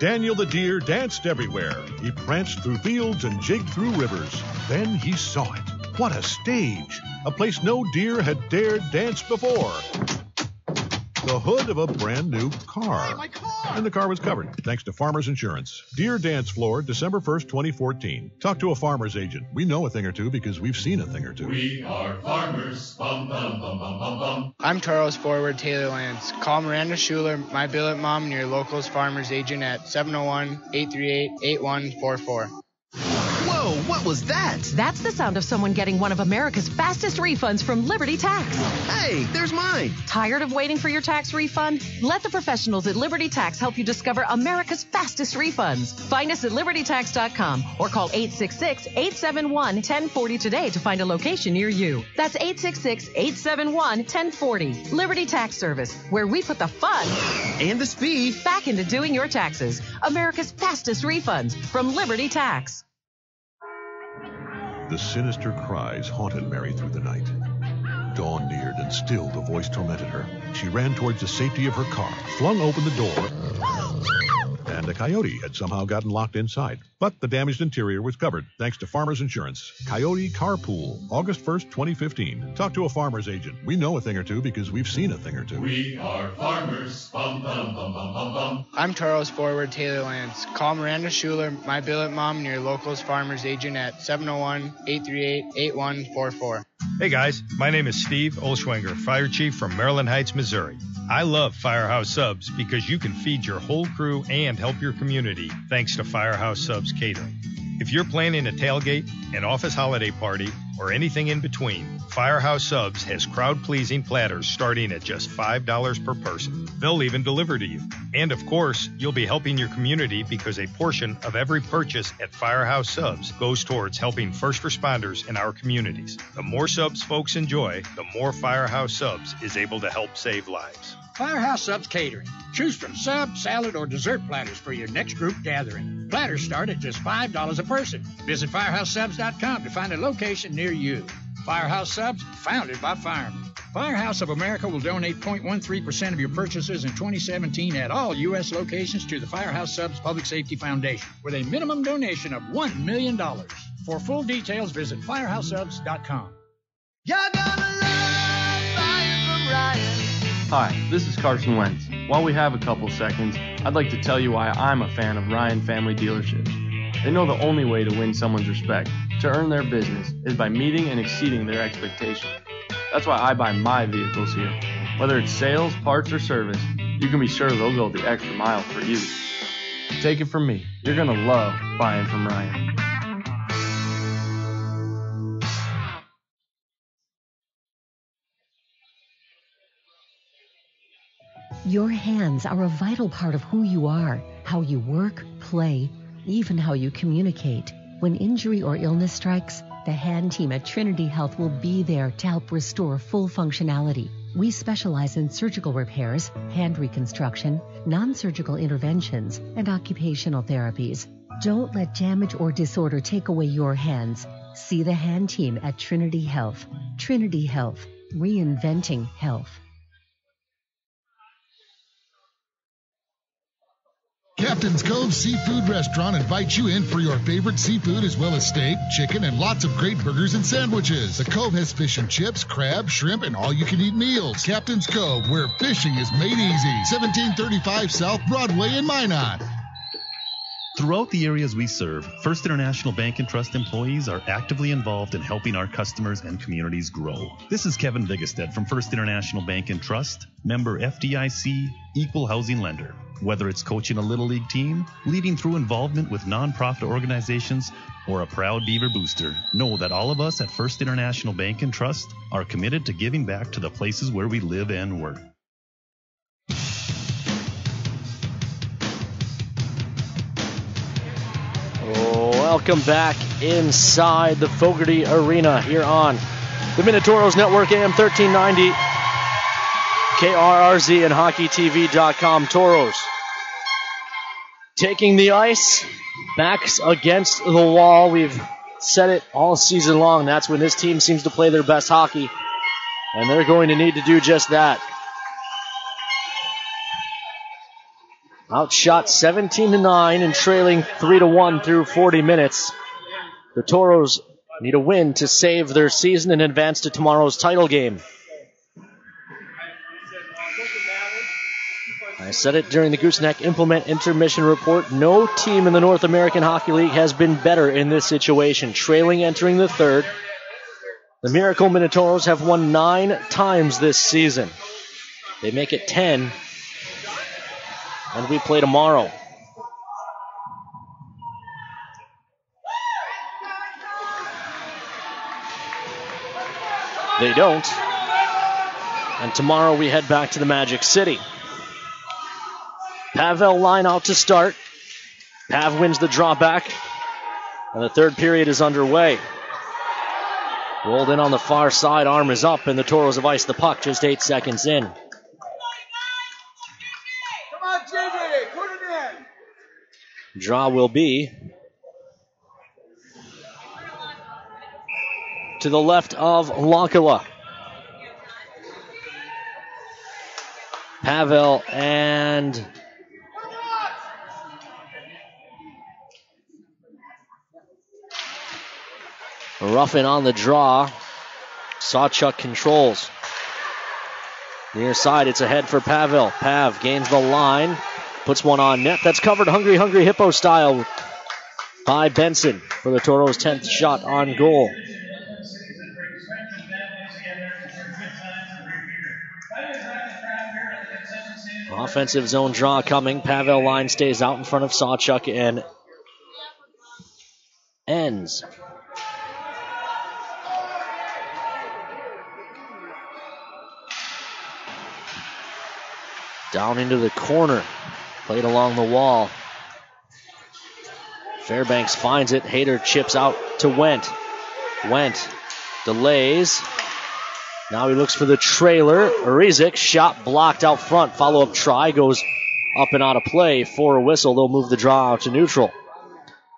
Daniel the deer danced everywhere. He pranced through fields and jigged through rivers. Then he saw it. What a stage! A place no deer had dared dance before. The hood of a brand new car. my car! And the car was covered, thanks to Farmers Insurance. Deer Dance Floor, December 1st, 2014. Talk to a farmer's agent. We know a thing or two because we've seen a thing or two. We are farmers. Bum, bum, bum, bum, bum, bum. I'm Charles forward Taylor Lance. Call Miranda Schuler, my billet mom, and your local's farmer's agent at 701 838 8144. Whoa, What was that? That's the sound of someone getting one of America's fastest refunds from Liberty Tax. Hey, there's mine. Tired of waiting for your tax refund? Let the professionals at Liberty Tax help you discover America's fastest refunds. Find us at libertytax.com or call 866-871-1040 today to find a location near you. That's 866-871-1040. Liberty Tax Service, where we put the fun and the speed back into doing your taxes. America's fastest refunds from Liberty Tax. The sinister cries haunted Mary through the night. Dawn neared, and still the voice tormented her. She ran towards the safety of her car, flung open the door, and a coyote had somehow gotten locked inside. But the damaged interior was covered thanks to Farmers Insurance. Coyote Carpool, August 1st, 2015. Talk to a farmer's agent. We know a thing or two because we've seen a thing or two. We are farmers. Bum, bum, bum, bum, bum, bum. I'm Tauros forward Taylor Lance. Call Miranda Schuler, my billet mom, and your locals farmers agent at 701-838-8144. Hey guys, my name is Steve Olschwanger, Fire Chief from Maryland Heights, Missouri. I love Firehouse Subs because you can feed your whole crew and help your community thanks to Firehouse Subs Catering. If you're planning a tailgate, an office holiday party, or anything in between, Firehouse Subs has crowd pleasing platters starting at just $5 per person. They'll even deliver to you. And of course, you'll be helping your community because a portion of every purchase at Firehouse Subs goes towards helping first responders in our communities. The more subs folks enjoy, the more Firehouse Subs is able to help save lives. Firehouse Subs Catering. Choose from sub, salad, or dessert platters for your next group gathering. Platters start at just $5 a person. Visit firehousesubs.com to find a location near you. Firehouse Subs, founded by firemen. Firehouse of America will donate 0.13% of your purchases in 2017 at all U.S. locations to the Firehouse Subs Public Safety Foundation with a minimum donation of $1 million. For full details, visit firehousesubs.com. You're gonna love buying from Ryan. Hi, this is Carson Wentz. While we have a couple seconds, I'd like to tell you why I'm a fan of Ryan Family Dealerships. They know the only way to win someone's respect, to earn their business, is by meeting and exceeding their expectations. That's why I buy my vehicles here. Whether it's sales, parts, or service, you can be sure they'll go the extra mile for you. Take it from me, you're gonna love buying from Ryan. Your hands are a vital part of who you are, how you work, play, even how you communicate. When injury or illness strikes, the hand team at Trinity Health will be there to help restore full functionality. We specialize in surgical repairs, hand reconstruction, non surgical interventions, and occupational therapies. Don't let damage or disorder take away your hands. See the hand team at Trinity Health. Trinity Health, reinventing health. Captain's Cove Seafood Restaurant invites you in for your favorite seafood as well as steak, chicken, and lots of great burgers and sandwiches. The Cove has fish and chips, crab, shrimp, and all you can eat meals. Captain's Cove, where fishing is made easy. 1735 South Broadway in Minot. Throughout the areas we serve, First International Bank and Trust employees are actively involved in helping our customers and communities grow. This is Kevin Vigestead from First International Bank and Trust, member FDIC, equal housing lender. Whether it's coaching a little league team, leading through involvement with nonprofit organizations, or a proud Beaver booster, know that all of us at First International Bank and Trust are committed to giving back to the places where we live and work. Welcome back inside the Fogerty Arena here on the Minotauros Network, AM 1390, KRRZ, and HockeyTV.com. Tauros taking the ice, backs against the wall. We've said it all season long. That's when this team seems to play their best hockey, and they're going to need to do just that. Outshot 17 to 9 and trailing 3 to 1 through 40 minutes. The Tauros need a win to save their season and advance to tomorrow's title game. I said it during the Gooseneck Implement Intermission Report. No team in the North American Hockey League has been better in this situation. Trailing entering the third. The Miracle Minotauros have won nine times this season. They make it 10 and we play tomorrow. They don't. And tomorrow we head back to the Magic City. Pavel line out to start. Pav wins the draw back, And the third period is underway. Rolled in on the far side, arm is up, and the Tauros have ice the puck just eight seconds in. Draw will be to the left of Lonkala. Pavel and Ruffin on the draw. Sawchuck controls. Near side, it's ahead for Pavel. Pav gains the line, puts one on net. That's covered Hungry Hungry Hippo style by Benson for the Tauros' 10th shot on goal. Offensive zone draw coming. Pavel line stays out in front of Sawchuck and Enns. Down into the corner. Played along the wall. Fairbanks finds it. Hayter chips out to Went. Went delays. Now he looks for the trailer. Arizik shot blocked out front. Follow up try goes up and out of play for a whistle. They'll move the draw out to neutral.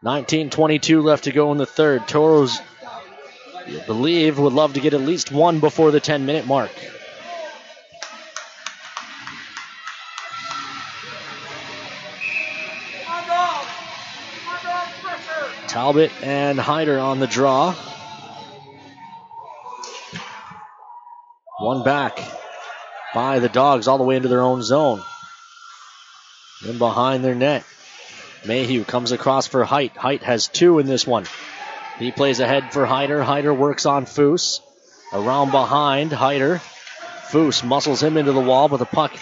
19:22 left to go in the third. Tauros, believe, would love to get at least one before the 10 minute mark. Talbot and Hyder on the draw. One back by the dogs all the way into their own zone. Then behind their net. Mayhew comes across for Height. Height has two in this one. He plays ahead for Hyder. Hyder works on Foose. Around behind, Hyder. Foose muscles him into the wall, but the puck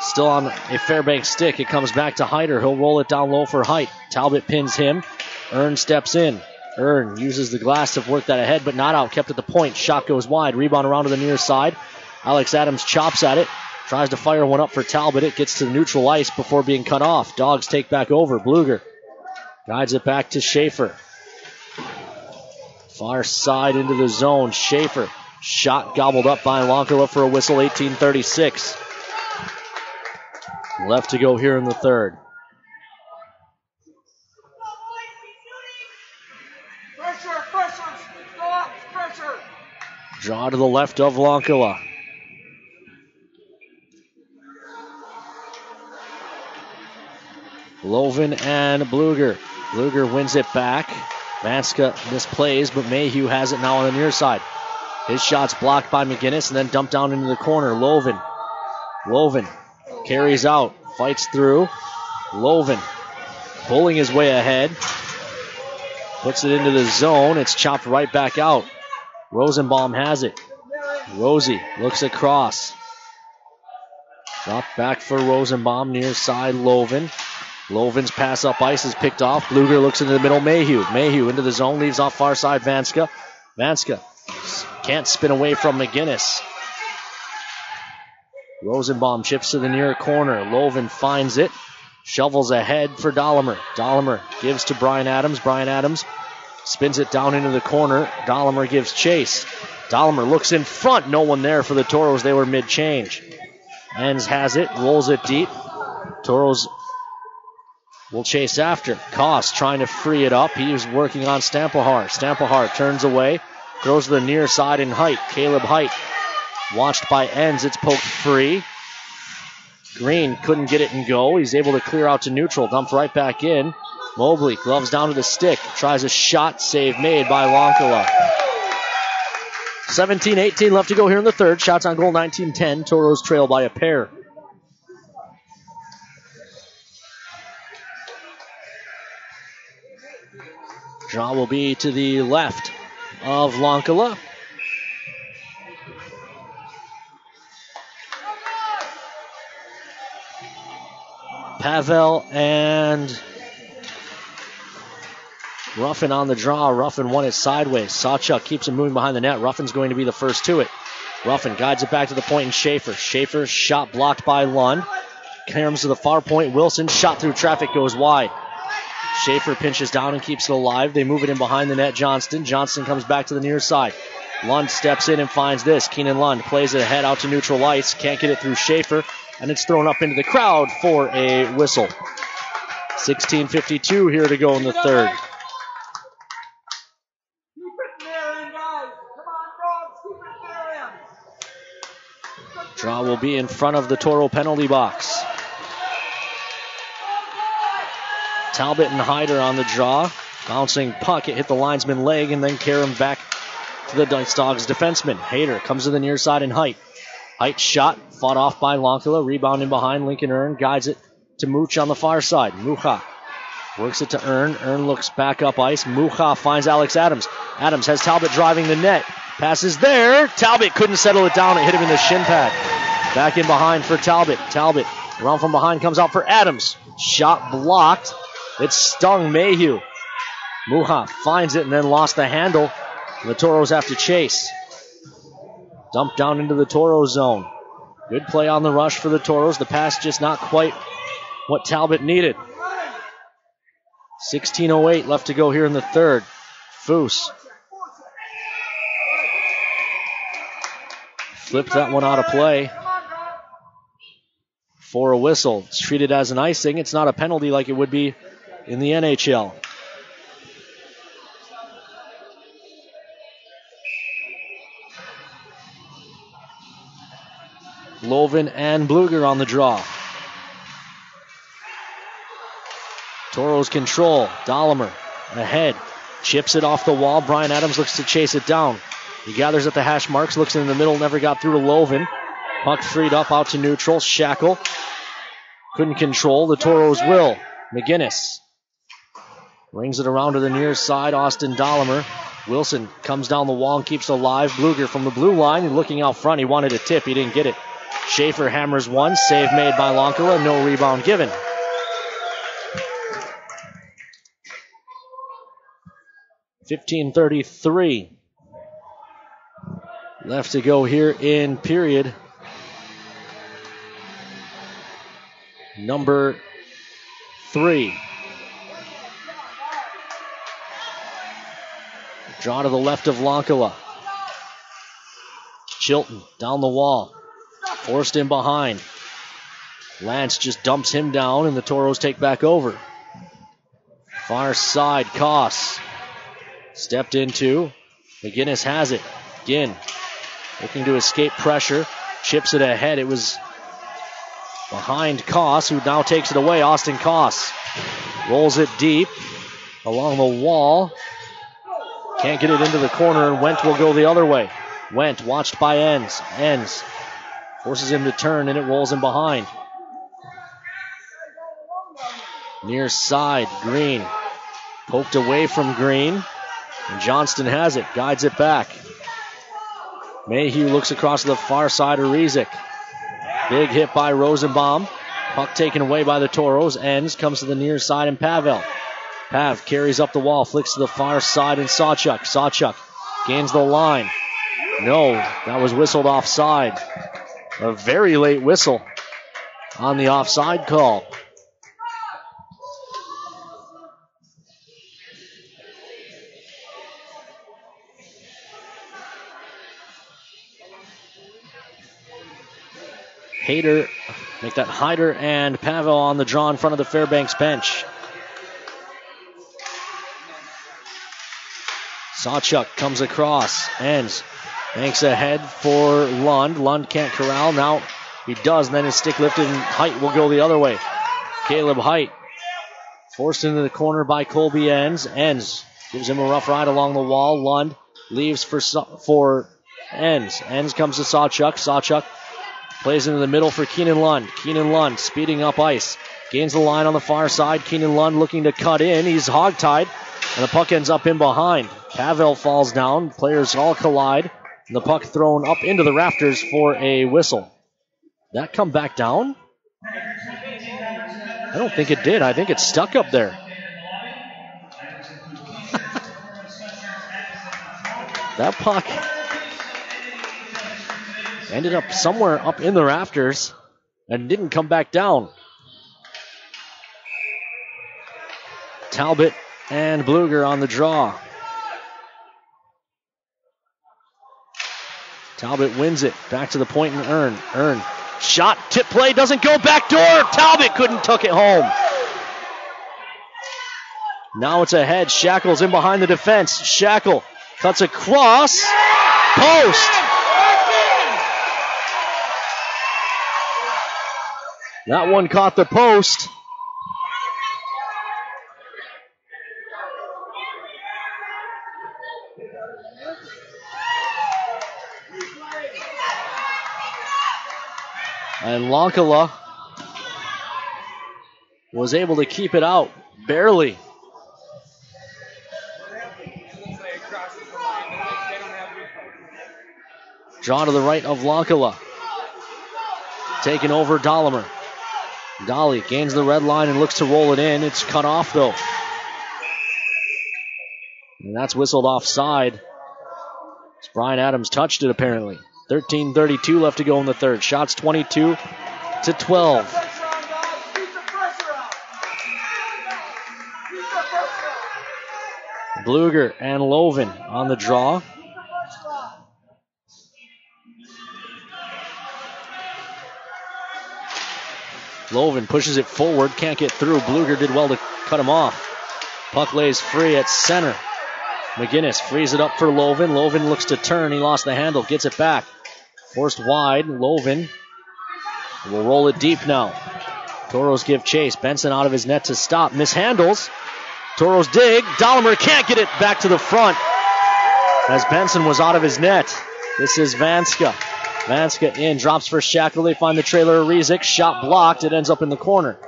still on a Fairbanks stick. It comes back to Hyder. He'll roll it down low for Height. Talbot pins him. Earn steps in. Earn uses the glass to work that ahead, but not out. Kept at the point. Shot goes wide. Rebound around to the near side. Alex Adams chops at it. Tries to fire one up for Talbot. It gets to the neutral ice before being cut off. Dogs take back over. Bluger guides it back to Schaefer. Far side into the zone. Schaefer. Shot gobbled up by Lonkala for a whistle. 1836. Left to go here in the third. Pressure, pressure. Stop, pressure. Draw to the left of Lonkala. Loven and Bluger. Bluger wins it back. Vanska misplays, but Mayhew has it now on the near side. His shot's blocked by McGinnis and then dumped down into the corner. Loven. Loven carries out, fights through. Loven pulling his way ahead. Puts it into the zone. It's chopped right back out. Rosenbaum has it. Rosie looks across. Drop back for Rosenbaum near side Loven. Loven's pass up ice is picked off. Bluger looks into the middle. Mayhew. Mayhew into the zone. Leaves off far side Vanska. Vanska can't spin away from McGinnis. Rosenbaum chips to the near corner. Loven finds it. Shovels ahead for Dollimer. Dollimer gives to Brian Adams. Brian Adams spins it down into the corner. Dollimer gives chase. Dollimer looks in front. No one there for the Tauros. They were mid change. Enns has it. Rolls it deep. Tauros will chase after. Koss trying to free it up. He is working on Stampahar. Stampahar turns away. Throws to the near side in height. Caleb Height. Watched by Enns. It's poked free. Green couldn't get it and go. He's able to clear out to neutral. Dumped right back in. Mobley gloves down to the stick. Tries a shot save made by Lonkala. 17 18 left to go here in the third. Shots on goal 19 10. Tauros trail by a pair. Draw will be to the left of Lonkala. Pavel and Ruffin on the draw. Ruffin won it sideways. Sawchuck keeps him moving behind the net. Ruffin's going to be the first to it. Ruffin guides it back to the point in Schaefer. Schaefer shot blocked by Lund. Comes to the far point. Wilson shot through traffic goes wide. Schaefer pinches down and keeps it alive. They move it in behind the net. Johnston. Johnston comes back to the near side. Lund steps in and finds this. Keenan Lund plays it ahead out to neutral ice. Can't get it through Schaefer. And it's thrown up into the crowd for a whistle. 16.52 here to go in the third. Draw will be in front of the Tauro penalty box. Talbot and Hyder on the draw. Bouncing puck, it hit the linesman leg and then him back to the Dice Dogs defenseman. Hayter comes to the near side and height. Height shot, fought off by Lonkala, rebounding behind Lincoln Earn, guides it to Mooch on the far side. Mucha works it to Earn. Earn looks back up ice. Mucha finds Alex Adams. Adams has Talbot driving the net. Passes there. Talbot couldn't settle it down. It hit him in the shin pad. Back in behind for Talbot. Talbot around from behind comes out for Adams. Shot blocked. It stung Mayhew. Mucha finds it and then lost the handle. The Tauros have to chase. Dumped down into the Tauro zone. Good play on the rush for the Tauros. The pass just not quite what Talbot needed. 16.08 left to go here in the third. Foose flipped that one out of play for a whistle. It's treated as an icing. It's not a penalty like it would be in the NHL. Lovin and Bluger on the draw. Tauros control. Dollimer ahead. Chips it off the wall. Brian Adams looks to chase it down. He gathers at the hash marks, looks in the middle, never got through to Lovin. Puck freed up out to neutral. Shackle. Couldn't control. The Tauros will. McGinnis. Rings it around to the near side. Austin Dollimer. Wilson comes down the wall and keeps alive. Bluger from the blue line looking out front. He wanted a tip. He didn't get it. Schaefer hammers one. Save made by Lonkala. No rebound given. Fifteen thirty-three left to go here in period number three. Draw to the left of Lonkala. Chilton down the wall. Forced in behind. Lance just dumps him down, and the Tauros take back over. Far side, Koss. Stepped into. McGinnis has it. Ginn looking to escape pressure. Chips it ahead. It was behind Koss, who now takes it away. Austin Koss rolls it deep along the wall. Can't get it into the corner, and Went will go the other way. Went, watched by Enns. Enns forces him to turn, and it rolls him behind. Near side, Green. Poked away from Green. And Johnston has it, guides it back. Mayhew looks across to the far side of Rezick. Big hit by Rosenbaum. Puck taken away by the Tauros. Enns, comes to the near side, and Pavel. Pav carries up the wall, flicks to the far side, and Sawchuk. Sawchuk gains the line. No, that was whistled offside. A very late whistle on the offside call. Hayter, make that Hyder and Pavel on the draw in front of the Fairbanks bench. Sawchuk comes across, Enns, banks ahead for Lund. Lund can't corral. Now he does, and then his stick lifted, and Height will go the other way. Caleb Height forced into the corner by Colby Enns. Enns gives him a rough ride along the wall. Lund leaves for for Enns. Enns comes to Sawchuk. Sawchuk Plays into the middle for Keenan Lund. Keenan Lund speeding up ice. Gains the line on the far side. Keenan Lund looking to cut in. He's hogtied. And the puck ends up in behind. Pavel falls down. Players all collide. And the puck thrown up into the rafters for a whistle. That come back down? I don't think it did. I think it stuck up there. that puck ended up somewhere up in the rafters and didn't come back down. Talbot and Bluger on the draw. Talbot wins it. Back to the point and earn. Earn. Shot, tip play, doesn't go back door. Talbot couldn't tuck it home. Now it's ahead. Shackle's in behind the defense. Shackle cuts across. Post. That one caught the post. And Lonkala was able to keep it out, barely. Draw to the right of Lonkala. Taking over Dollimer. Dolly gains the red line and looks to roll it in. It's cut off though. And that's whistled offside. As Brian Adams touched it apparently. 13:32 left to go in the third. Shots 22 to 12. Bluger and Loven on the draw. Loven pushes it forward, can't get through. Bluger did well to cut him off. Puck lays free at center. McGinnis frees it up for Loven. Loven looks to turn. He lost the handle, gets it back. Forced wide. Loven will roll it deep now. Tauros give chase. Benson out of his net to stop. Mishandles. Tauros dig. Dollimer can't get it back to the front as Benson was out of his net. This is Vanska. Vanska in, drops for Shackle. They find the trailer of Rezik. Shot blocked. It ends up in the corner.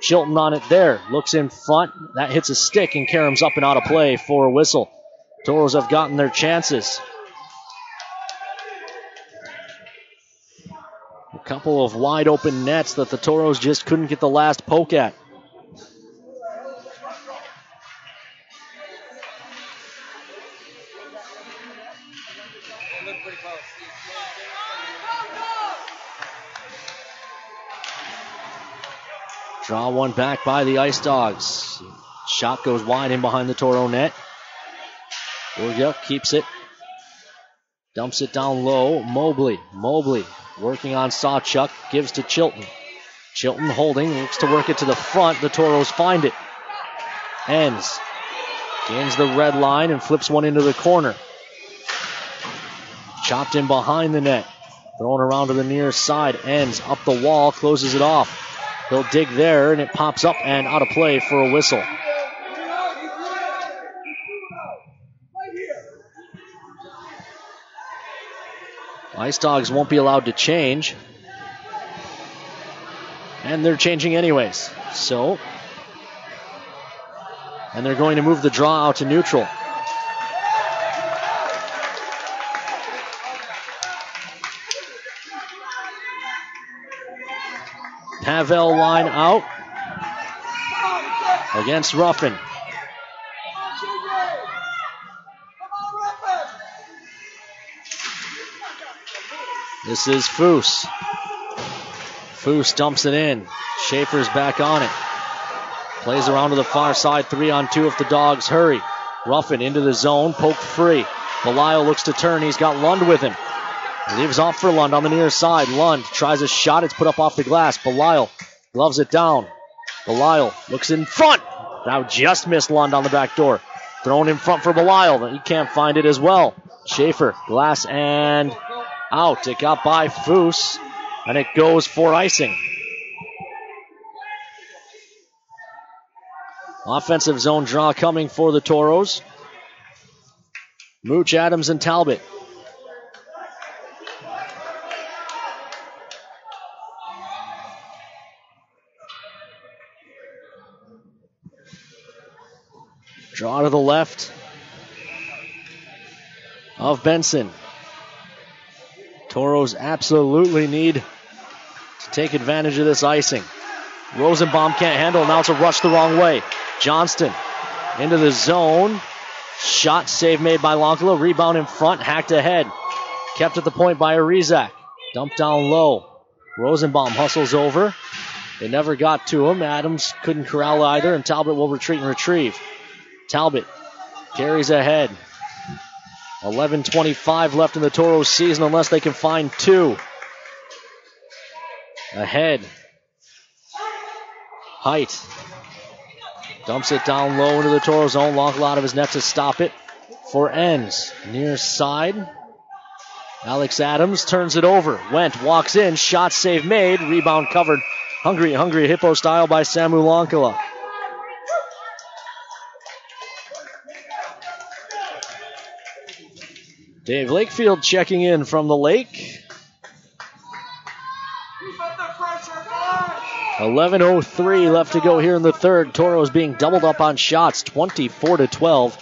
Chilton on it there. Looks in front. That hits a stick, and Karam's up and out of play for a whistle. Tauros have gotten their chances. A couple of wide open nets that the Tauros just couldn't get the last poke at. Draw one back by the Ice Dogs. Shot goes wide in behind the Tauro net. Burga keeps it. Dumps it down low. Mobley. Mobley working on Sawchuk. Gives to Chilton. Chilton holding. Looks to work it to the front. The Tauros find it. Enns. Gains the red line and flips one into the corner. Chopped in behind the net. Thrown around to the near side. Enns up the wall. Closes it off. He'll dig there, and it pops up and out of play for a whistle. Ice Dogs won't be allowed to change. And they're changing anyways. So, and they're going to move the draw out to neutral. Pavel line out against Ruffin. This is Foose. Foose dumps it in. Schaefer's back on it. Plays around to the far side, three on two if the dogs hurry. Ruffin into the zone, poked free. Belial looks to turn. He's got Lund with him. Leaves off for Lund on the near side. Lund tries a shot. It's put up off the glass. Belial gloves it down. Belial looks in front. Now just missed Lund on the back door. Thrown in front for Belial. He can't find it as well. Schaefer, glass and out. It got by Foose, and it goes for icing. Offensive zone draw coming for the Tauros. Mooch, Adams, and Talbot. Draw to the left of Benson. Tauros absolutely need to take advantage of this icing. Rosenbaum can't handle. Now it's a rush the wrong way. Johnston into the zone. Shot save made by Lonkala. Rebound in front, hacked ahead. Kept at the point by Arizak. Dumped down low. Rosenbaum hustles over. They never got to him. Adams couldn't corral either, and Talbot will retreat and retrieve. Talbot carries ahead. 11.25 left in the Tauros season unless they can find two. Ahead. Height. Dumps it down low into the Tauro zone. Long out of his net to stop it for Enns. Near side. Alex Adams turns it over. Went, walks in, shot save made, rebound covered. Hungry, hungry hippo style by Samu Lonkala. Dave Lakefield checking in from the lake. 11.03 left to go here in the third. Tauros being doubled up on shots, 24 to 12,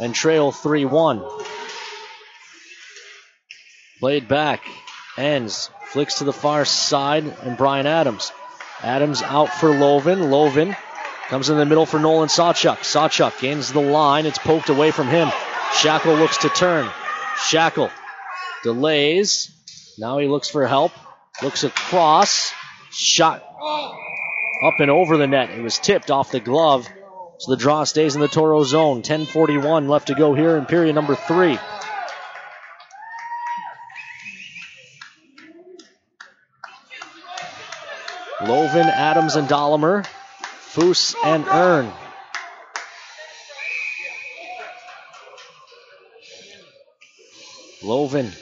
and trail 3 1. Played back, Enns, flicks to the far side, and Brian Adams. Adams out for Lovin. Lovin comes in the middle for Nolan Sawchuk. Sawchuk gains the line. It's poked away from him. Shackle looks to turn. Shackle delays. Now he looks for help. Looks across. Shot up and over the net. It was tipped off the glove. So the draw stays in the Tauro zone. 10:41 left to go here in period number three. Lovin, Adams, and Dollimer. Foose and Earn. Lovin.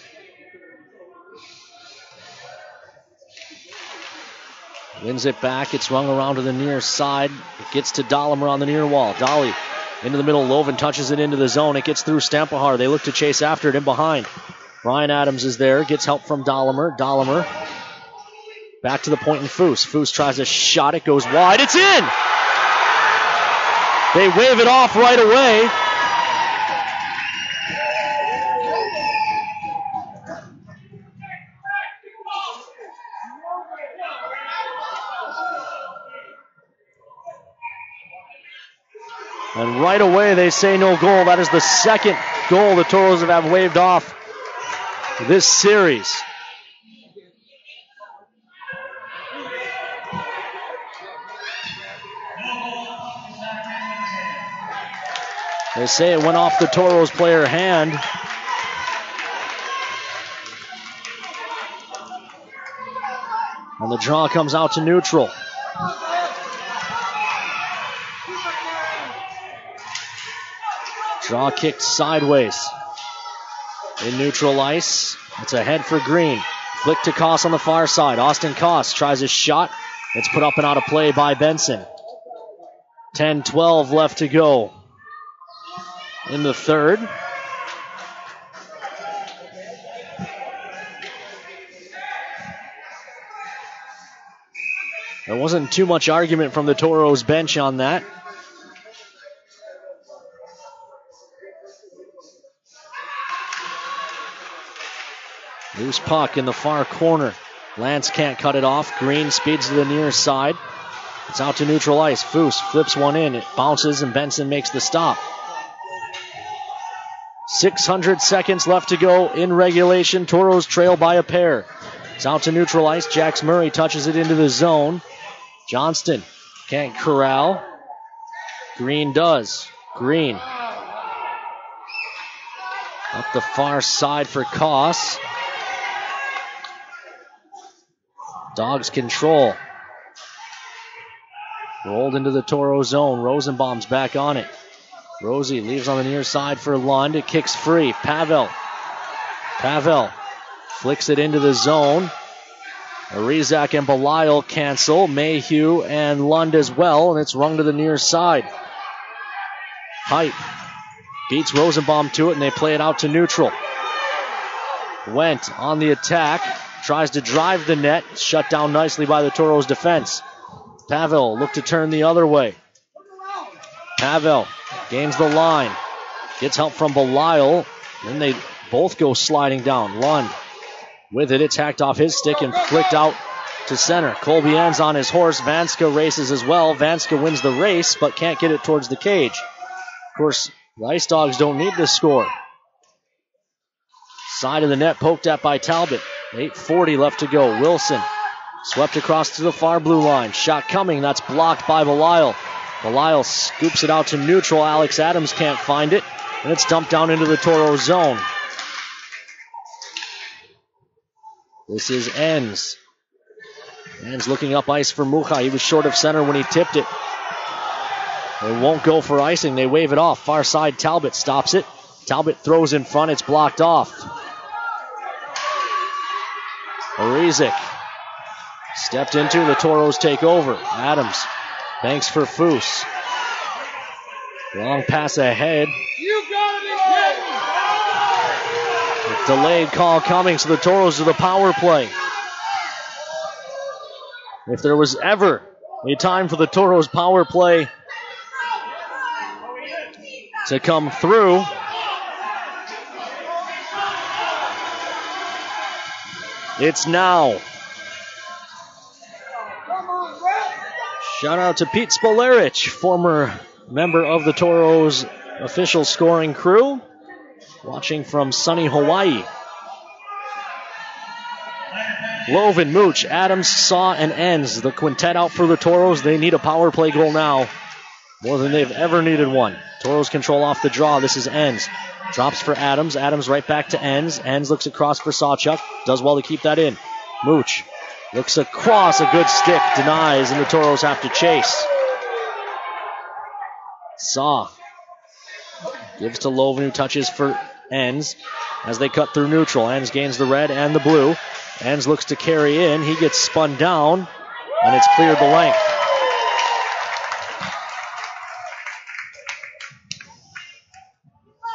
Wins it back. It's rung around to the near side. It gets to Dollimer on the near wall. Dolly into the middle. Lovin touches it into the zone. It gets through Stampahar. They look to chase after it in behind. Ryan Adams is there. Gets help from Dollimer. Dollimer back to the point and Foose. Foose tries a shot. It goes wide. It's in! They wave it off right away. Right away they say no goal. That is the second goal the Tauros have waved off this series. They say it went off the Tauros player hand. And the draw comes out to neutral. Draw kicked sideways. In neutral ice. It's a head for Green. Flick to Koss on the far side. Austin Koss tries a shot. It's put up and out of play by Benson. 10 12 left to go in the third. There wasn't too much argument from the Tauros bench on that. Loose puck in the far corner. Lance can't cut it off. Green speeds to the near side. It's out to neutral ice. Foose flips one in. It bounces and Benson makes the stop. 600 seconds left to go in regulation. Tauros trail by a pair. It's out to neutral ice. Jax Murray touches it into the zone. Johnston can't corral. Green does. Green. Up the far side for Koss. Dogs control. Rolled into the Tauro zone. Rosenbaum's back on it. Rosie leaves on the near side for Lund. It kicks free. Pavel. Pavel flicks it into the zone. Arizak and Belial cancel. Mayhew and Lund as well, and it's rung to the near side. Height beats Rosenbaum to it, and they play it out to neutral. Went on the attack, tries to drive the net, shut down nicely by the Tauros defense. Pavel looked to turn the other way. Pavel gains the line, gets help from Belial, then they both go sliding down. Lund with it, it's hacked off his stick and flicked out to center. Colby ends on his horse. Vanska races as well. Vanska wins the race, but can't get it towards the cage. Of course, The Ice Dogs don't need to score. Side of the net poked at by Talbot. 8.40 left to go. Wilson swept across to the far blue line. Shot coming. That's blocked by Belisle. Belisle scoops it out to neutral. Alex Adams can't find it. And it's dumped down into the Tauro zone. This is Enns. Enns looking up ice for Mucha. He was short of center when he tipped it. They won't go for icing. They wave it off. Far side, Talbot stops it. Talbot throws in front. It's blocked off. Arizik stepped into. The Tauros take over. Adams banks for Foose. Long pass ahead. You gotta be kidding! Delayed call coming, so the Tauros to the power play. If there was ever a time for the Tauros power play to come through, it's now. Shout out to Pete Spolarich, former member of the Tauros official scoring crew, watching from sunny Hawaii. Loven, Mooch, Adams, Saw, and Enns. The quintet out for the Tauros. They need a power play goal now. More than they've ever needed one. Tauros control off the draw. This is Enns. Drops for Adams. Adams right back to Enns. Enns looks across for Sawchuk. Does well to keep that in. Mooch looks across. A good stick. Denies, and the Tauros have to chase. Saw gives to Loven, who touches for Enns as they cut through neutral. Enns gains the red and the blue. Enns looks to carry in. He gets spun down, and it's cleared the length.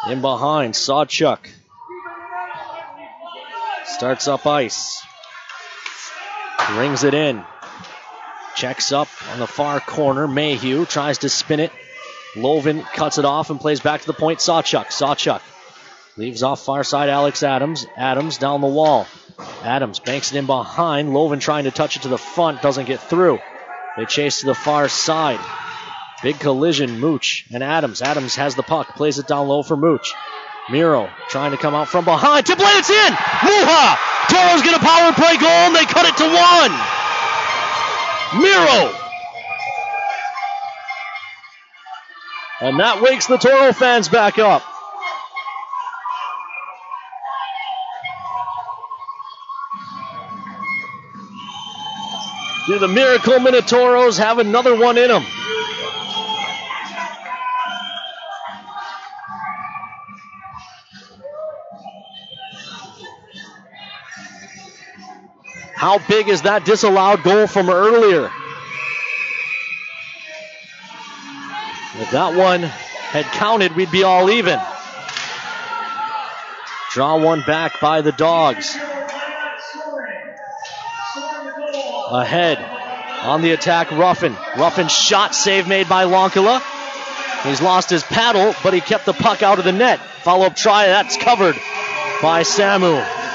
In behind, Sawchuk. Starts up ice. Rings it in. Checks up on the far corner. Mayhew tries to spin it. Lovin cuts it off and plays back to the point. Sawchuk. Sawchuk leaves off far side Alex Adams. Adams down the wall. Adams banks it in behind. Lovin trying to touch it to the front. Doesn't get through. They chase to the far side. Big collision, Mooch and Adams. Adams has the puck, plays it down low for Mooch. Miro trying to come out from behind. Tip lane, it's in! Mucha! Tauros get a power play goal and they cut it to one! Miro! And that wakes the Tauro fans back up. Do the Miracle Minotauros have another one in them? How big is that disallowed goal from earlier? If that one had counted, we'd be all even. Draw one back by the Dogs. Ahead on the attack, Ruffin. Ruffin shot, save made by Lonkala. He's lost his paddle, but he kept the puck out of the net. Follow up try, that's covered by Samu.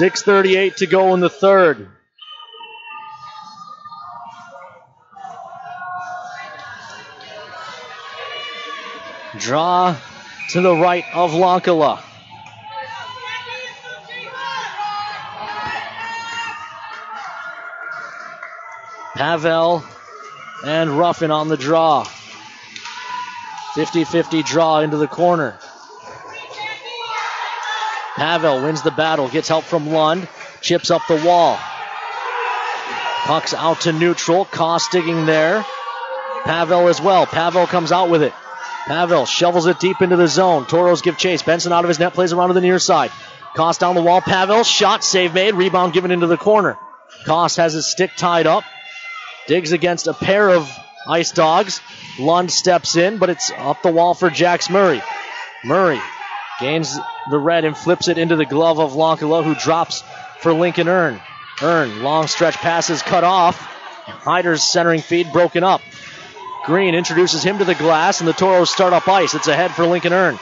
6.38 to go in the third. Draw to the right of Lonkala. Pavel and Ruffin on the draw. 50 50 draw into the corner. Pavel wins the battle, gets help from Lund, chips up the wall. Puck's out to neutral. Koss digging there. Pavel as well. Pavel comes out with it. Pavel shovels it deep into the zone. Tauros give chase. Benson out of his net, plays around to the near side. Koss down the wall. Pavel, shot, save made. Rebound given into the corner. Koss has his stick tied up. Digs against a pair of ice dogs. Lund steps in, but it's up the wall for Jax Murray. Murray gains the red and flips it into the glove of Lonkala, who drops for Lincoln Earn. Earn, long stretch passes cut off. Hyder's centering feed broken up. Green introduces him to the glass, and the Tauros start up ice. It's ahead for Lincoln Earn.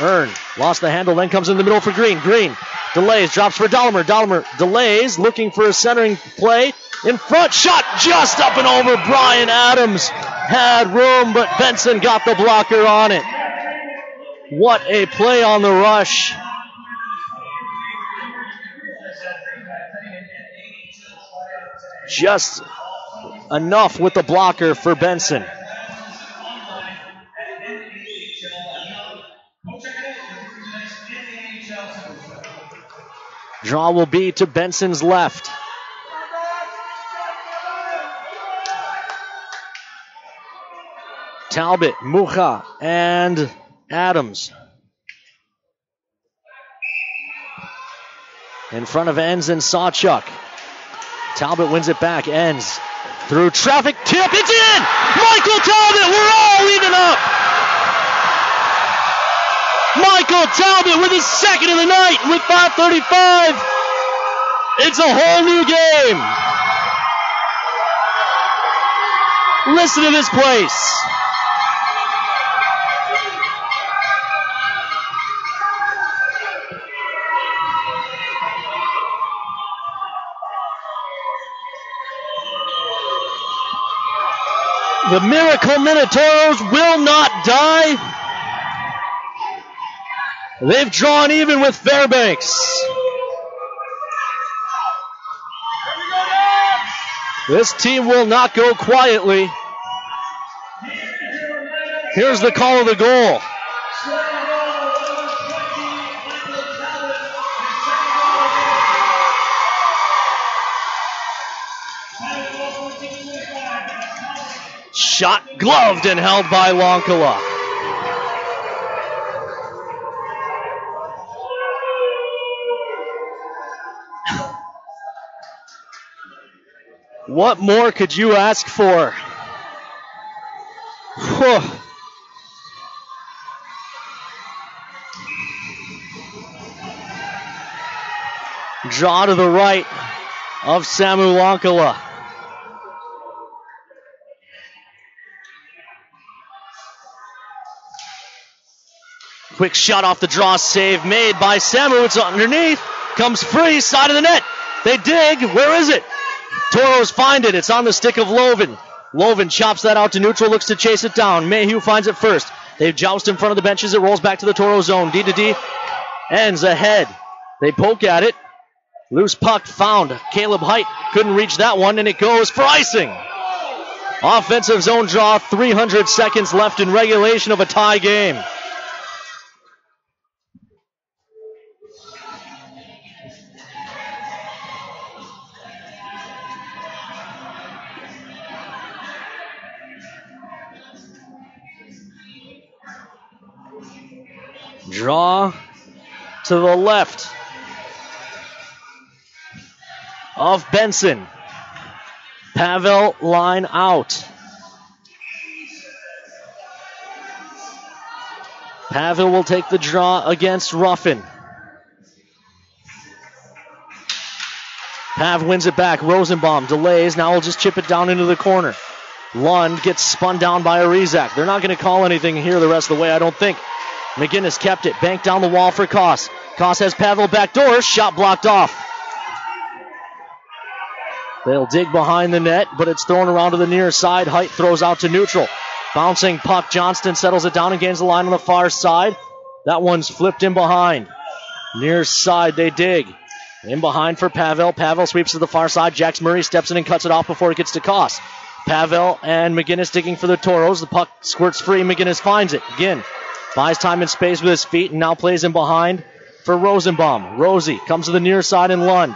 Earn lost the handle, then comes in the middle for Green. Green delays, drops for Dollimer. Dollimer delays, looking for a centering play. In front, shot just up and over Brian Adams. had room, but Benson got the blocker on it. What a play on the rush. Just enough with the blocker for Benson. Draw will be to Benson's left. Talbot, Mucha, and Adams. In front of Enns and Sawchuk. Talbot wins it back. Enns through traffic tip. It's in! Michael Talbot, we're all even up! Michael Talbot with his second of the night with 535. It's a whole new game. Listen to this place. The Miracle Minotauros will not die. They've drawn even with Fairbanks. This team will not go quietly. Here's the call of the goal. Shot gloved and held by Lonkala. What more could you ask for? Draw to the right of Samu Lonkala. Quick shot off the draw, save made by Samu. It's underneath, comes free, side of the net. They dig. Where is it? Tauros find it. It's on the stick of Loven. Loven chops that out to neutral, looks to chase it down. Mayhew finds it first. They joust in front of the benches. It rolls back to the Tauro zone. D to D. Enns ahead. They poke at it. Loose puck found. Caleb Height couldn't reach that one, and it goes for icing. Offensive zone draw. 300 seconds left in regulation of a tie game. Draw to the left of Benson. Pavel line out. Pavel will take the draw against Ruffin. Pav wins it back. Rosenbaum delays. Now we will just chip it down into the corner. Lund gets spun down by Arizak. They're not going to call anything here the rest of the way, I don't think. McGinnis kept it. Banked down the wall for Koss. Koss has Pavel back door. Shot blocked off. They'll dig behind the net, but it's thrown around to the near side. Height throws out to neutral. Bouncing puck. Johnston settles it down and gains the line on the far side. That one's flipped in behind. Near side, they dig. In behind for Pavel. Pavel sweeps to the far side. Jax Murray steps in and cuts it off before it gets to Koss. Pavel and McGinnis digging for the Tauros. The puck squirts free. McGinnis finds it. Again, buys time and space with his feet and now plays in behind for Rosenbaum. Rosie comes to the near side and Lund.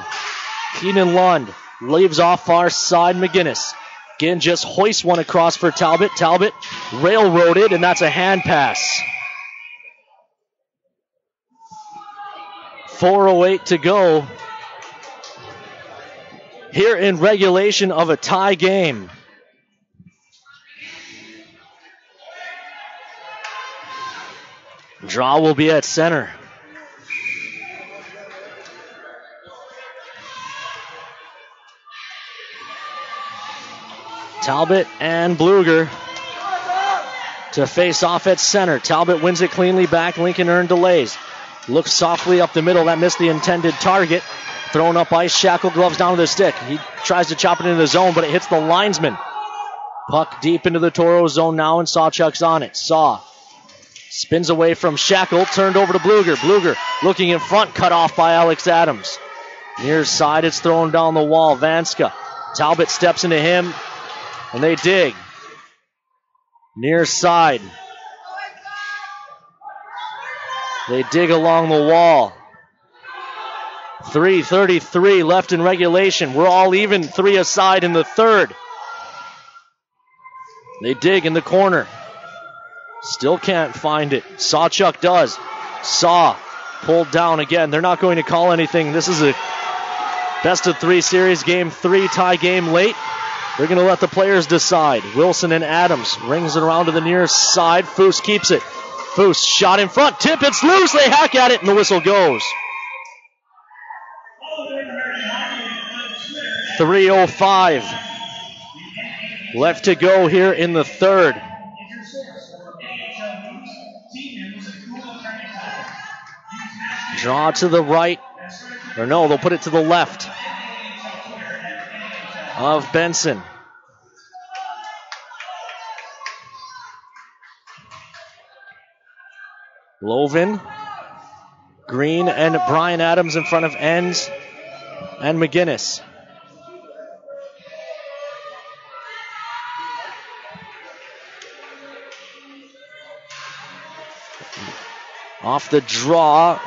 Keenan Lund leaves off far side McGinnis. Again, just hoists one across for Talbot. Talbot railroaded, and that's a hand pass. 4.08 to go here in regulation of a tie game. Draw will be at center. Talbot and Bluger to face off at center. Talbot wins it cleanly back. Lincoln earned delays. Looks softly up the middle. That missed the intended target. Thrown up ice. Shackle gloves down to the stick. He tries to chop it into the zone, but it hits the linesman. Puck deep into the Tauro zone now, and Sawchuk's on it. Saw spins away from Shackle, turned over to Bluger. Bluger looking in front, cut off by Alex Adams. Near side, it's thrown down the wall. Vanska. Talbot steps into him, and they dig. Near side. They dig along the wall. 3.33 left in regulation. We're all even three aside in the third. They dig in the corner. Still can't find it. Sawchuk does. Saw pulled down again. They're not going to call anything. This is a best of three series, game three, tie game late. They're going to let the players decide. Wilson and Adams rings it around to the near side. Foose keeps it. Foose shot in front. Tip, it's loose. They hack at it, and the whistle goes. 305 left to go here in the third. Draw to the right. Or no, they'll put it to the left of Benson. Lovin, Green, and Brian Adams in front of Enns and McGinnis. Off the draw.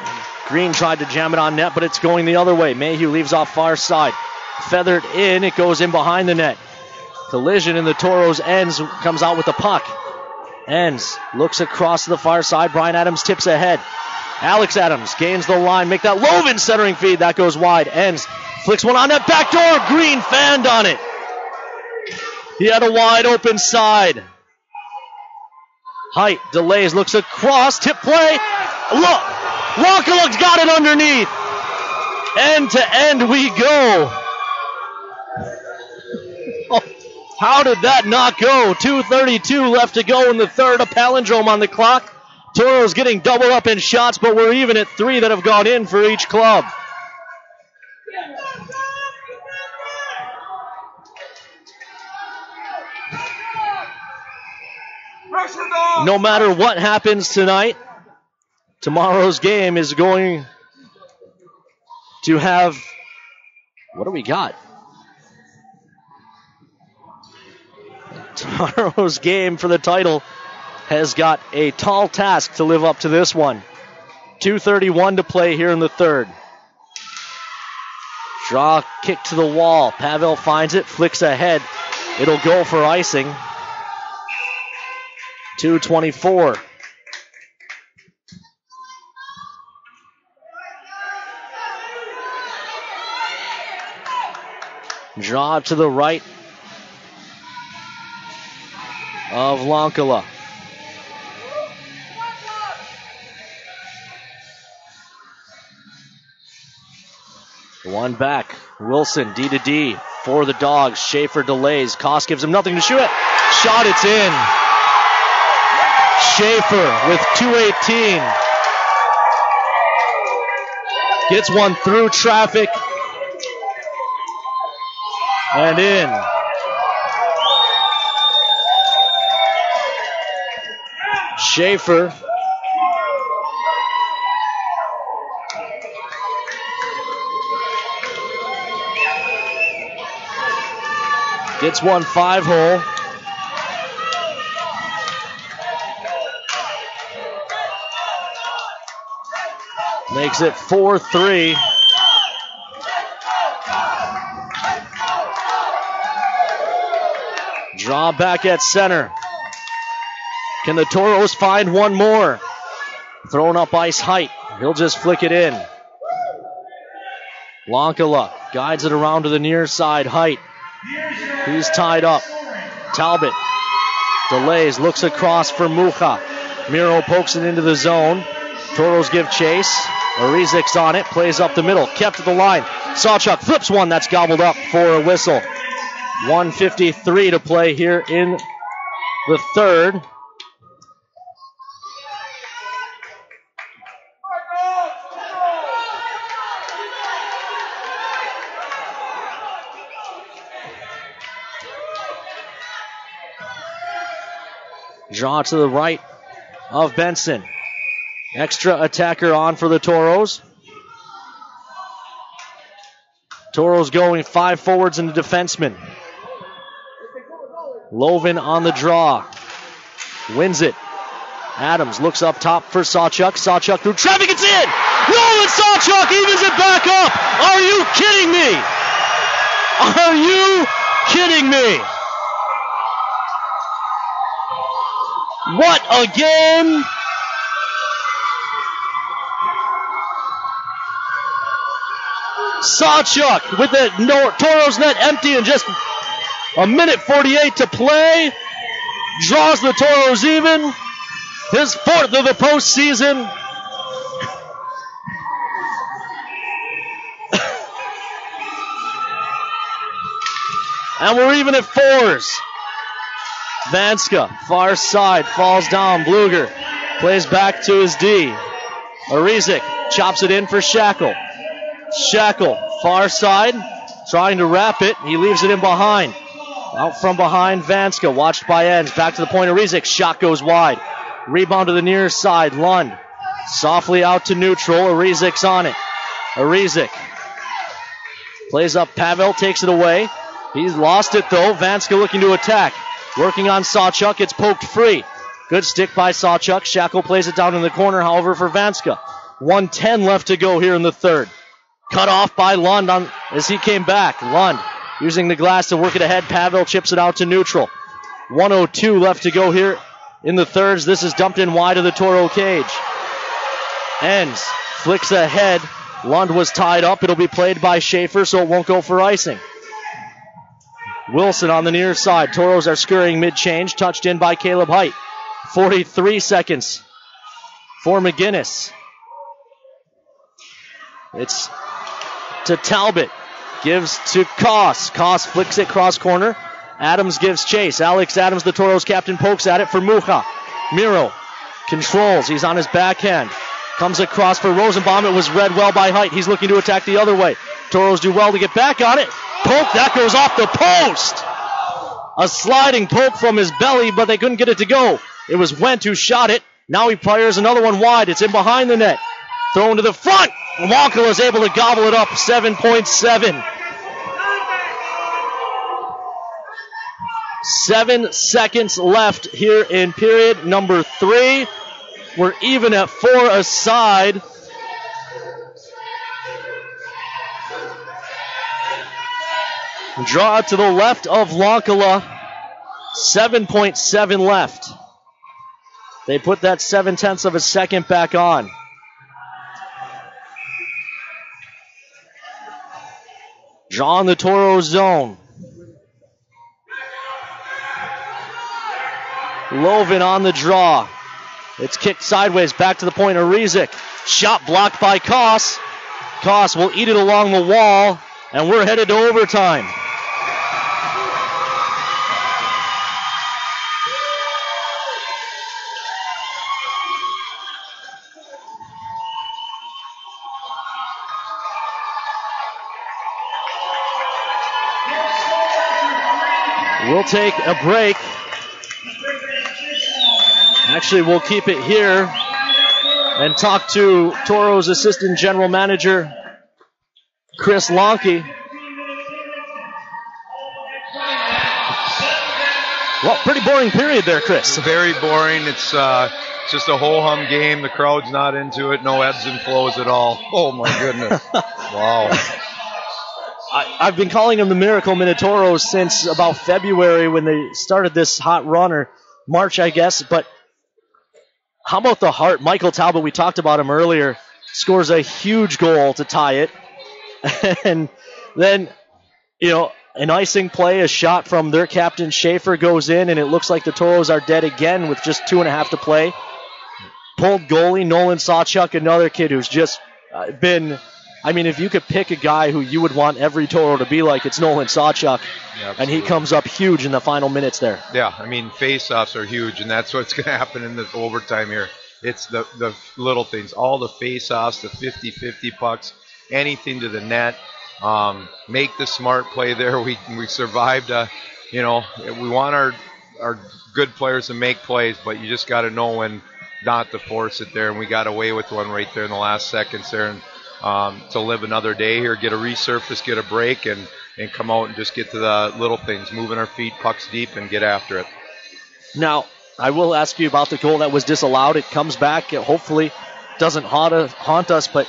Green tried to jam it on net, but it's going the other way. Mayhew leaves off far side. Feathered in, it goes in behind the net. Collision in the Tauros ends, comes out with the puck. Enns, looks across to the far side. Brian Adams tips ahead. Alex Adams gains the line, make that Lovin centering feed. That goes wide. Enns, flicks one on that back door. Green fanned on it. He had a wide open side. Height delays, looks across, tip play. Look, Lonkala's got it underneath. End to end we go. How did that not go? 2.32 left to go in the third. A palindrome on the clock. Tauros getting double up in shots, but we're even at three that have gone in for each club. No matter what happens tonight, tomorrow's game is going to have. What do we got? Tomorrow's game for the title has got a tall task to live up to this one. 2.31 to play here in the third. Draw kick to the wall. Pavel finds it, flicks ahead. It'll go for icing. 224. Draw to the right of Lonkala. One back. Wilson, D to D for the dogs. Schaefer delays. Koss gives him nothing to shoot it. Shot, it's in. Schaefer with 218. Gets one through traffic and in. Schaefer gets one five hole. Makes it 4 3. Draw back at center. Can the Tauros find one more? Thrown up ice height. He'll just flick it in. Lonkala guides it around to the near side. Height. He's tied up. Talbot delays, looks across for Mucha. Miro pokes it into the zone. Tauros give chase. Arizik's on it, plays up the middle, kept at the line. Sawchuk flips one that's gobbled up for a whistle. 153 to play here in the third. Draw to the right of Benson. Extra attacker on for the Tauros. Tauros going five forwards and a defenseman. Loven on the draw. Wins it. Adams looks up top for Sawchuk. Sawchuk through traffic. It's in! Nolan Sawchuk evens it back up! Are you kidding me? Are you kidding me? What a game! Sawchuk with the Tauros net empty and just a minute 48 to play. Draws the Tauros even. His fourth of the postseason. and we're even at fours. Vanska, far side, falls down. Bluger plays back to his D. Arizic chops it in for Shackle. Shackle, far side, trying to wrap it. He leaves it in behind. Out from behind, Vanska, watched by Enns. Back to the point of Rizik. Shot goes wide. Rebound to the near side. Lund softly out to neutral. Arizik's on it. Arizik plays up. Pavel takes it away. He's lost it though. Vanska looking to attack. Working on Sawchuk. It's poked free. Good stick by Sawchuk. Shackle plays it down in the corner, however, for Vanska. 110 left to go here in the third. Cut off by Lund on, as he came back. Lund using the glass to work it ahead. Pavel chips it out to neutral. 102 left to go here in the thirds. This is dumped in wide of the Tauro cage. Enns. Flicks ahead. Lund was tied up. It'll be played by Schaefer, so it won't go for icing. Wilson on the near side. Tauros are scurrying mid change. Touched in by Caleb Height. 43 seconds for McGinnis. It's to Talbot. Gives to Koss. Koss flicks it cross corner. Adams gives chase. Alex Adams, the Tauros captain, pokes at it for Mucha. Miro controls. He's on his backhand. Comes across for Rosenbaum. It was read well by Height. He's looking to attack the other way. Tauros do well to get back on it. Poke, that goes off the post. A sliding poke from his belly, but they couldn't get it to go. It was Went who shot it. Now he fires another one wide. It's in behind the net. Thrown to the front. Walker was able to gobble it up. 7.7. Seven seconds left here in period number three. We're even at four aside. Draw to the left of Lonkala. 7.7 left. They put that seven tenths of a second back on. In the Tauro zone. Lovin on the draw. It's kicked sideways back to the point of Rizik. Shot blocked by Koss. Koss will eat it along the wall, and we're headed to overtime. We'll take a break. Actually, we'll keep it here and talk to Tauro's assistant general manager, Chris Lonke. Well, pretty boring period there, Chris. Very boring. It's uh, just a whole hum game. The crowd's not into it. No ebbs and flows at all. Oh my goodness! wow. I, I've been calling them the Miracle Minotauros since about February when they started this hot run, or March, I guess. But how about the heart? Michael Talbot, we talked about him earlier, scores a huge goal to tie it. and then, you know, an icing play, a shot from their captain Schaefer goes in, and it looks like the Tauros are dead again with just two and a half to play. Pulled goalie Nolan Sawchuk, another kid who's just uh, been. I mean, if you could pick a guy who you would want every Tauro to be like, it's Nolan Sawchuk, Yeah, and he comes up huge in the final minutes there. Yeah, I mean, face-offs are huge, and that's what's going to happen in the overtime here. It's the the little things, all the face-offs, the 50-50 pucks, anything to the net. Um, make the smart play there. We we survived. Uh, you know, we want our are good players to make plays, but you just got to know when not to force it there. And we got away with one right there in the last seconds there. And um, to live another day here, get a resurface, get a break, and and come out and just get to the little things, moving our feet, pucks deep, and get after it. Now, I will ask you about the goal that was disallowed. It comes back. It hopefully doesn't haunt, haunt us, but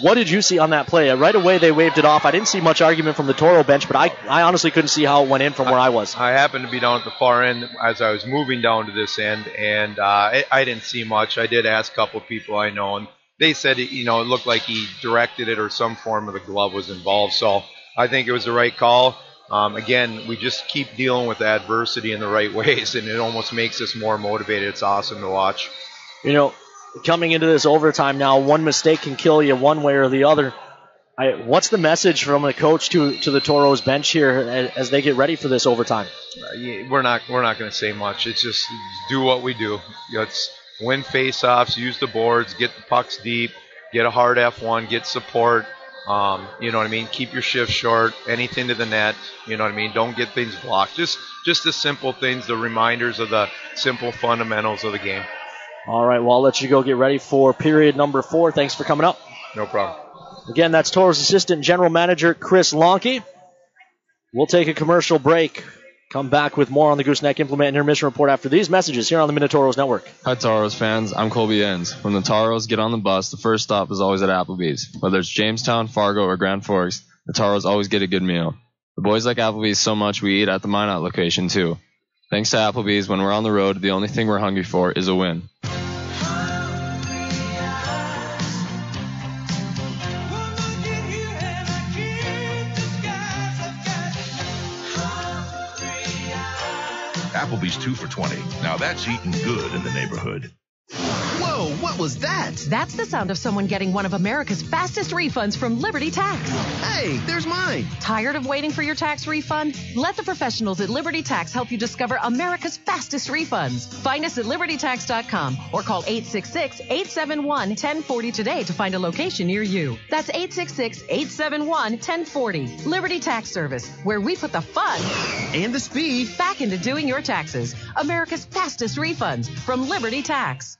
what did you see on that play? Right away, they waved it off. I didn't see much argument from the Tauro bench, but I, I honestly couldn't see how it went in from where I was. I happened to be down at the far end as I was moving down to this end, and uh, I, I didn't see much. I did ask a couple of people I know, and they said, it, you know, it looked like he directed it or some form of the glove was involved. So I think it was the right call. Um, again, we just keep dealing with adversity in the right ways, and it almost makes us more motivated. It's awesome to watch. You know, coming into this overtime now, one mistake can kill you one way or the other. I, what's the message from the coach to to the Tauros bench here as, as they get ready for this overtime? Uh, we're not we're not going to say much. It's just do what we do. It's win faceoffs, use the boards, get the pucks deep, get a hard F1, get support. Um, you know what I mean? Keep your shift short. Anything to the net. You know what I mean? Don't get things blocked. Just just the simple things, the reminders of the simple fundamentals of the game. All right, well, I'll let you go get ready for period number four. Thanks for coming up. No problem. Again, that's Tauros Assistant General Manager Chris Lonke. We'll take a commercial break. Come back with more on the Gooseneck Implement Intermission Report after these messages here on the Minotauros Network. Hi, Tauros fans. I'm Colby Enns. When the Tauros get on the bus, the first stop is always at Applebee's. Whether it's Jamestown, Fargo, or Grand Forks, the Tauros always get a good meal. The boys like Applebee's so much we eat at the Minot location too. Thanks to Applebee's, when we're on the road, the only thing we're hungry for is a win. Applebee's two for 20. Now that's eating good in the neighborhood. Whoa, what was that? That's the sound of someone getting one of America's fastest refunds from Liberty Tax. Hey, there's mine. Tired of waiting for your tax refund? Let the professionals at Liberty Tax help you discover America's fastest refunds. Find us at libertytax.com or call 866-871-1040 today to find a location near you. That's 866-871-1040. Liberty Tax Service, where we put the fun and the speed back into doing your taxes. America's fastest refunds from Liberty Tax.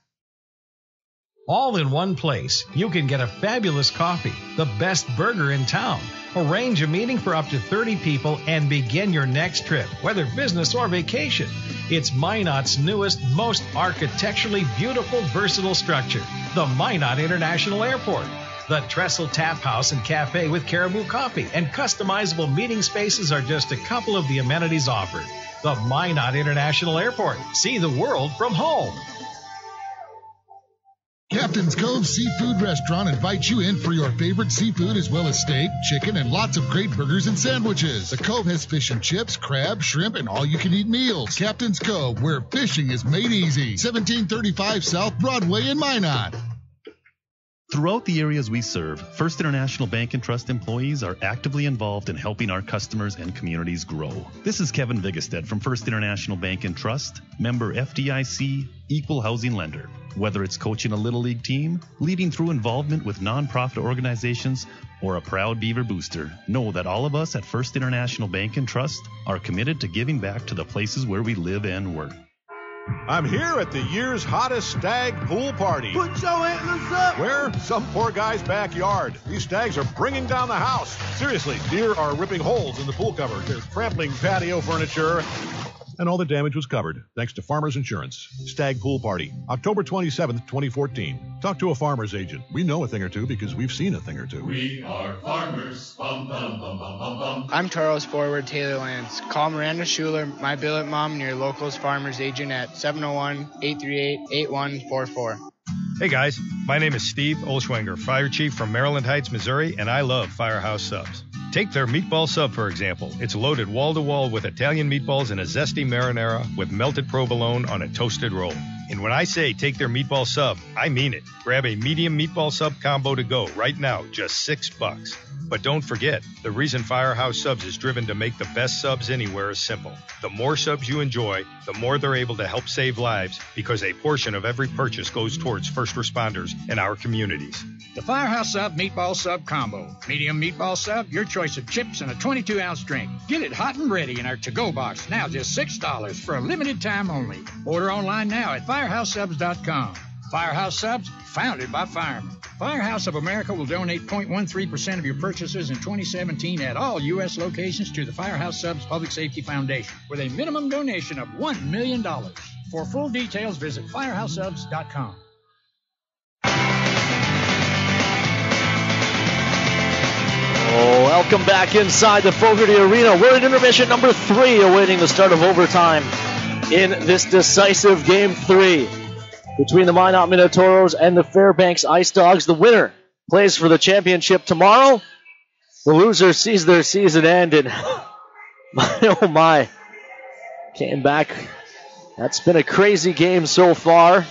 All in one place. You can get a fabulous coffee, the best burger in town. Arrange a meeting for up to 30 people and begin your next trip, whether business or vacation. It's Minot's newest, most architecturally beautiful, versatile structure, the Minot International Airport. The Trestle Tap House and Cafe with Caribou Coffee and customizable meeting spaces are just a couple of the amenities offered. The Minot International Airport. See the world from home. Captain's Cove Seafood Restaurant invites you in for your favorite seafood as well as steak, chicken, and lots of great burgers and sandwiches. The Cove has fish and chips, crab, shrimp, and all you can eat meals. Captain's Cove, where fishing is made easy. 1735 South Broadway in Minot. Throughout the areas we serve, First International Bank and Trust employees are actively involved in helping our customers and communities grow. This is Kevin Vigestead from First International Bank and Trust, member FDIC, equal housing lender. Whether it's coaching a little league team, leading through involvement with nonprofit organizations, or a proud Beaver booster, know that all of us at First International Bank and Trust are committed to giving back to the places where we live and work. I'm here at the year's hottest stag pool party. Put your antlers up. Where? Some poor guy's backyard. These stags are bringing down the house. Seriously, deer are ripping holes in the pool cover. They're trampling patio furniture. And all the damage was covered thanks to Farmers Insurance. Stag Pool Party, October 27th, 2014. Talk to a farmer's agent. We know a thing or two because we've seen a thing or two. We are farmers. Bum, bum, bum, bum, bum, bum. I'm Charles forward Taylor Lance. Call Miranda Schuler, my billet mom, and your locals farmers agent at 701-838-8144. Hey guys, my name is Steve Olschwenger, Fire Chief from Maryland Heights, Missouri, and I love Firehouse Subs. Take their meatball sub, for example. It's loaded wall to wall with Italian meatballs and a zesty marinara with melted provolone on a toasted roll. And when I say take their meatball sub, I mean it. Grab a medium meatball sub combo to go right now, just six bucks. But don't forget, the reason Firehouse Subs is driven to make the best subs anywhere is simple. The more subs you enjoy, the more they're able to help save lives because a portion of every purchase goes towards first responders in our communities. The Firehouse Sub Meatball Sub Combo. Medium meatball sub, your choice of chips and a 22 ounce drink. Get it hot and ready in our to go box, now just $6 for a limited time only. Order online now at firehouseSubs.com. Firehouse Subs, founded by firemen. Firehouse of America will donate 0.13% of your purchases in 2017 at all U.S. locations to the Firehouse Subs Public Safety Foundation with a minimum donation of $1 million. For full details, visit firehouseSubs.com. Oh, welcome back inside the Fogerty Arena. We're in intermission number three, awaiting the start of overtime in this decisive game three between the Minot Minotauros and the Fairbanks Ice Dogs. The winner plays for the championship tomorrow. The loser sees their season end, and my oh my, came back. That's been a crazy game so far.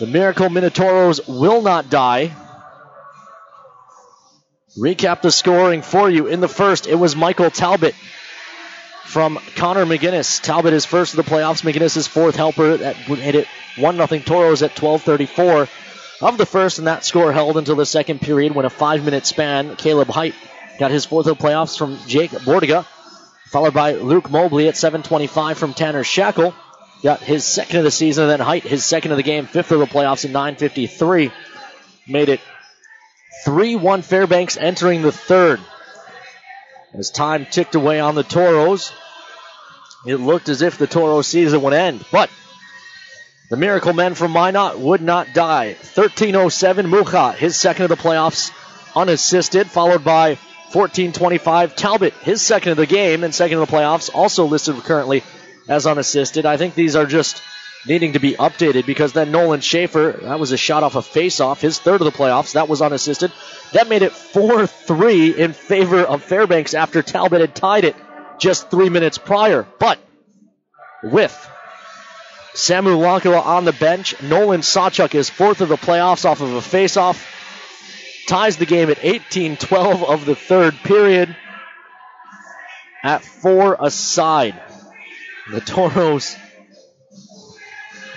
The Miracle Minotauros will not die. Recap the scoring for you. In the first, it was Michael Talbot from Connor McGinnis. Talbot is first of the playoffs. McGinnis is fourth helper. That hit it 1 0 Tauros at 12:34 of the first, and that score held until the second period when a five-minute span. Caleb Height got his fourth of the playoffs from Jake Bordiga, followed by Luke Mobley at 7:25 from Tanner Shackle. Got his second of the season, and then Height his second of the game, fifth of the playoffs at 9:53. Made it 3 1 Fairbanks entering the third. As time ticked away on the Tauros, it looked as if the Tauro season would end. But the Miracle Men from Minot would not die. 13.07 Mucha, his second of the playoffs, unassisted, followed by 14.25 Talbot, his second of the game and second of the playoffs, also listed currently as unassisted. I think these are just needing to be updated because then Nolan Schaefer, that was a shot off a face-off, his third of the playoffs, that was unassisted. That made it 4-3 in favor of Fairbanks after Talbot had tied it just three minutes prior. But with Samu Lonkala on the bench, Nolan Sawchuk is fourth of the playoffs off of a face-off, ties the game at 18-12 of the third period at four aside. The Tauros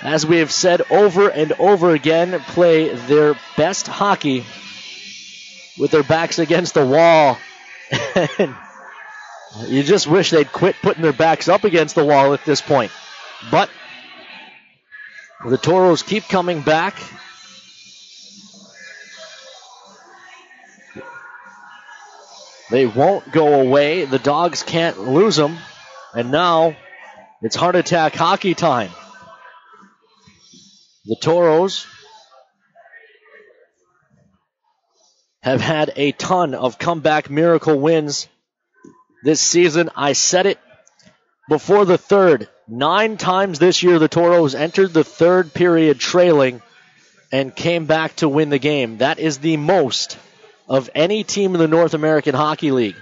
as we have said over and over again, play their best hockey with their backs against the wall. you just wish they'd quit putting their backs up against the wall at this point. But the Tauros keep coming back. They won't go away. The Dogs can't lose them. And now it's heart attack hockey time. The Tauros have had a ton of comeback miracle wins this season. I said it before the third. Nine times this year, the Tauros entered the third period trailing and came back to win the game. That is the most of any team in the North American Hockey League.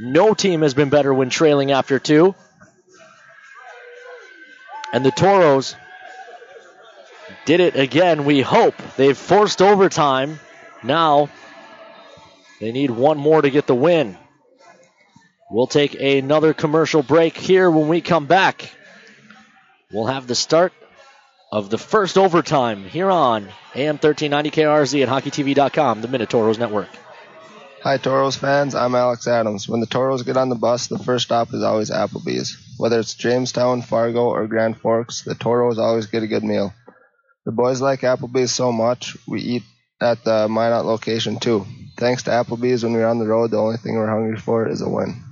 No team has been better when trailing after two. And the Tauros did it again, we hope. They've forced overtime. Now they need one more to get the win. We'll take another commercial break here when we come back. We'll have the start of the first overtime here on AM 1390 KRZ at HockeyTV.com, the Minotauros Network. Hi, Tauros fans. I'm Alex Adams. When the Tauros get on the bus, the first stop is always Applebee's. Whether it's Jamestown, Fargo, or Grand Forks, the Tauros always get a good meal. The boys like Applebee's so much, we eat at the Minot location too. Thanks to Applebee's, when we're on the road, the only thing we're hungry for is a win.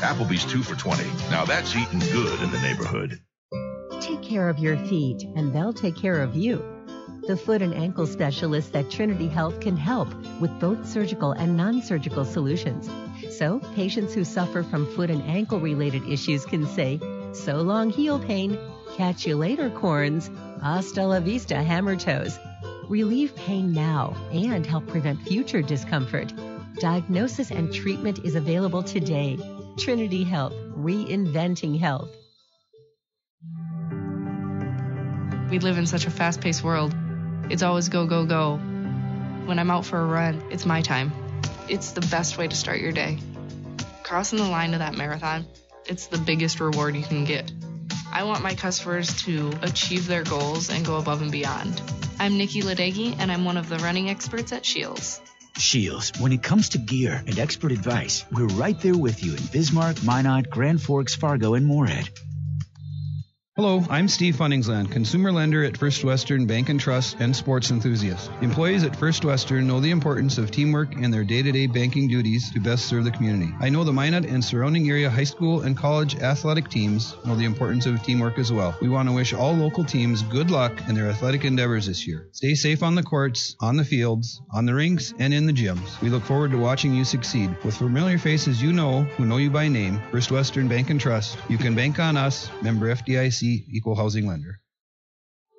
Applebee's two for 20. Now that's eating good in the neighborhood. Take care of your feet, and they'll take care of you. The foot and ankle specialists at Trinity Health can help with both surgical and non surgical solutions. So, patients who suffer from foot and ankle related issues can say, So long, heel pain. Catch you later, corns. Hasta la vista, hammer toes. Relieve pain now and help prevent future discomfort. Diagnosis and treatment is available today. Trinity Health, reinventing health. We live in such a fast paced world. It's always go, go, go. When I'm out for a run, it's my time. It's the best way to start your day. Crossing the line of that marathon, it's the biggest reward you can get. I want my customers to achieve their goals and go above and beyond. I'm Nikki Ladegi, and I'm one of the running experts at Scheels. Scheels, when it comes to gear and expert advice, we're right there with you in Bismarck, Minot, Grand Forks, Fargo, and Moorhead. Hello, I'm Steve Funningsland, consumer lender at First Western Bank and Trust and sports enthusiast. Employees at First Western know the importance of teamwork in their day-to-day banking duties to best serve the community. I know the Minot and surrounding area high school and college athletic teams know the importance of teamwork as well. We want to wish all local teams good luck in their athletic endeavors this year. Stay safe on the courts, on the fields, on the rinks, and in the gyms. We look forward to watching you succeed. With familiar faces you know who know you by name, First Western Bank and Trust, you can bank on us, member FDIC, equal housing lender.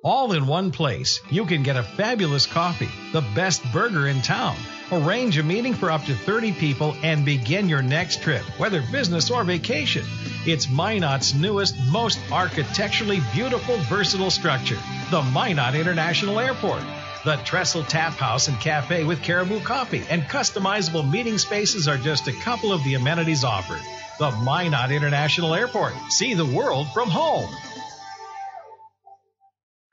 All in one place, you can get a fabulous coffee, the best burger in town, arrange a meeting for up to 30 people, and begin your next trip, whether business or vacation. It's Minot's newest, most architecturally beautiful, versatile structure, the Minot International Airport. The Trestle Tap House and Cafe with Caribou Coffee and customizable meeting spaces are just a couple of the amenities offered. The Minot International Airport. See the world from home.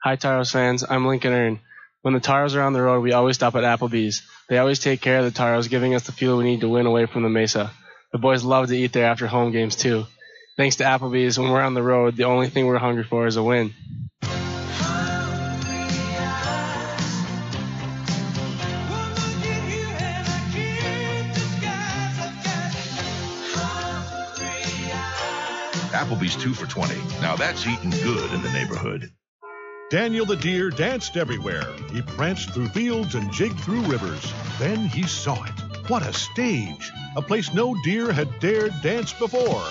Hi, Tauros fans. I'm Lincoln Earn. When the Tauros are on the road, we always stop at Applebee's. They always take care of the Tauros, giving us the fuel we need to win away from the Maysa. The boys love to eat there after home games, too. Thanks to Applebee's, when we're on the road, the only thing we're hungry for is a win. Applebee's 2 for 20. Now that's eating good in the neighborhood. Daniel the deer danced everywhere. He pranced through fields and jigged through rivers. Then he saw it. What a stage! A place no deer had dared dance before.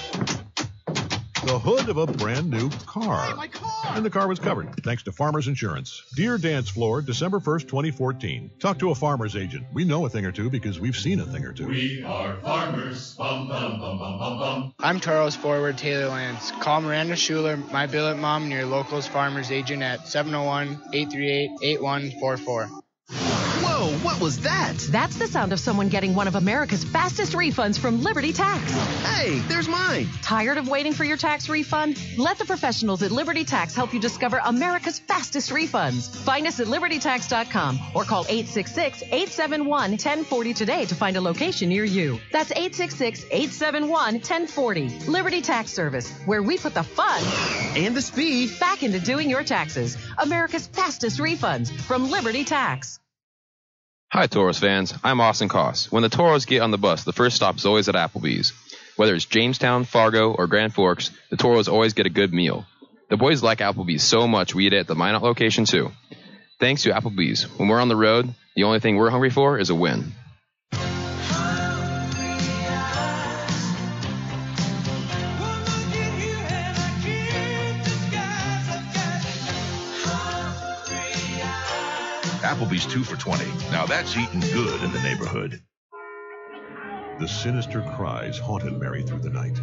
The hood of a brand new car. Oh, my car! And the car was covered, thanks to Farmers Insurance. Deer Dance Floor, December 1st, 2014. Talk to a farmer's agent. We know a thing or two because we've seen a thing or two. We are farmers. Bum, bum, bum, bum, bum, bum. I'm Tauros forward Taylor Lance. Call Miranda Schuler, my billet mom, and your locals farmers agent at 701-838-8144. Whoa, what was that? That's the sound of someone getting one of America's fastest refunds from Liberty Tax. Hey, there's mine. Tired of waiting for your tax refund? Let the professionals at Liberty Tax help you discover America's fastest refunds. Find us at libertytax.com or call 866-871-1040 today to find a location near you. That's 866-871-1040. Liberty Tax Service, where we put the fun and the speed back into doing your taxes. America's fastest refunds from Liberty Tax. Hi, Tauros fans. I'm Austin Koss. When the Tauros get on the bus, the first stop is always at Applebee's. Whether it's Jamestown, Fargo, or Grand Forks, the Tauros always get a good meal. The boys like Applebee's so much we eat it at the Minot location too. Thanks to Applebee's, when we're on the road, the only thing we're hungry for is a win. Applebee's 2 for 20. Now that's eating good in the neighborhood. The sinister cries haunted Mary through the night.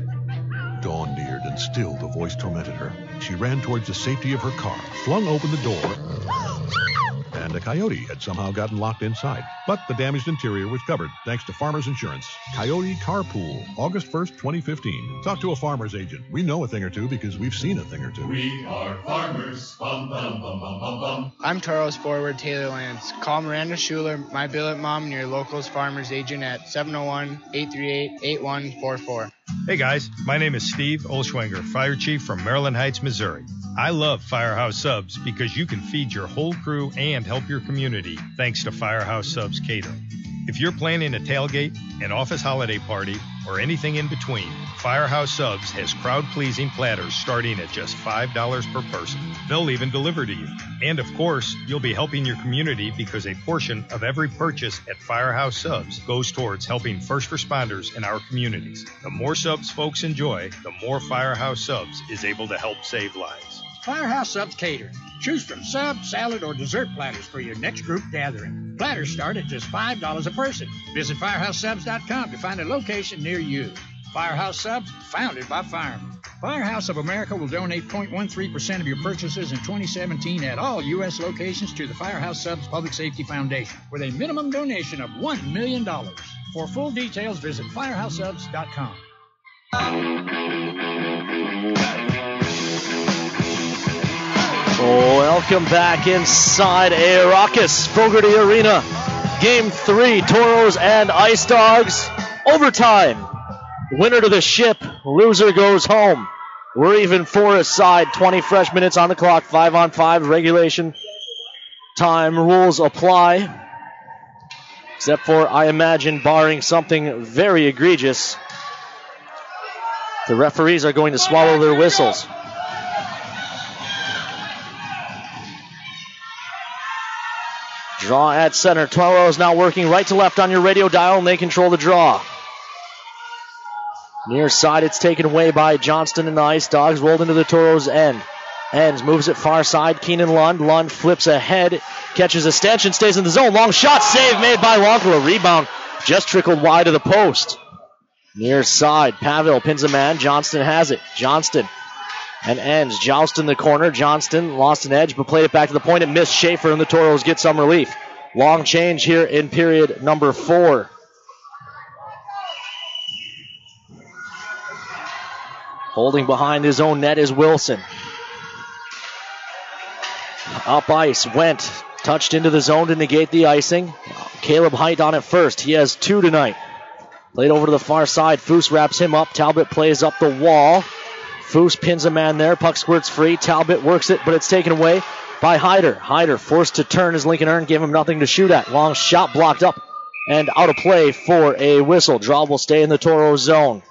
Dawn neared, and still the voice tormented her. She ran towards the safety of her car, flung open the door, and a coyote had somehow gotten locked inside. But the damaged interior was covered thanks to Farmers Insurance. Coyote Carpool, August 1st, 2015. Talk to a farmer's agent. We know a thing or two because we've seen a thing or two. We are farmers. Bum, bum, bum, bum, bum, bum. I'm Tauros forward Taylor Lance. Call Miranda Schuler, my billet mom, and your locals farmers agent at 701-838-8144. Hey guys, my name is Steve Olschwenger, Fire Chief from Maryland Heights, Missouri. I love Firehouse Subs because you can feed your whole crew and help your community thanks to Firehouse Subs Catering. If you're planning a tailgate, an office holiday party, or anything in between, Firehouse Subs has crowd pleasing platters starting at just $5 per person. They'll even deliver to you. And of course, you'll be helping your community because a portion of every purchase at Firehouse Subs goes towards helping first responders in our communities. The more subs folks enjoy, the more Firehouse Subs is able to help save lives. Firehouse Subs Catering. Choose from sub, salad, or dessert platters for your next group gathering. Platters start at just $5 a person. Visit firehousesubs.com to find a location near you. Firehouse Subs, founded by firemen. Firehouse of America will donate 0.13% of your purchases in 2017 at all U.S. locations to the Firehouse Subs Public Safety Foundation with a minimum donation of $1 million. For full details, visit firehousesubs.com. Welcome back inside a raucous Fogerty Arena. Game three, Tauros and Ice Dogs. Overtime. Winner to the ship, loser goes home. We're even four aside, 20 fresh minutes on the clock, five on five regulation time rules apply. Except for, I imagine, barring something very egregious, the referees are going to swallow their whistles. Draw at center. Tauro is now working right to left on your radio dial, and they control the draw. Near side, it's taken away by Johnston and the Ice Dogs. Rolled into the Tauros' end. Enns, moves it far side. Keenan Lund. Lund flips ahead, catches a stanchion, stays in the zone. Long shot, save made by Lonkala. Rebound just trickled wide of the post. Near side, Pavel pins a man. Johnston has it. Johnston and Enns. Joust in the corner. Johnston lost an edge, but played it back to the point. It missed Schaefer, and the Tauros get some relief. Long change here in period number four. Holding behind his own net is Wilson. Up ice, went, touched into the zone to negate the icing. Caleb Height on it first. He has two tonight. Played over to the far side. Foose wraps him up. Talbot plays up the wall. Foose pins a man there. Puck squirts free. Talbot works it, but it's taken away by Hyder. Hyder forced to turn as Lincoln Earn gave him nothing to shoot at. Long shot blocked up and out of play for a whistle. Draw will stay in the Tauro zone.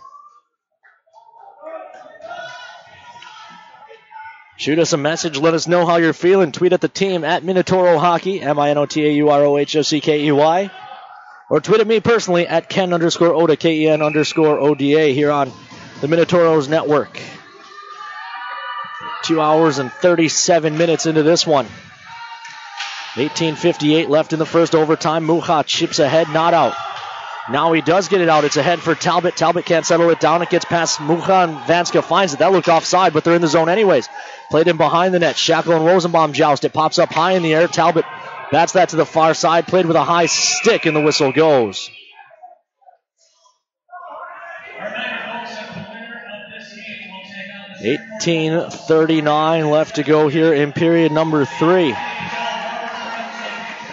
Shoot us a message. Let us know how you're feeling. Tweet at the team at Minotauro Hockey, M I N O T A U R O H O C K E Y. Or tweet at me personally at Ken underscore Oda, K E N underscore O D A here on the Minotauros network. Two hours and 37 minutes into this one. 18.58 left in the first overtime. Mucha chips ahead, not out. Now he does get it out. It's ahead for Talbot. Talbot can't settle it down. It gets past Mucha and Vanska finds it. That looked offside, but they're in the zone anyways. Played in behind the net. Shackle and Rosenbaum joust. It pops up high in the air. Talbot bats that to the far side. Played with a high stick, and the whistle goes. 18:39 left to go here in period number three.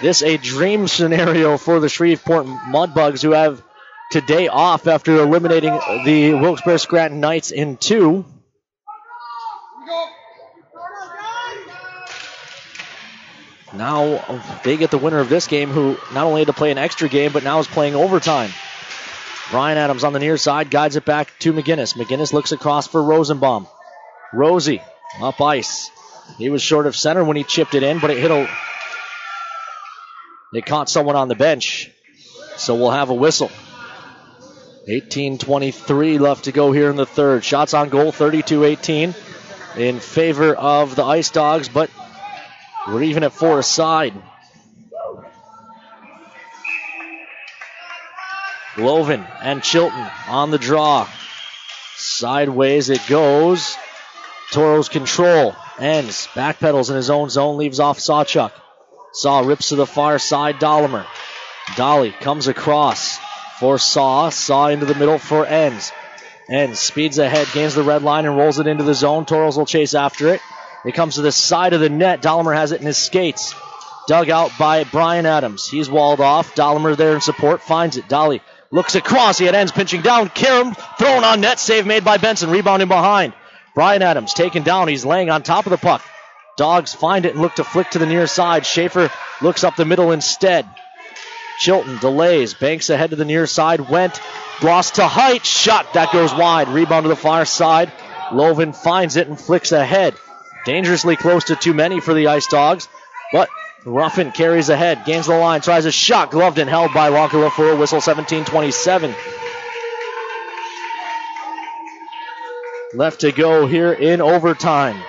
This a dream scenario for the Shreveport Mudbugs, who have today off after eliminating the Wilkes-Barre Scranton Knights in two. Now they get the winner of this game, who not only had to play an extra game, but now is playing overtime. Ryan Adams on the near side guides it back to McGinnis. McGinnis looks across for Rosenbaum. Rosie up ice. He was short of center when he chipped it in, but it hit a. It caught someone on the bench, so we'll have a whistle. 18:23 left to go here in the third. Shots on goal, 32-18, in favor of the Ice Dogs, but we're even at four aside. Loven and Chilton on the draw. Sideways it goes. Tauro's control Enns. Backpedals in his own zone, leaves off Sawchuk. Saw rips to the far side. Dollimer. Dolly comes across for Saw. Saw into the middle for Enns. Enns speeds ahead, gains the red line, and rolls it into the zone. Tauros will chase after it. It comes to the side of the net. Dollimer has it in his skates. Dug out by Brian Adams. He's walled off. Dollimer there in support. Finds it. Dolly looks across. He had Enns pinching down. Karam thrown on net. Save made by Benson. Rebounding behind. Brian Adams taken down. He's laying on top of the puck. Dogs find it and look to flick to the near side. Schaefer looks up the middle instead. Chilton delays. Banks ahead to the near side. Went. Lost to height. Shot. That goes wide. Rebound to the far side. Loven finds it and flicks ahead. Dangerously close to too many for the Ice Dogs. But Ruffin carries ahead. Gains the line. Tries a shot. Gloved and held by Lonkala for a whistle 17 left to go here in overtime.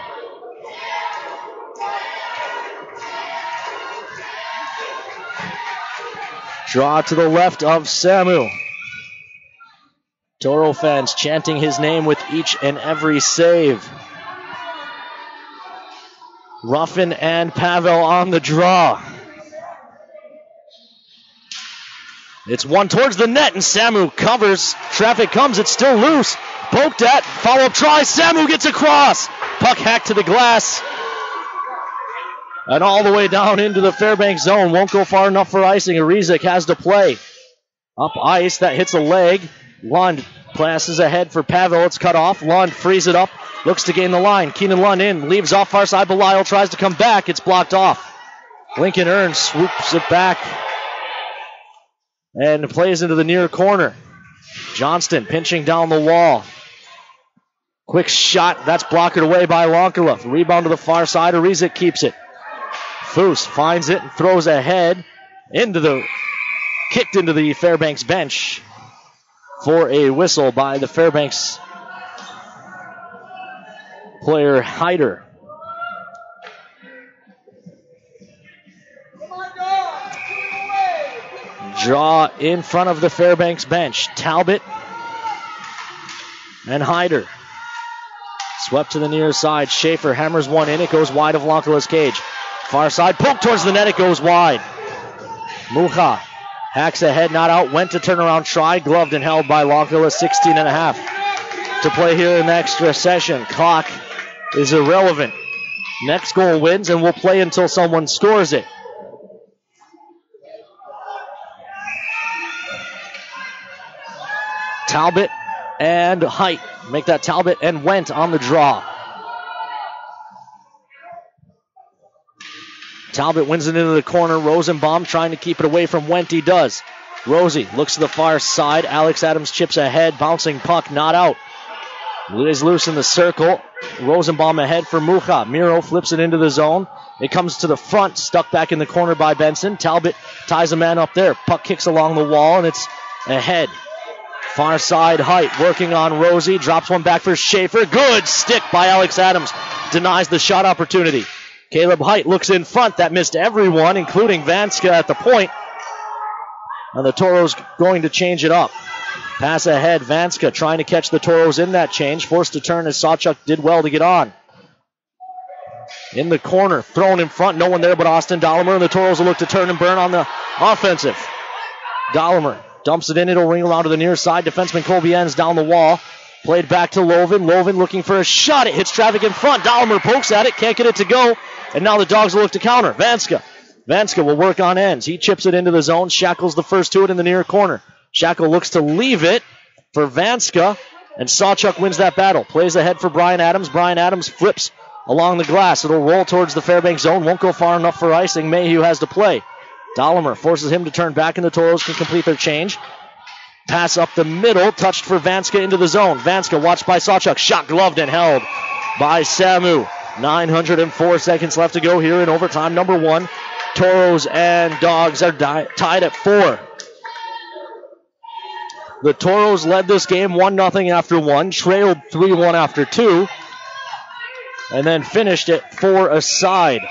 Draw to the left of Samu. Tauro fans chanting his name with each and every save. Ruffin and Pavel on the draw. It's one towards the net, and Samu covers. Traffic comes, it's still loose. Poked at, follow up try. Samu gets across. Puck hacked to the glass. And all the way down into the Fairbanks zone. Won't go far enough for icing. Arizik has to play. Up ice, that hits a leg. Lund passes ahead for Pavel. It's cut off. Lund frees it up. Looks to gain the line. Keenan Lund in. Leaves off far side. Belial tries to come back. It's blocked off. Lincoln Earns swoops it back and plays into the near corner. Johnston pinching down the wall. Quick shot. That's blocked away by Lonkala. Rebound to the far side. Arizik keeps it. Foose finds it and throws ahead into the kicked into the Fairbanks bench for a whistle by the Fairbanks player Hyder. Draw in front of the Fairbanks bench. Talbot and Hyder. Swept to the near side. Schaefer hammers one in. It goes wide of Lonkala's cage. Far side. Poke towards the net. It goes wide. Mucha hacks ahead, not out. Went to turn around, try. Gloved and held by Lonkala. 16 and a half to play here in the extra session. Clock is irrelevant. Next goal wins, and we'll play until someone scores it. Talbot and Height make that Talbot and Went on the draw. Talbot wins it into the corner. Rosenbaum trying to keep it away from Went. He does. Rosie looks to the far side. Alex Adams chips ahead. Bouncing puck, not out. Is loose in the circle. Rosenbaum ahead for Mucha. Miro flips it into the zone. It comes to the front, stuck back in the corner by Benson. Talbot ties a man up there. Puck kicks along the wall, and it's ahead. Far side height working on Rosie. Drops one back for Schaefer. Good stick by Alex Adams. Denies the shot opportunity. Caleb Height looks in front. That missed everyone, including Vanska at the point. And the Tauros going to change it up. Pass ahead. Vanska trying to catch the Tauros in that change. Forced to turn as Sawchuk did well to get on. In the corner, thrown in front. No one there but Austin Dollimer. And the Tauros will look to turn and burn on the offensive. Dollimer dumps it in. It'll ring around to the near side. Defenseman Colby Enns down the wall. Played back to Loven. Loven looking for a shot. It hits traffic in front. Dollimer pokes at it. Can't get it to go. And now the Dogs will look to counter. Vanska. Vanska will work on Enns. He chips it into the zone. Shackles the first to it in the near corner. Shackle looks to leave it for Vanska. And Sawchuk wins that battle. Plays ahead for Brian Adams. Brian Adams flips along the glass. It'll roll towards the Fairbanks zone. Won't go far enough for icing. Mayhew has to play. Dollimer forces him to turn back, and the Tauros can complete their change. Pass up the middle, touched for Vanska into the zone. Vanska watched by Sawchuk. Shot gloved and held by Samu. 904 seconds left to go here in overtime number one. Tauros and Dogs are di- tied at four. The Tauros led this game 1 0 after one, trailed 3 1 after two, and then finished it 4 aside.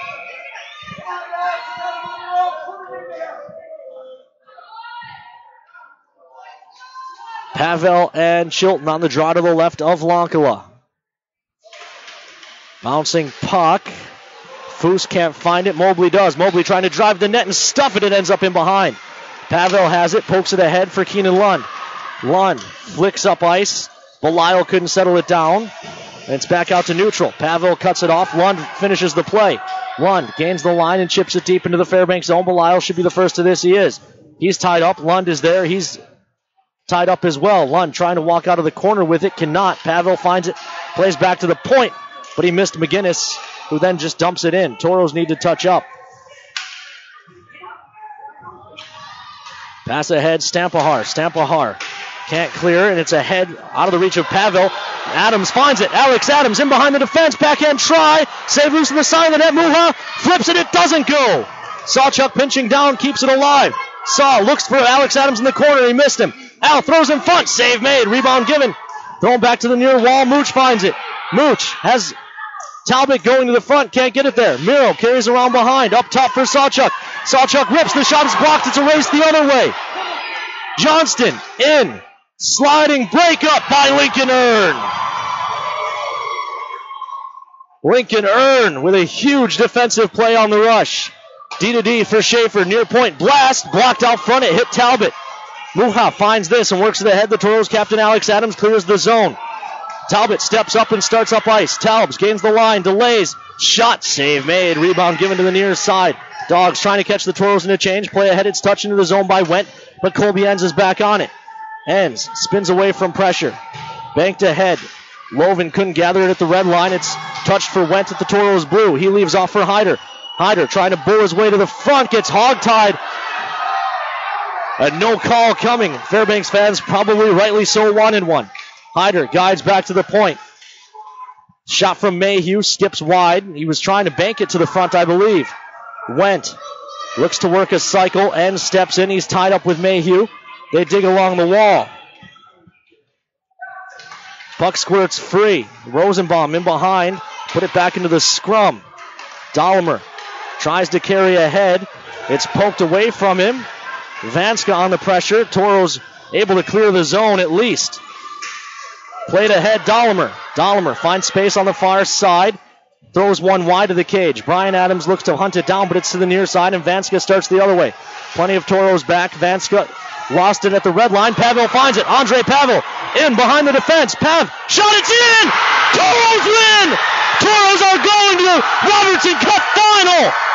Pavel and Chilton on the draw to the left of Lonkala. Bouncing puck. Foose can't find it. Mobley does. Mobley trying to drive the net and stuff it. It ends up in behind. Pavel has it, pokes it ahead for Keenan Lund. Lund flicks up ice. Belial couldn't settle it down. And it's back out to neutral. Pavel cuts it off. Lund finishes the play. Lund gains the line and chips it deep into the Fairbanks zone. Belial should be the first to this. He is. He's tied up. Lund is there. He's tied up as well. Lund trying to walk out of the corner with it. Cannot. Pavel finds it. Plays back to the point. But he missed McGinnis, who then just dumps it in. Tauros need to touch up. Pass ahead. Stampahar. Stampahar can't clear, and it's ahead out of the reach of Pavel. Adams finds it. Alex Adams in behind the defense. Backhand try. Save loose in the side of the net. Mucha flips it. It doesn't go. Sawchuk pinching down, keeps it alive. Saw looks for Alex Adams in the corner. He missed him. Al throws in front. Save made. Rebound given. Thrown back to the near wall. Mooch finds it. Mooch has Talbot going to the front. Can't get it there. Miro carries around behind. Up top for Sawchuk. Sawchuck rips. The shot is blocked. It's a race the other way. Johnston in. Sliding breakup by Lincoln Earn. Lincoln Earn with a huge defensive play on the rush. D to D for Schaefer. Near point blast. Blocked out front. It hit Talbot. Mucha finds this and works it ahead. The Tauros captain Alex Adams clears the zone. Talbot steps up and starts up ice. Talbot gains the line, delays. Shot save made. Rebound given to the near side. Dogs trying to catch the Tauros in a change. Play ahead. It's touched into the zone by Went, but Colby Enns is back on it. Enns spins away from pressure. Banked ahead. Loven couldn't gather it at the red line. It's touched for Went at the Tauros blue. He leaves off for Hyder. Hyder trying to bull his way to the front. Gets hogtied. A no call coming. Fairbanks fans probably rightly so wanted one. Hyder guides back to the point. Shot from Mayhew skips wide. He was trying to bank it to the front, I believe. Went. Looks to work a cycle and steps in. He's tied up with Mayhew. They dig along the wall. Buck squirts free. Rosenbaum in behind. Put it back into the scrum. Dollimer tries to carry ahead. It's poked away from him. Vanska on the pressure. Tauros able to clear the zone at least. Played ahead, Dollimer. Dollimer finds space on the far side. Throws one wide of the cage. Brian Adams looks to hunt it down, but it's to the near side, and Vanska starts the other way. Plenty of Tauros back. Vanska lost it at the red line. Pavel finds it. Andre Pavel in behind the defense. Pav shot it in! Tauros win! Toros are going to the Robertson Cup final!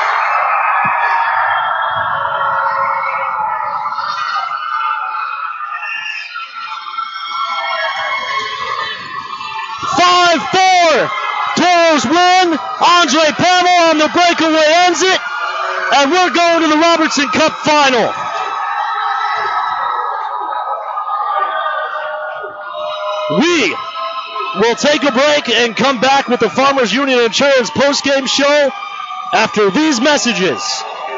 Tauros win. Andre Pavel on the breakaway ends it. And we're going to the Robertson Cup final. We will take a break and come back with the Farmers Union Insurance postgame show after these messages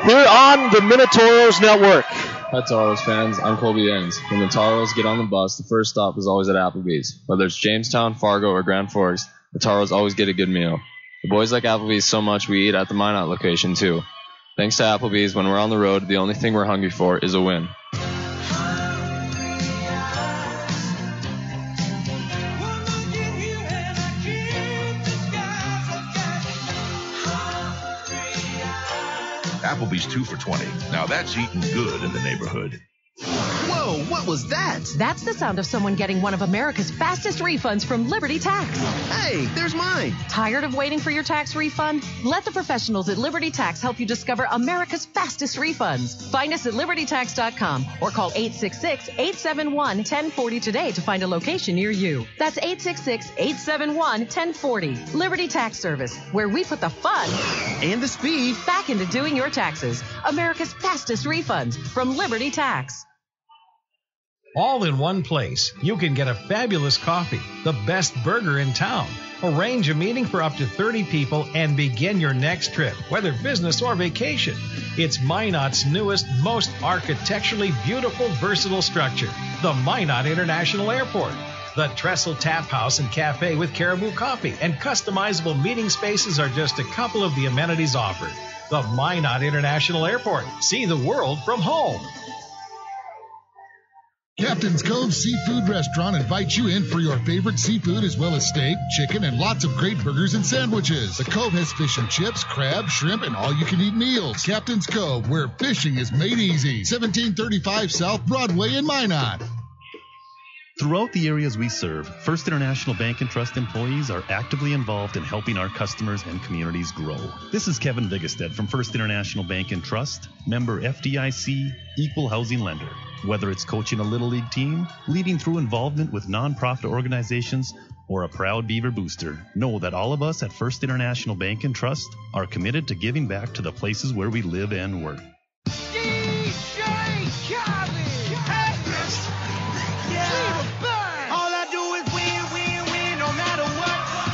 here on the Minotauros Network. Hi, Tauros fans. I'm Colby Enns. When the Tauros get on the bus, the first stop is always at Applebee's. Whether it's Jamestown, Fargo, or Grand Forks, the Tauros always get a good meal. The boys like Applebee's so much we eat at the Minot location too. Thanks to Applebee's, when we're on the road, the only thing we're hungry for is a win. Applebee's two for 20. Now that's eating good in the neighborhood. Whoa, what was that? That's the sound of someone getting one of America's fastest refunds from Liberty Tax. Hey, there's mine. Tired of waiting for your tax refund? Let the professionals at Liberty Tax help you discover America's fastest refunds. Find us at libertytax.com or call 866-871-1040 today to find a location near you. That's 866-871-1040. Liberty Tax Service, where we put the fun and the speed back into doing your taxes. America's fastest refunds from Liberty Tax. All in one place. You can get a fabulous coffee, the best burger in town. Arrange a meeting for up to 30 people and begin your next trip, whether business or vacation. It's Minot's newest, most architecturally beautiful, versatile structure, the Minot International Airport. The Trestle Tap House and Cafe with Caribou Coffee and customizable meeting spaces are just a couple of the amenities offered. The Minot International Airport. See the world from home. Captain's Cove Seafood Restaurant invites you in for your favorite seafood as well as steak, chicken, and lots of great burgers and sandwiches. The Cove has fish and chips, crab, shrimp, and all you can eat meals. Captain's Cove, where fishing is made easy. 1735 South Broadway in Minot. Throughout the areas we serve, First International Bank and Trust employees are actively involved in helping our customers and communities grow. This is Kevin Vigestead from First International Bank and Trust, member FDIC, equal housing lender. Whether it's coaching a little league team, leading through involvement with nonprofit organizations, or a proud Beaver booster, know that all of us at First International Bank and Trust are committed to giving back to the places where we live and work.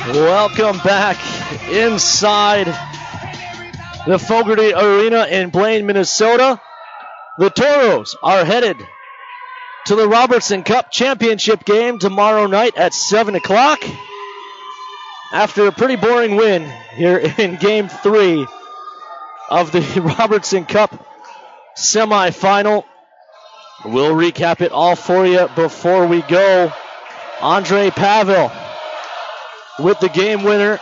Welcome back inside the Fogerty Arena in Blaine, Minnesota. The Tauros are headed to the Robertson Cup championship game tomorrow night at 7 o'clock. After a pretty boring win here in game three of the Robertson Cup semifinal. We'll recap it all for you before we go. Andre Pavel with the game winner.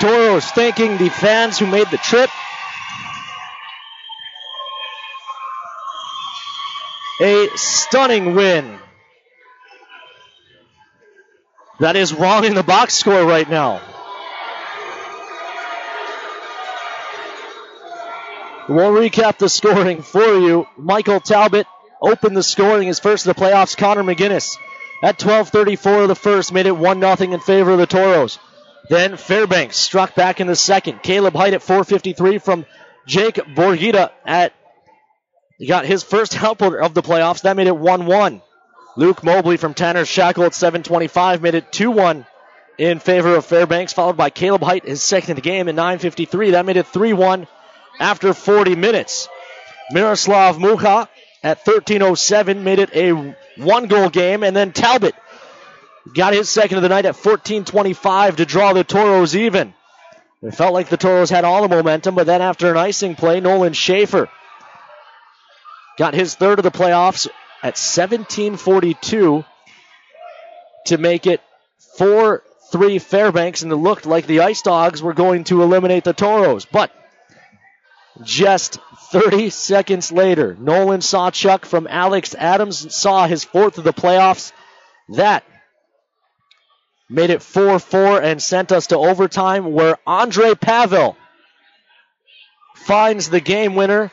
Tauros thanking the fans who made the trip. A stunning win. That is wrong in the box score right now. We'll recap the scoring for you. Michael Talbot opened the scoring his first of the playoffs. Connor McGinnis at 12:34 of the first made it one 0 in favor of the Tauros. Then Fairbanks struck back in the second. Caleb Height at 4:53 from Jake Borgita at he got his first helper of the playoffs. That made it 1-1. Luke Mobley from Tanner Shackle at 7:25 made it 2-1 in favor of Fairbanks, followed by Caleb Height his second game at 9:53. That made it 3-1 after 40 minutes. Miroslav Mucha at 13:07 made it a one-goal game, and then Talbot got his second of the night at 14:25 to draw the Tauros even. It felt like the Tauros had all the momentum, but then after an icing play, Nolan Schaefer got his third of the playoffs at 17:42 to make it 4-3 Fairbanks, and it looked like the Ice Dogs were going to eliminate the Tauros, but just 30 seconds later, Nolan Sawchuk from Alex Adams saw his fourth of the playoffs. That made it 4 4 and sent us to overtime, where Andre Pavel finds the game winner.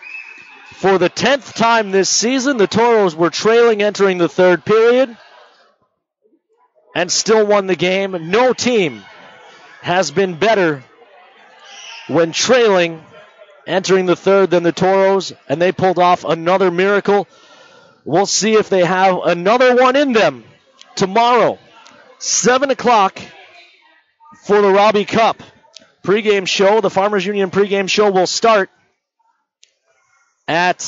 For the 10th time this season, the Tauros were trailing entering the third period and still won the game. No team has been better when trailing entering the third than the Tauros, and they pulled off another miracle. We'll see if they have another one in them tomorrow, 7 o'clock for the Robbie Cup. Pregame show, the Farmers Union pregame show will start at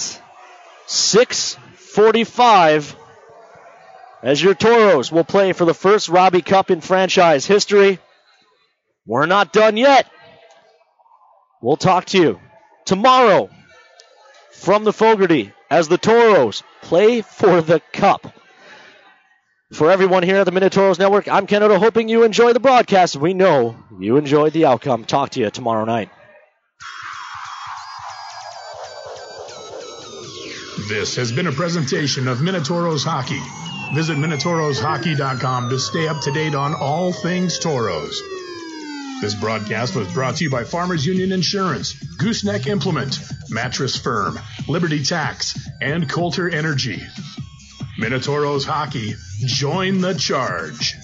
6:45 as your Tauros will play for the first Robbie Cup in franchise history. We're not done yet. We'll talk to you tomorrow from the Fogerty as the Tauros play for the Cup. For everyone here at the Minotauros Network, I'm Ken hoping you enjoy the broadcast. We know you enjoyed the outcome. Talk to you tomorrow night. This has been a presentation of Minotauros Hockey. Visit MinotaurosHockey.com to stay up to date on all things Tauros. This broadcast was brought to you by Farmers Union Insurance, Gooseneck Implement, Mattress Firm, Liberty Tax, and Coulter Energy. Minotauros Hockey, join the charge.